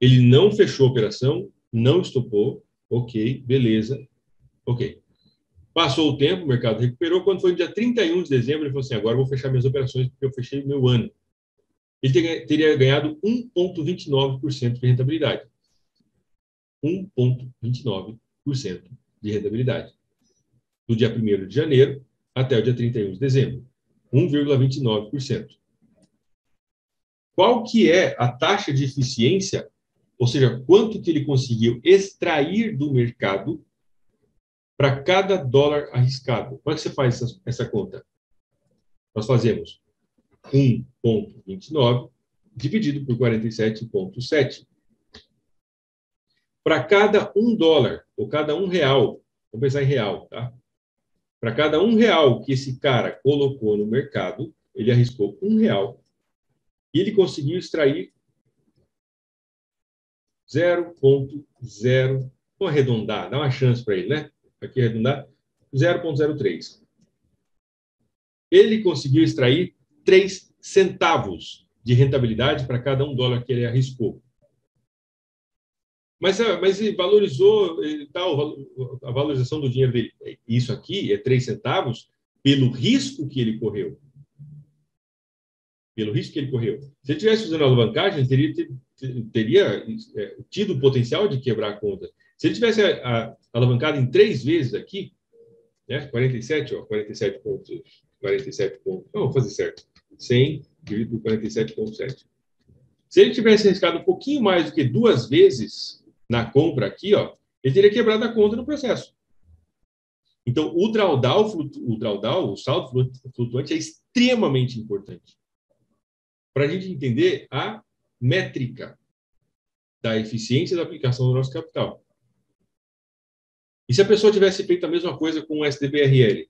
Ele não fechou a operação, não estopou, ok, beleza, ok. Passou o tempo, o mercado recuperou. Quando foi no dia 31 de dezembro, ele falou assim: agora vou fechar minhas operações porque eu fechei meu ano. Ele teria ganhado 1,29% de rentabilidade. 1,29% de rentabilidade. Do dia 1 de janeiro até o dia 31 de dezembro. 1,29%. Qual que é a taxa de eficiência, ou seja, quanto que ele conseguiu extrair do mercado para cada dólar arriscado? Como é que você faz essa, essa conta? Nós fazemos 1,29 dividido por 47,7. Para cada um dólar, ou cada um real, vamos pensar em real, tá? Para cada um real que esse cara colocou no mercado, ele arriscou um real e ele conseguiu extrair 0,0. Vou arredondar, dá uma chance para ele, né? Aqui arredondar 0,03. ele conseguiu extrair 3 centavos de rentabilidade para cada um dólar que ele arriscou. Mas, ah, mas valorizou tal, a valorização do dinheiro dele. Isso aqui é 3 centavos pelo risco que ele correu. Pelo risco que ele correu. Se ele tivesse usando alavancagem, teria, teria é, tido o potencial de quebrar a conta. Se ele tivesse a, a, alavancado em três vezes aqui, né, 47, ó, 47 pontos, 47 pontos, não, vou fazer certo, 100 dividido por 47,7. Se ele tivesse arriscado um pouquinho mais do que duas vezes, na compra aqui, ó, ele teria quebrado a conta no processo. Então, o drawdown, o drawdown, o saldo flutuante é extremamente importante para a gente entender a métrica da eficiência da aplicação do nosso capital. E se a pessoa tivesse feito a mesma coisa com o SDBRL?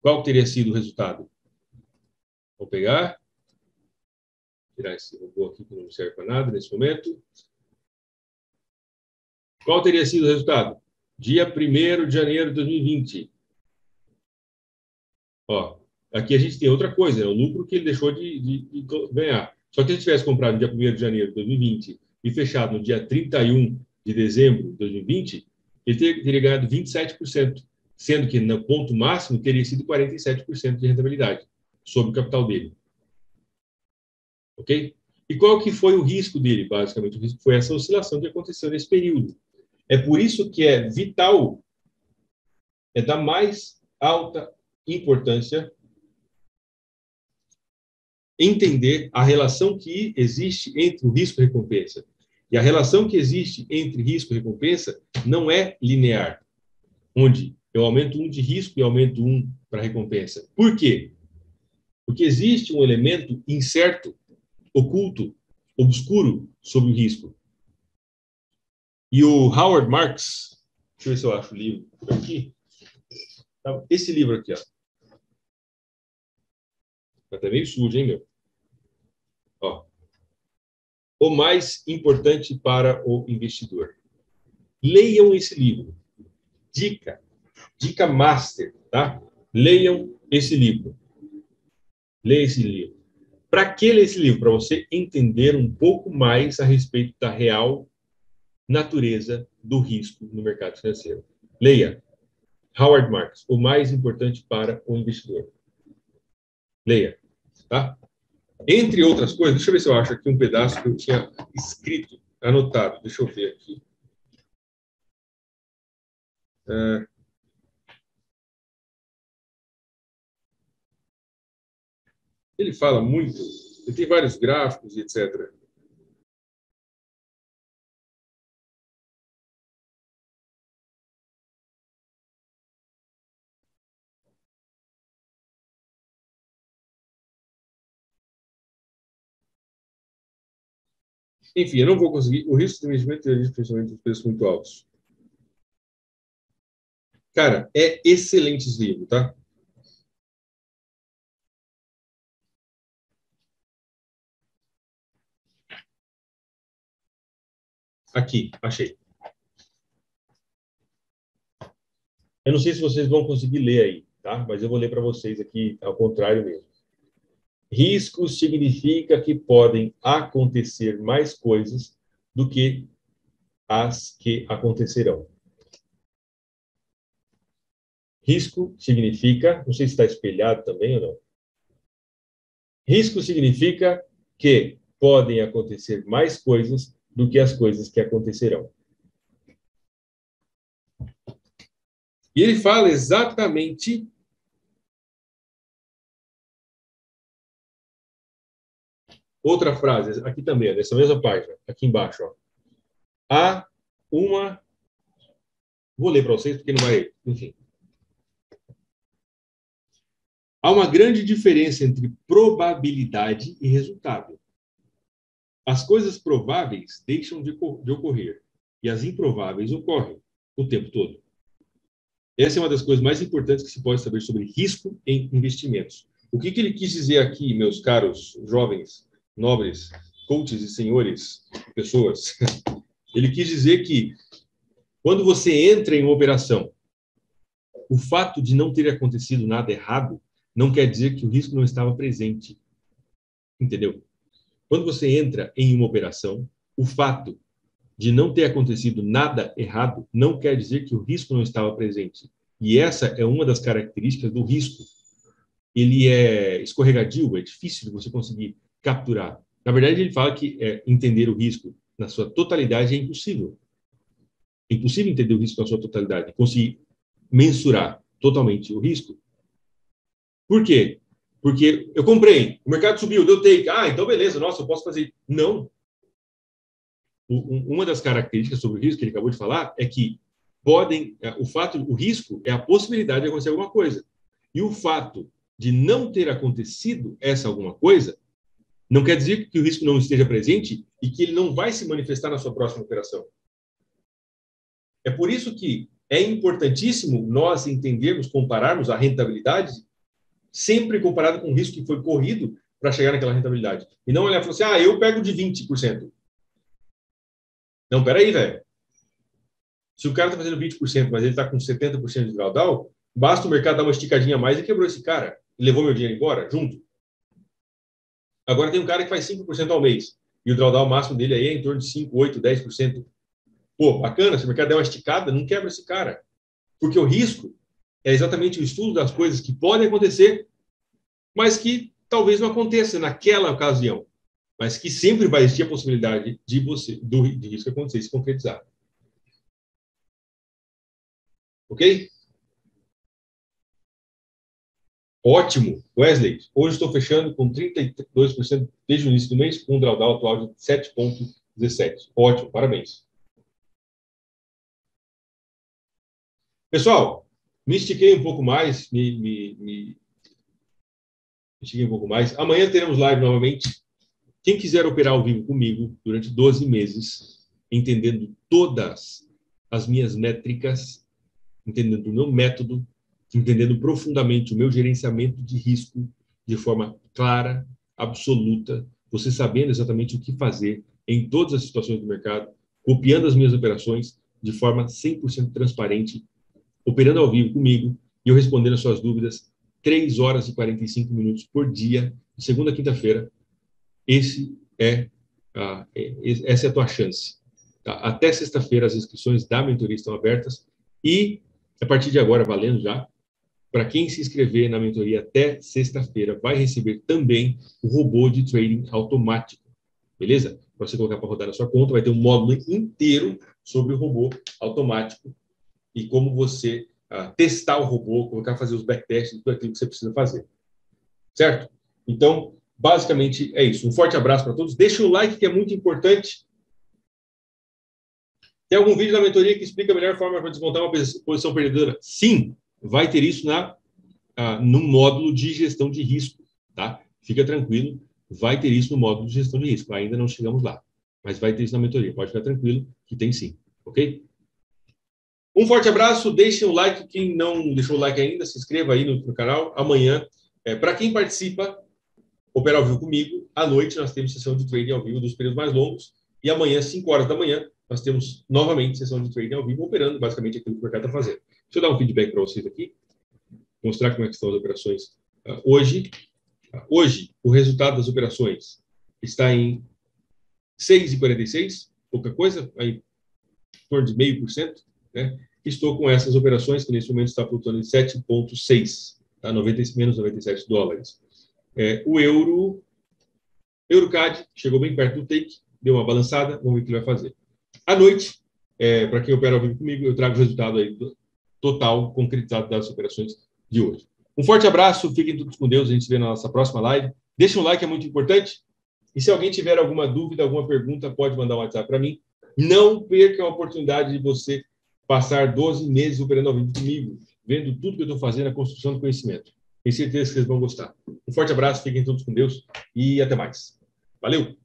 Qual teria sido o resultado? Vou pegar tirar esse robô aqui que não serve para nada nesse momento. Qual teria sido o resultado? Dia 1 de janeiro de 2020. Ó, aqui a gente tem outra coisa, né? o lucro que ele deixou de, de, de ganhar. Só que se ele tivesse comprado no dia 1 de janeiro de 2020 e fechado no dia 31 de dezembro de 2020, ele teria, teria ganhado 27%, sendo que no ponto máximo teria sido 47% de rentabilidade sobre o capital dele ok? E qual que foi o risco dele? Basicamente, o risco foi essa oscilação que aconteceu nesse período. É por isso que é vital, é da mais alta importância entender a relação que existe entre o risco e recompensa. E a relação que existe entre risco e recompensa não é linear, onde eu aumento um de risco e aumento um para recompensa. Por quê? Porque existe um elemento incerto oculto, obscuro sobre o risco. E o Howard Marks, deixa eu ver se eu acho o livro aqui. Tá, esse livro aqui, ó. Tá até meio sujo, hein, meu? Ó. O mais importante para o investidor. Leiam esse livro. Dica. Dica master, tá? Leiam esse livro. Leia esse livro. Para que ler esse livro? Para você entender um pouco mais a respeito da real natureza do risco no mercado financeiro. Leia. Howard Marks, o mais importante para o investidor. Leia, tá? Entre outras coisas, deixa eu ver se eu acho aqui um pedaço que eu tinha escrito, anotado. Deixa eu ver aqui. Uh, Ele fala muito, ele tem vários gráficos e etc. Enfim, eu não vou conseguir. O risco de investimento é principalmente os preços muito altos. Cara, é excelente esse livro, tá? Aqui, achei. Eu não sei se vocês vão conseguir ler aí, tá? Mas eu vou ler para vocês aqui ao contrário mesmo. Risco significa que podem acontecer mais coisas do que as que acontecerão. Risco significa, não sei se está espelhado também ou não. Risco significa que podem acontecer mais coisas do que as coisas que acontecerão. E ele fala exatamente outra frase, aqui também, nessa mesma página, aqui embaixo. Ó. Há uma. Vou ler para vocês, porque não vai. Enfim. Há uma grande diferença entre probabilidade e resultado. As coisas prováveis deixam de, de ocorrer e as improváveis ocorrem o tempo todo. Essa é uma das coisas mais importantes que se pode saber sobre risco em investimentos. O que, que ele quis dizer aqui, meus caros jovens, nobres, coaches e senhores, pessoas? Ele quis dizer que Quando você entra em uma operação, o fato de não ter acontecido nada errado não quer dizer que o risco não estava presente. Entendeu? Quando você entra em uma operação, o fato de não ter acontecido nada errado não quer dizer que o risco não estava presente. E essa é uma das características do risco. Ele é escorregadio, é difícil de você conseguir capturar. Na verdade, ele fala que é, entender o risco na sua totalidade é impossível. É impossível entender o risco na sua totalidade, conseguir mensurar totalmente o risco. Por quê? Porque eu comprei, o mercado subiu, deu take. Ah, então beleza, nossa, eu posso fazer. Não. Uma das características sobre o risco que ele acabou de falar é que podem, é, o fato, o risco é a possibilidade de acontecer alguma coisa. E o fato de não ter acontecido essa alguma coisa não quer dizer que o risco não esteja presente e que ele não vai se manifestar na sua próxima operação. É por isso que é importantíssimo nós entendermos, compararmos a rentabilidade sempre comparado com o risco que foi corrido para chegar naquela rentabilidade. E não olhar e falar assim, ah, eu pego de 20%. Não, peraí, velho. Se o cara está fazendo 20%, mas ele está com 70% de drawdown, basta o mercado dar uma esticadinha a mais e quebrou esse cara. E levou meu dinheiro embora, junto. Agora tem um cara que faz 5% ao mês. E o drawdown máximo dele aí é em torno de 5, 8, 10%. Pô, bacana, se o mercado der uma esticada, não quebra esse cara. Porque o risco é exatamente o estudo das coisas que podem acontecer, mas que talvez não aconteça naquela ocasião. Mas que sempre vai existir a possibilidade de você do de acontecer se concretizar. Ok? Ótimo. Wesley, hoje estou fechando com 32% desde o início do mês, com um drawdown atual de 7,17. Ótimo, parabéns. Pessoal, me estiquei um pouco mais, me, me, me estiquei um pouco mais. Amanhã teremos live novamente. Quem quiser operar ao vivo comigo durante 12 meses, entendendo todas as minhas métricas, entendendo o meu método, entendendo profundamente o meu gerenciamento de risco de forma clara, absoluta, você sabendo exatamente o que fazer em todas as situações do mercado, copiando as minhas operações de forma 100% transparente, operando ao vivo comigo e eu respondendo as suas dúvidas 3 horas e 45 minutos por dia, de segunda a quinta-feira. Esse é, a, é, essa é a tua chance. Tá? Até sexta-feira as inscrições da mentoria estão abertas e a partir de agora valendo já para quem se inscrever na mentoria até sexta-feira, vai receber também o robô de trading automático. Beleza? Para você colocar para rodar na sua conta, vai ter um módulo inteiro sobre o robô automático e como você uh, testar o robô, colocar fazer os backtests, tudo aquilo que você precisa fazer. Certo? Então, basicamente é isso. Um forte abraço para todos. Deixa o like, que é muito importante. Tem algum vídeo da mentoria que explica a melhor forma para desmontar uma posição perdedora? Sim, vai ter isso na, ah, no módulo de gestão de risco, tá? Fica tranquilo, vai ter isso no módulo de gestão de risco. Ainda não chegamos lá, mas vai ter isso na mentoria. Pode ficar tranquilo que tem sim, ok? Um forte abraço, deixem o like. Quem não deixou o like ainda, se inscreva aí no, no canal. Amanhã, é, para quem participa, opera ao vivo comigo. À noite, nós temos sessão de trading ao vivo dos períodos mais longos. E amanhã, 5 horas da manhã, nós temos novamente sessão de trading ao vivo, operando basicamente aquilo que o mercado está fazendo. Deixa eu dar um feedback para vocês aqui, mostrar como é que estão as operações. Uh, hoje, uh, hoje, o resultado das operações está em 6,46, pouca coisa, aí em torno de meio por cento, né? Estou com essas operações que nesse momento está flutuando em 7,6, tá? 90, menos 97 dólares. É, o euro, Eurocad chegou bem perto do take, deu uma balançada, vamos ver o que ele vai fazer. À noite, é, para quem opera ao vivo comigo, eu trago o resultado aí do, total concretizado das operações de hoje. Um forte abraço, fiquem todos com Deus, a gente se vê na nossa próxima live. Deixa um like, é muito importante. E se alguém tiver alguma dúvida, alguma pergunta, pode mandar um WhatsApp para mim. Não perca a oportunidade de você passar 12 meses operando ao vivo comigo, vendo tudo que eu estou fazendo, a construção do conhecimento. Tenho certeza que vocês vão gostar. Um forte abraço, fiquem todos com Deus e até mais. Valeu!